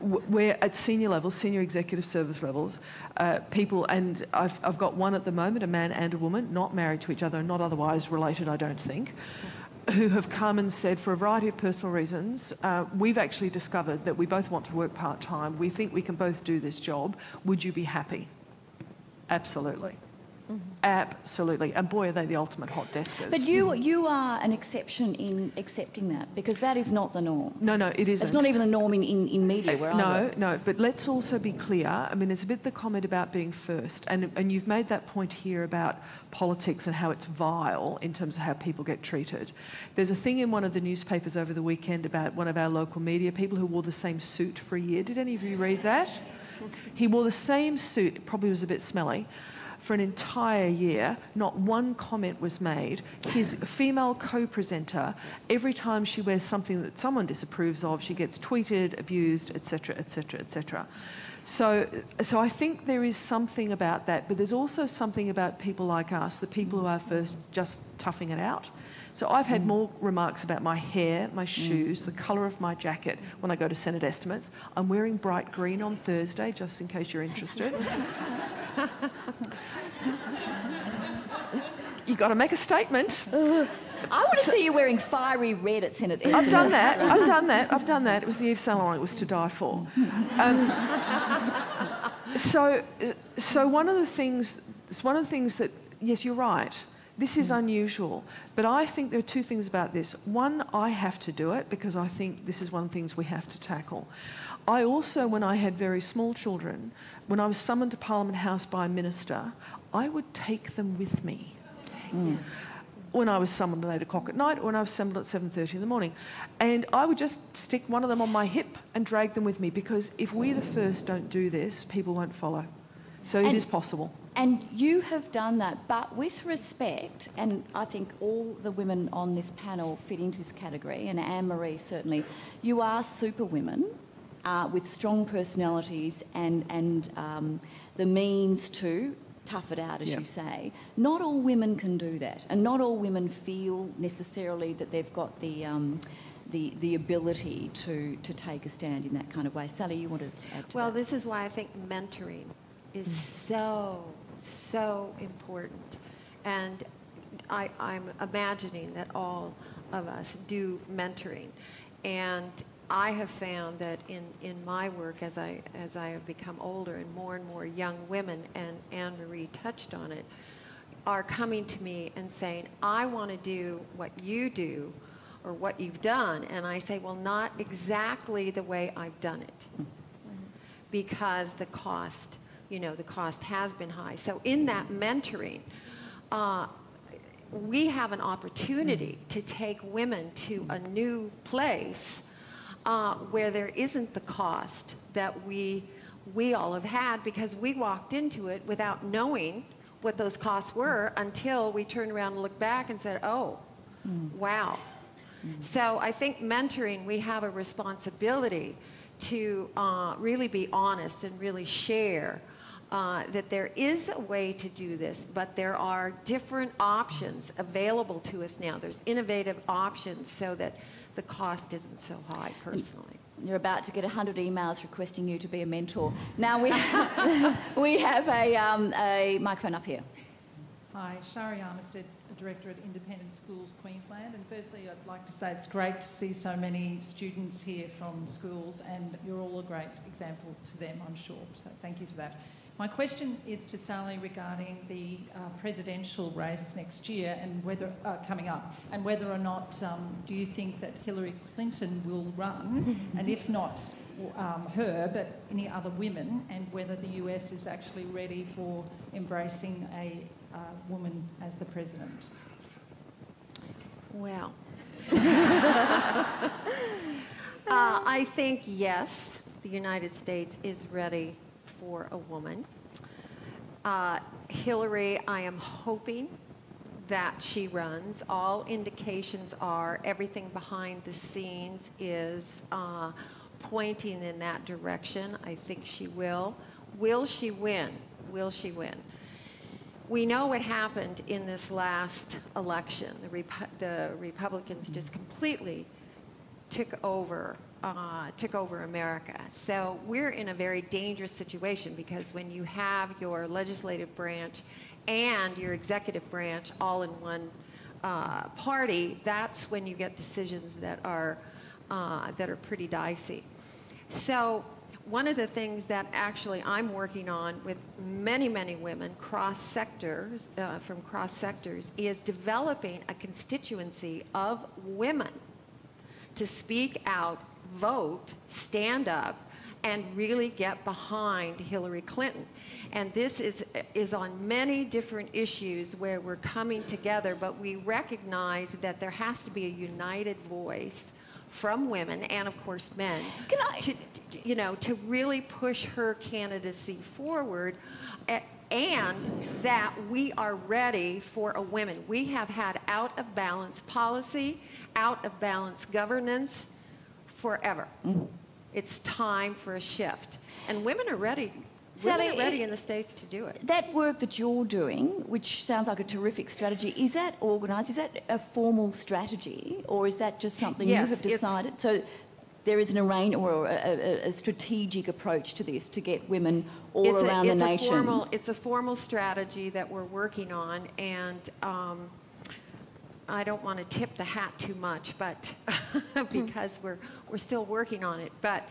where at senior levels, senior executive service levels, uh, people, and I've, I've got one at the moment, a man and a woman, not married to each other, not otherwise related, I don't think who have come and said, for a variety of personal reasons, uh, we've actually discovered that we both want to work part time. We think we can both do this job. Would you be happy? Absolutely. Mm-hmm. Absolutely. And boy, are they the ultimate hot deskers. But you, you are an exception in accepting that because that is not the norm. No, no, it isn't. It's not even the norm in, in, in media where no, I work. No, no. But let's also be clear. I mean, it's a bit the comment about being first. And, and you've made that point here about politics and how it's vile in terms of how people get treated. There's a thing in one of the newspapers over the weekend about one of our local media people who wore the same suit for a year. Did any of you read that? He wore the same suit, probably was a bit smelly for an entire year, not one comment was made. His female co presenter, every time she wears something that someone disapproves of, she gets tweeted, abused, etc., etc., etc. So, so I think there is something about that, but there's also something about people like us, the people who are first just toughing it out. So I've had mm. more remarks about my hair, my mm. shoes, mm. the colour of my jacket when I go to Senate estimates. I'm wearing bright green on Thursday, just in case you're interested. You've got to make a statement. I want to so, see you wearing fiery red at Senate. I've done that. I've done that. I've done that. It was the Saint Laurent. It was to die for. Um, so, so one of the things, one of the things that, yes, you're right. This is unusual, but I think there are two things about this. One, I have to do it because I think this is one of the things we have to tackle. I also, when I had very small children, when I was summoned to Parliament House by a minister, I would take them with me. Yes when I was summoned at 8 o'clock at night or when I was summoned at 7.30 in the morning. And I would just stick one of them on my hip and drag them with me because if we the first don't do this, people won't follow. So and, it is possible. And you have done that, but with respect, and I think all the women on this panel fit into this category, and Anne-Marie certainly, you are super women uh, with strong personalities and, and um, the means to tough it out, as you say. Not all women can do that, and not all women feel necessarily that they've got the. Um, the, the ability to, to take a stand in that kind of way. Sally, you want to add to Well, that? this is why I think mentoring is mm. so, so important. And I, I'm imagining that all of us do mentoring. And I have found that in, in my work as I, as I have become older and more and more young women, and Anne Marie touched on it, are coming to me and saying, I want to do what you do or what you've done. And I say, well, not exactly the way I've done it because the cost, you know, the cost has been high. So in that mentoring, uh, we have an opportunity to take women to a new place uh, where there isn't the cost that we, we all have had because we walked into it without knowing what those costs were until we turned around and looked back and said, oh, wow. So I think mentoring, we have a responsibility to uh, really be honest and really share uh, that there is a way to do this, but there are different options available to us now. There's innovative options so that the cost isn't so high personally. You're about to get 100 emails requesting you to be a mentor. Now we have, we have a, um, a microphone up here. Hi, Shari Armistead, Director at Independent Schools Queensland. And firstly, I'd like to say it's great to see so many students here from schools, and you're all a great example to them, I'm sure. So thank you for that. My question is to Sally regarding the uh, presidential race next year and whether uh, coming up, and whether or not um, do you think that Hillary Clinton will run, and if not um, her, but any other women, and whether the US is actually ready for embracing a uh, woman as the president. Well, uh, I think yes, the United States is ready for a woman. Uh, Hillary, I am hoping that she runs. All indications are everything behind the scenes is uh, pointing in that direction. I think she will. Will she win? Will she win? We know what happened in this last election. The, the Republicans just completely took over uh, took over America. So we're in a very dangerous situation because when you have your legislative branch and your executive branch all in one uh, party, that's when you get decisions that are uh, that are pretty dicey. So one of the things that actually I'm working on with many, many women cross sectors, uh, from cross sectors, is developing a constituency of women to speak out vote, stand up, and really get behind Hillary Clinton. And this is, is on many different issues where we're coming together, but we recognize that there has to be a united voice from women and of course men to, you know to really push her candidacy forward and that we are ready for a women we have had out of balance policy out of balance governance forever. Mm. It's time for a shift. And women are ready. Sally, women are ready in the States to do it. That work that you're doing, which sounds like a terrific strategy, is that organised? Is that a formal strategy? Or is that just something yes, you have decided? So there is an arrange or a, a, a, strategic approach to this to get women all it's around a, the nation. Formal, it's a formal strategy that we're working on, and um, I don't want to tip the hat too much, but because we're we're still working on it. But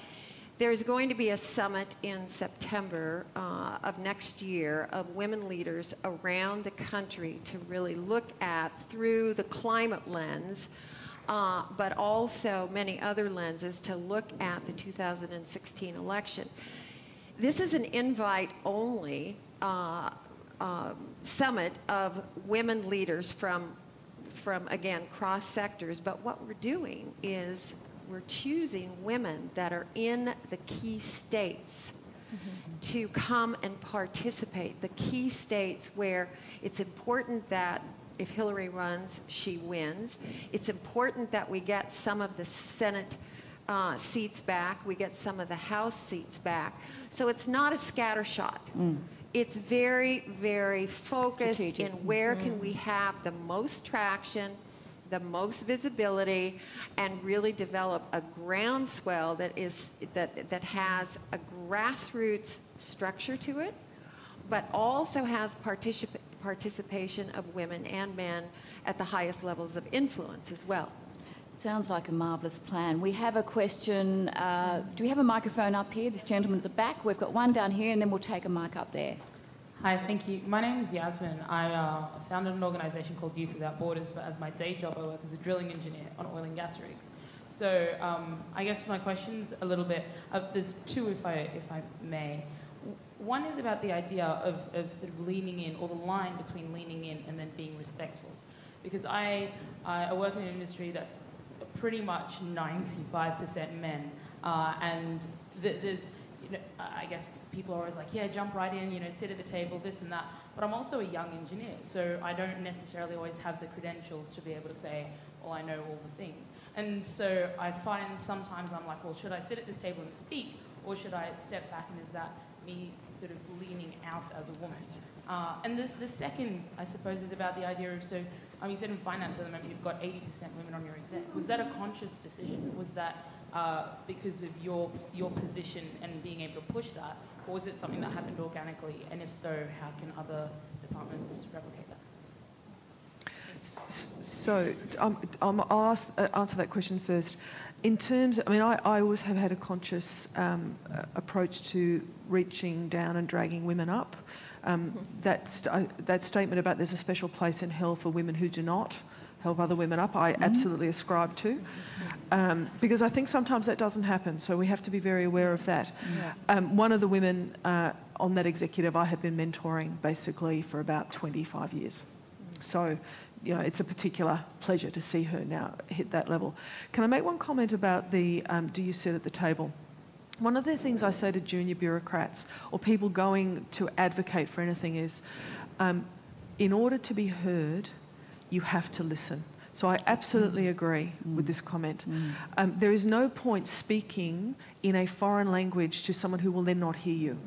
there's going to be a summit in September uh, of next year of women leaders around the country to really look at through the climate lens. Uh, but also many other lenses to look at the 2016 election. This is an invite only uh, uh, summit of women leaders from from, again, cross sectors. But what we're doing is we're choosing women that are in the key states mm-hmm. to come and participate. The key states where it's important that if Hillary runs, she wins. It's important that we get some of the Senate uh, seats back, we get some of the House seats back. So it's not a scattershot. Mm it's very, very focused Strategic. in where mm. can we have the most traction, the most visibility, and really develop a groundswell that is that that has a grassroots structure to it, but also has particip- participation of women and men at the highest levels of influence as well. Sounds like a marvellous plan. We have a question. Uh, do we have a microphone up here? This gentleman at the back. We've got one down here, and then we'll take a mic up there. Hi, thank you. My name is Yasmin. I uh, founded an organisation called Youth Without Borders, but as my day job, I work as a drilling engineer on oil and gas rigs. So um, I guess my question's a little bit. Uh, there's two, if I if I may. One is about the idea of, of sort of leaning in, or the line between leaning in and then being respectful. Because I, I work in an industry that's pretty much 95% men. Uh, and th- there's, you know, I guess people are always like, yeah, jump right in, you know, sit at the table, this and that. But I'm also a young engineer, so I don't necessarily always have the credentials to be able to say, well, I know all the things. And so I find sometimes I'm like, well, should I sit at this table and speak, or should I step back and is that me sort of leaning out as a woman? Uh, and this, the second, I suppose, is about the idea of so Mean, you said in finance at the moment you've got 80% women on your exec. Was that a conscious decision? Was that uh, because of your your position and being able to push that, or was it something that happened organically? And if so, how can other departments replicate that? So um, um, I'll ask, uh, answer that question first. In terms, I mean, I, I always have had a conscious um, uh, approach to reaching down and dragging women up. Um, that, st- uh, that statement about there's a special place in hell for women who do not help other women up, I absolutely ascribe to. Um, because I think sometimes that doesn't happen, so we have to be very aware of that. Um, one of the women uh, on that executive I have been mentoring basically for about 25 years. So, you know, it's a particular pleasure to see her now hit that level. Can I make one comment about the um, do you sit at the table? One of the things I say to junior bureaucrats or people going to advocate for anything is um, in order to be heard, you have to listen. So I absolutely agree with this comment. Um, there is no point speaking in a foreign language to someone who will then not hear you.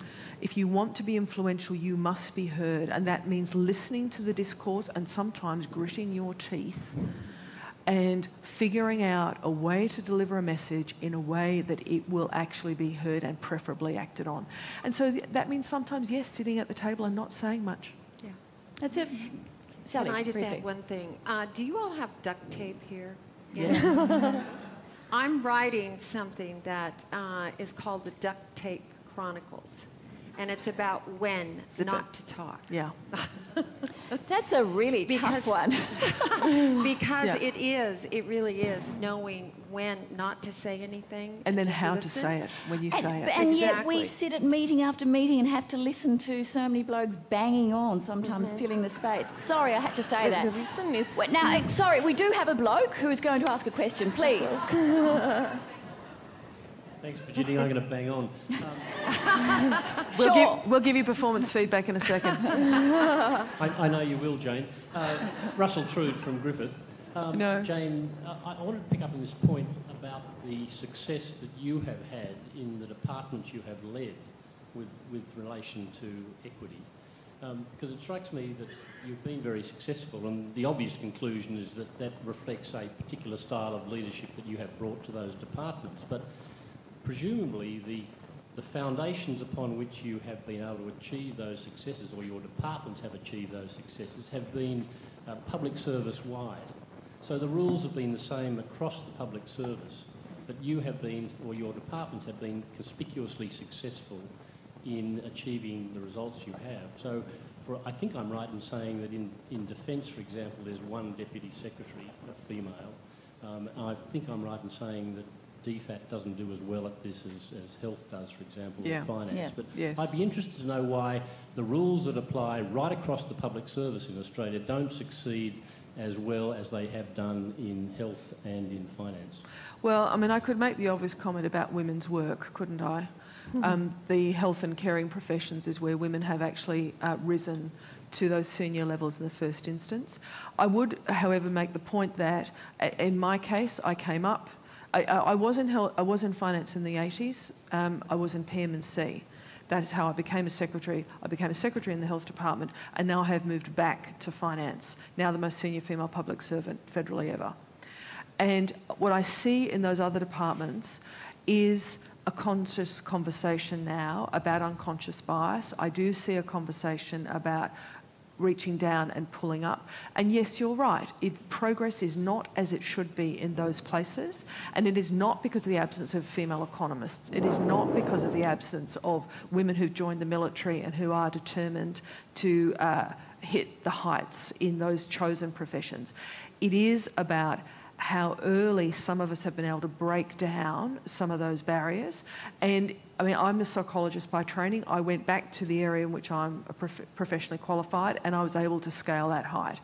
If you want to be influential, you must be heard, and that means listening to the discourse and sometimes gritting your teeth and figuring out a way to deliver a message in a way that it will actually be heard and preferably acted on. And so th- that means sometimes, yes, sitting at the table and not saying much. Yeah. That's it. Sally, Can I just briefly. add one thing? Uh, do you all have duct tape here? Yeah. I'm writing something that uh, is called the Duct Tape Chronicles, and it's about when it not to talk. Yeah. That's a really Because- tough one. because Yeah. it is, it really is knowing when not to say anything. And then just how to listen. say it when you And, say it. but- and yet we sit at meeting after meeting and have to listen to so many blokes banging on, sometimes Mm-hmm. filling the space. Sorry, I had to say that. the reason is- Wait, now, sorry, we do have a bloke who is going to ask a question, please. Thanks, Virginia. I'm going to bang on. We'll, Sure. give, we'll give you performance feedback in a second. I, I know you will, Jane. Uh, Russell Trude from Griffith. Um, No. Jane, uh, I, I wanted to pick up on this point about the success that you have had in the departments you have led with, with relation to equity. Because it strikes me that you've been very successful, and the obvious conclusion is that that reflects a particular style of leadership that you have brought to those departments. But presumably, the, the foundations upon which you have been able to achieve those successes, or your departments have achieved those successes, have been uh, public service wide. So the rules have been the same across the public service, but you have been, or your departments have been conspicuously successful in achieving the results you have. So for, I think I'm right in saying that in, in defence, for example, there's one deputy secretary, a female. Um, I think I'm right in saying that DFAT doesn't do as well at this as, as health does, for example, Yeah. or finance. Yeah. But Yes. I'd be interested to know why the rules that apply right across the public service in Australia don't succeed as well as they have done in health and in finance. Well, I mean, I could make the obvious comment about women's work, couldn't I? Um, the health and caring professions is where women have actually uh, risen to those senior levels in the first instance. I would, however, make the point that uh, in my case, I came up. I, I, was in health, I was in finance in the 80s. Um, I was in PM&C. That is how I became a secretary. I became a secretary in the health department, and now I have moved back to finance. Now the most senior female public servant federally ever. And what I see in those other departments is a conscious conversation now about unconscious bias. I do see a conversation about reaching down and pulling up. And yes, you're right. It, progress is not as it should be in those places, and it is not because of the absence of female economists. It is not because of the absence of women who've joined the military and who are determined to uh, hit the heights in those chosen professions. It is about how early some of us have been able to break down some of those barriers. And I mean, I'm a psychologist by training. I went back to the area in which I'm prof professionally qualified and I was able to scale that height.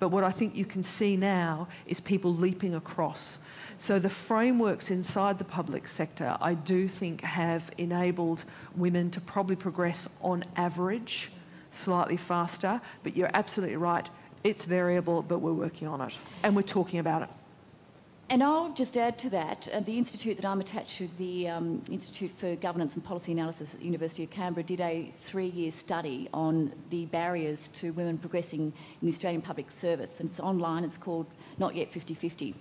But what I think you can see now is people leaping across. So the frameworks inside the public sector, I do think, have enabled women to probably progress on average slightly faster. But you're absolutely right. It's variable, but we're working on it and we're talking about it. And I'll just add to that, uh, the institute that I'm attached to, the um, Institute for Governance and Policy Analysis at the University of Canberra, did a three-year study on the barriers to women progressing in the Australian public service. And it's online, it's called Not Yet 50-50.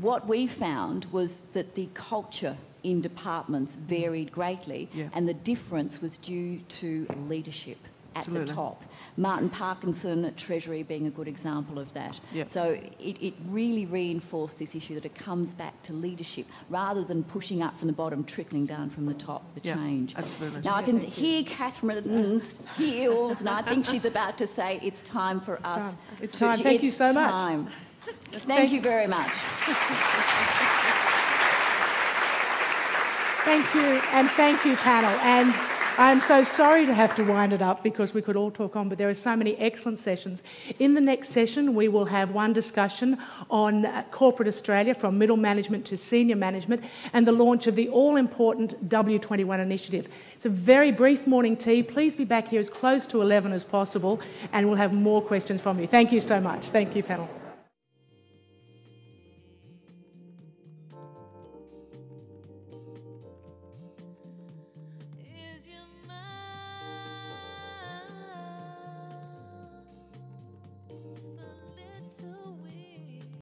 What we found was that the culture in departments varied greatly Yeah. and the difference was due to leadership at Absolutely. the top. Martin Parkinson at Treasury being a good example of that. Yep. So it, it really reinforced this issue that it comes back to leadership rather than pushing up from the bottom, trickling down from the top, the Yeah, change. absolutely. Now I can thank you. hear Catherine's heels and I think she's about to say it's time for us. time. It's to- time. Thank you it's so much. Thank, Thank- you very much. Thank you, and thank you, panel. And I'm so sorry to have to wind it up because we could all talk on, but there are so many excellent sessions. In the next session, we will have one discussion on uh, corporate Australia from middle management to senior management and the launch of the all important W21 initiative. It's a very brief morning tea. Please be back here as close to 11 as possible, and we'll have more questions from you. Thank you so much. Thank you, panel.